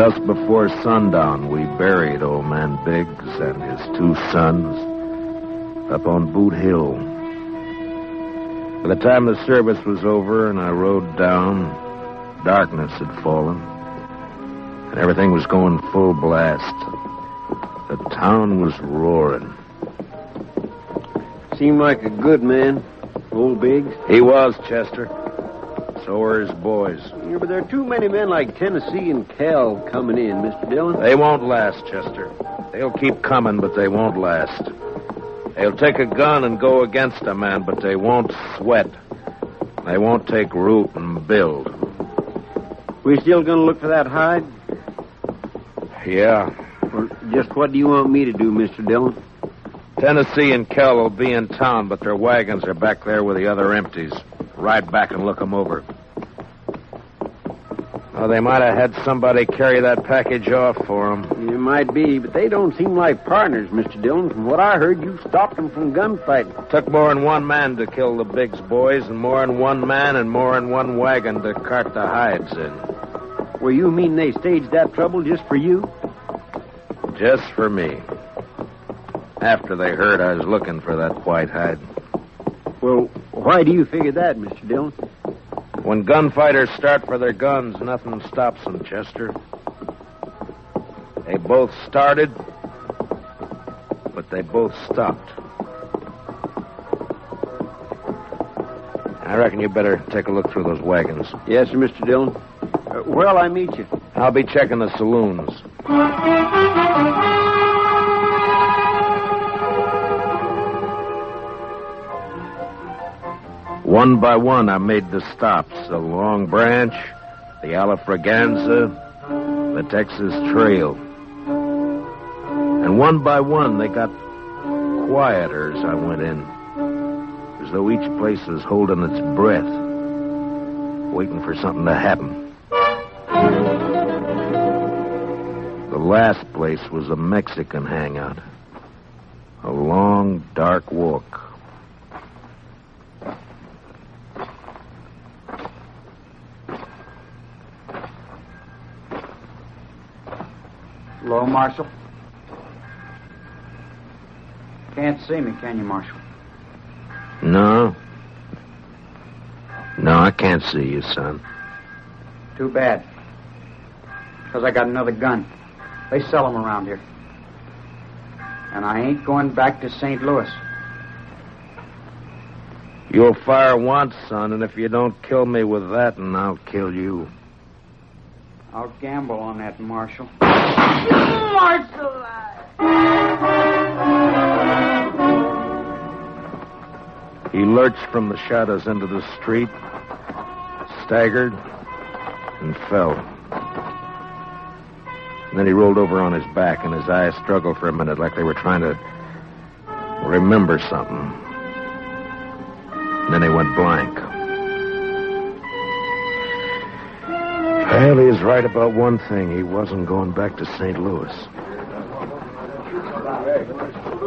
Just before sundown, we buried old man Biggs and his two sons up on Boot Hill. By the time the service was over and I rode down, darkness had fallen, and everything was going full blast. The town was roaring. Seemed like a good man, old Biggs. He was, Chester. So were his boys. Yeah, but there are too many men like Tennessee and Kell coming in, Mr. Dillon. They won't last, Chester. They'll keep coming, but they won't last. They'll take a gun and go against a man, but they won't sweat. They won't take root and build. We still gonna look for that hide? Yeah. Well, just what do you want me to do, Mr. Dillon? Tennessee and Kell will be in town, but their wagons are back there with the other empties. Ride back and look 'em over. Well, they might have had somebody carry that package off for 'em. It might be, but they don't seem like partners, Mr. Dillon. From what I heard, you stopped them from gunfighting. Took more than one man to kill the Biggs boys, and more than one man and more than one wagon to cart the hides in. Well, you mean they staged that trouble just for you? Just for me. After they heard I was looking for that white hide. Well, why do you figure that, Mr. Dillon? When gunfighters start for their guns, nothing stops them, Chester. They both started, but they both stopped. I reckon you better take a look through those wagons. Yes, sir, Mr. Dillon. Uh, where'll I meet you? I'll be checking the saloons. One by one, I made the stops. The Long Branch, the Alafraganza, the Texas Trail. And one by one, they got quieter as I went in. As though each place was holding its breath, waiting for something to happen. The last place was a Mexican hangout. A long, dark walk. Hello, Marshal. Can't see me, can you, Marshal? No. No, I can't see you, son. Too bad. Because I got another gun. They sell 'em around here. And I ain't going back to St. Louis. You'll fire once, son, and if you don't kill me with that, and I'll kill you. I'll gamble on that, Marshal. Marshal! He lurched from the shadows into the street, staggered, and fell. And then he rolled over on his back, and his eyes struggled for a minute like they were trying to remember something. And then he went blank. Well, he was right about one thing. He wasn't going back to St. Louis.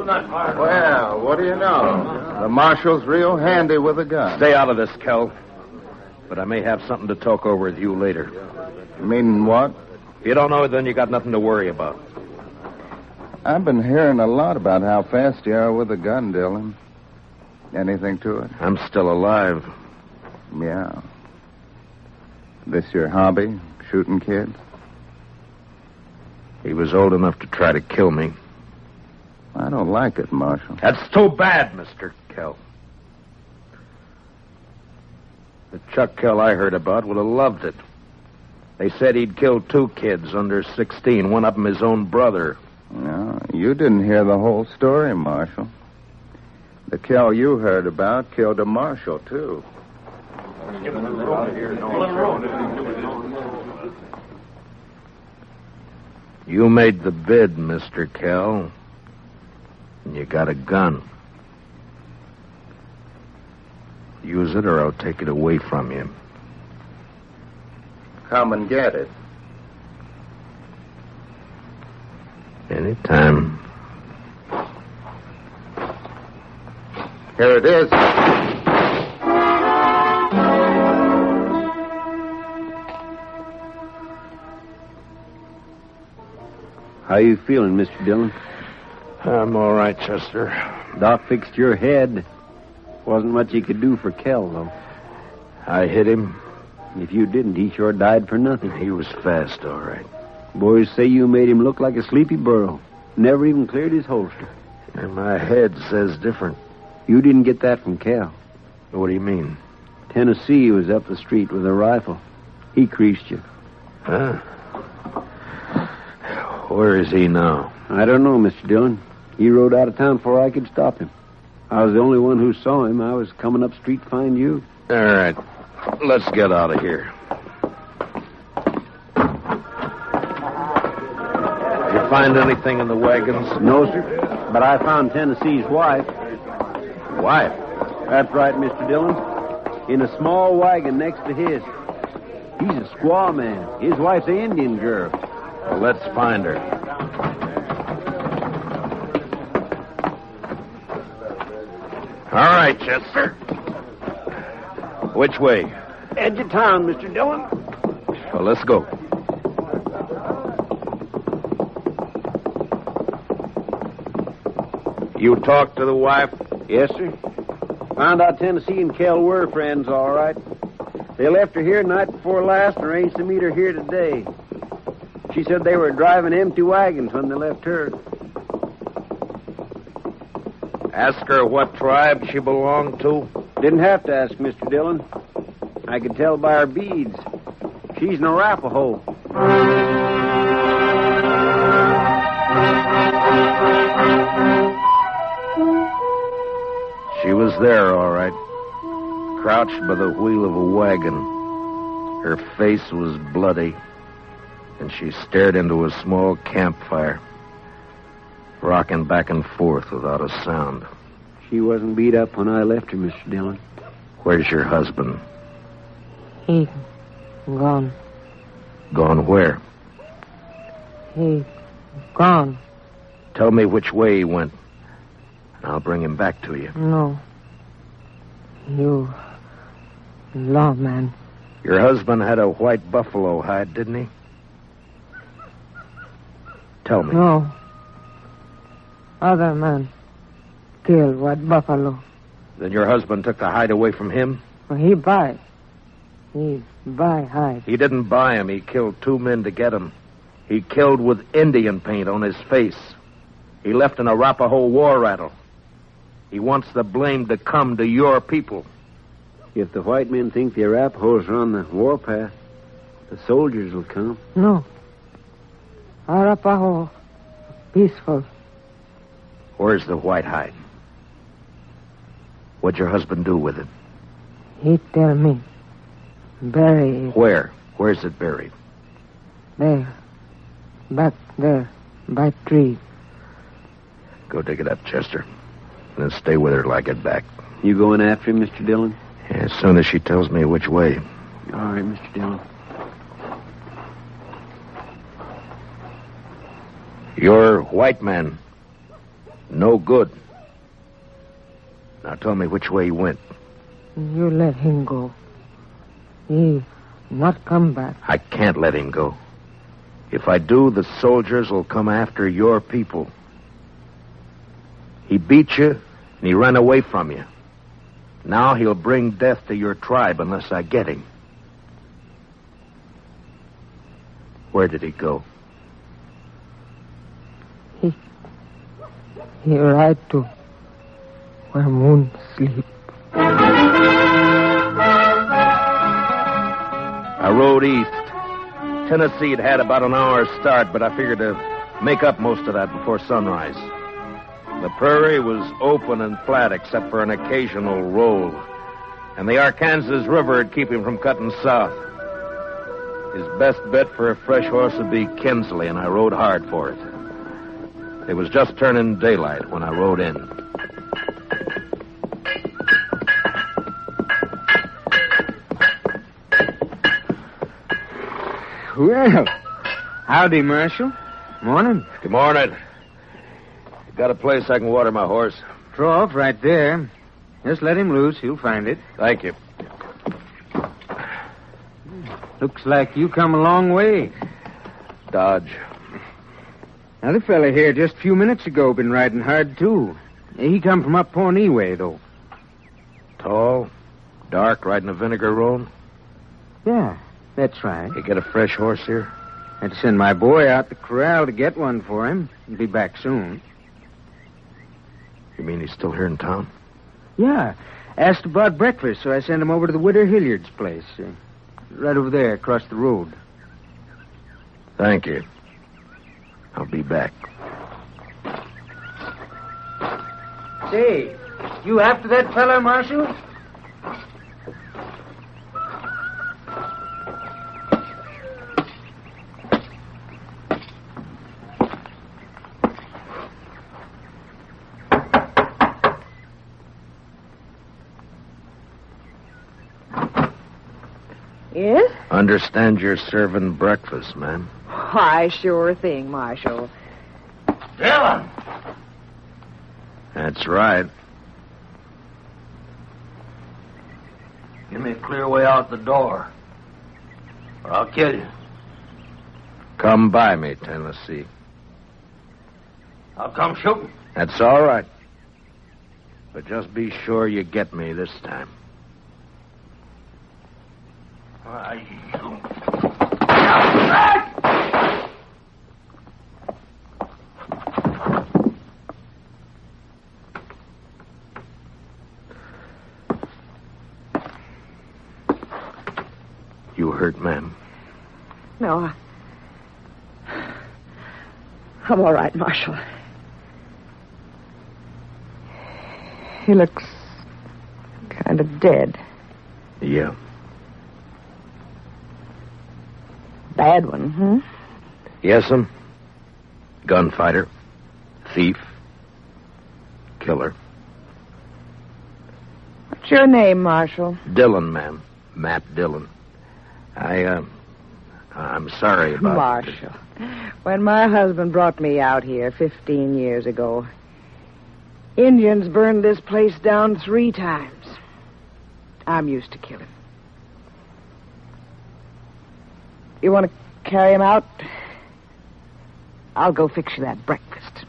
Well, what do you know? The marshal's real handy with a gun. Stay out of this, Kell. But I may have something to talk over with you later. You mean what? If you don't know it, then you got nothing to worry about. I've been hearing a lot about how fast you are with a gun, Dillon. Anything to it? I'm still alive. Yeah. This your hobby? Shooting kids? He was old enough to try to kill me. I don't like it, Marshal. That's too bad, Mr. Kell. The Chuck Kell I heard about would have loved it. They said he'd killed two kids under 16, one of them his own brother. No, you didn't hear the whole story, Marshal. The Kell you heard about killed a marshal, too. You made the bid, Mr. Kell. And you got a gun. Use it or I'll take it away from you. Come and get it. Anytime. Here it is. How you feeling, Mr. Dillon? I'm all right, Chester. Doc fixed your head. Wasn't much he could do for Kell, though. I hit him. If you didn't, he sure died for nothing. He was fast, all right. Boys say you made him look like a sleepy burro. Never even cleared his holster. And my head says different. You didn't get that from Kell. What do you mean? Tennessee was up the street with a rifle. He creased you. Huh? Where is he now? I don't know, Mr. Dillon. He rode out of town before I could stop him. I was the only one who saw him. I was coming up street to find you. All right. Let's get out of here. Did you find anything in the wagons? No, sir. But I found Tennessee's wife. Wife? That's right, Mr. Dillon. In a small wagon next to his. He's a squaw man. His wife's an Indian girl. Well, let's find her. All right, Chester. Which way? Edge of town, Mr. Dillon. Well, let's go. You talked to the wife? Yes, sir. Found out Tennessee and Kell were friends, all right. They left her here night before last and arranged to meet her here today. She said they were driving empty wagons when they left her. Ask her what tribe she belonged to? Didn't have to ask, Mr. Dillon. I could tell by her beads. She's an Arapaho. She was there, all right. Crouched by the wheel of a wagon. Her face was bloody, she stared into a small campfire, rocking back and forth without a sound. She wasn't beat up when I left her, Mr. Dillon. Where's your husband? He gone. Gone where? He gone. Tell me which way he went, and I'll bring him back to you. No. You lawman. Your husband had a white buffalo hide, didn't he? Tell me. No. Other man killed white buffalo. Then your husband took the hide away from him? Well, he buy. He buy hide. He didn't buy him. He killed two men to get him. He killed with Indian paint on his face. He left an Arapaho war rattle. He wants the blame to come to your people. If the white men think the Arapahoes are on the warpath, the soldiers will come. No. Arapaho. Peaceful. Where's the white hide? What'd your husband do with it? He tell me. Bury it Where? Where's it buried? there. Back there. By tree. Go dig it up, Chester. and stay with her till I get back. You going after him, Mr. Dillon? As soon as she tells me which way. All right, Mr. Dillon. You're white man. No good. Now tell me which way he went. You let him go. He not come back. I can't let him go. If I do, the soldiers will come after your people. He beat you, and he ran away from you. Now he'll bring death to your tribe unless I get him. Where did he go? Ride to where moon sleep. I rode east. Tennessee had had about an hour's start, but I figured to make up most of that before sunrise. The prairie was open and flat except for an occasional roll, and the Arkansas River would keep him from cutting south. His best bet for a fresh horse would be Kinsley, and I rode hard for it. It was just turning daylight when I rode in. Well, howdy, Marshal. Morning. Good morning. Got a place I can water my horse? Trough right there. Just let him loose. He'll find it. Thank you. Looks like you come a long way. Dodge. Another fella here just a few minutes ago been riding hard, too. He come from up Pawnee way, though. Tall, dark, riding a vinegar roan. Yeah, that's right. You get a fresh horse here? Had to send my boy out the corral to get one for him. He'll be back soon. You mean he's still here in town? Yeah. Asked about breakfast, so I sent him over to the Widow Hilliard's place. Uh, right over there, across the road. Thank you. I'll be back. Say, you after that fella, Marshal? Yes? Understand you're serving breakfast, ma'am. Why, sure thing, Marshal. Dillon! That's right. Give me a clear way out the door, or I'll kill you. Come by me, Tennessee. I'll come shooting. That's all right. But just be sure you get me this time. Why, You hurt, ma'am. No, I... I'm all right, Marshal. He looks kind of dead. Yeah. Bad one, hmm? Yes'm. Gunfighter. Thief. Killer. What's your name, Marshal? Dillon, ma'am. Matt Dillon. I, uh, I'm sorry about Marshal. When my husband brought me out here 15 years ago, Indians burned this place down three times. I'm used to killing. You want to carry him out? I'll go fix you that breakfast.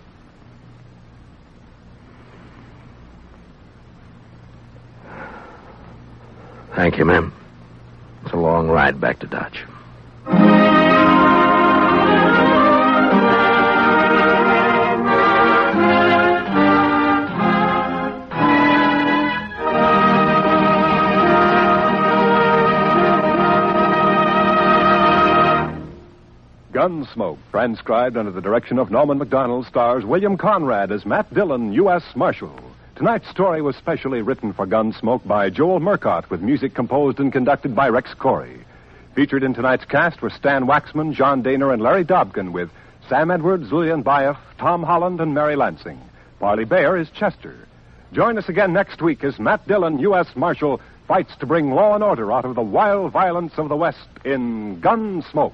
Thank you, ma'am. It's a long ride back to Dodge. Gunsmoke, transcribed under the direction of Norman Macdonnell, stars William Conrad as Matt Dillon, U.S. Marshal. Tonight's story was specially written for Gunsmoke by Joel Murcott with music composed and conducted by Rex Koury. Featured in tonight's cast were Stan Waxman, John Dehner, and Larry Dobkin with Sam Edwards, Lillian Buyeff, Tom Holland, and Mary Lansing. Parley Baer is Chester. Join us again next week as Matt Dillon, U.S. Marshal, fights to bring law and order out of the wild violence of the West in Gunsmoke.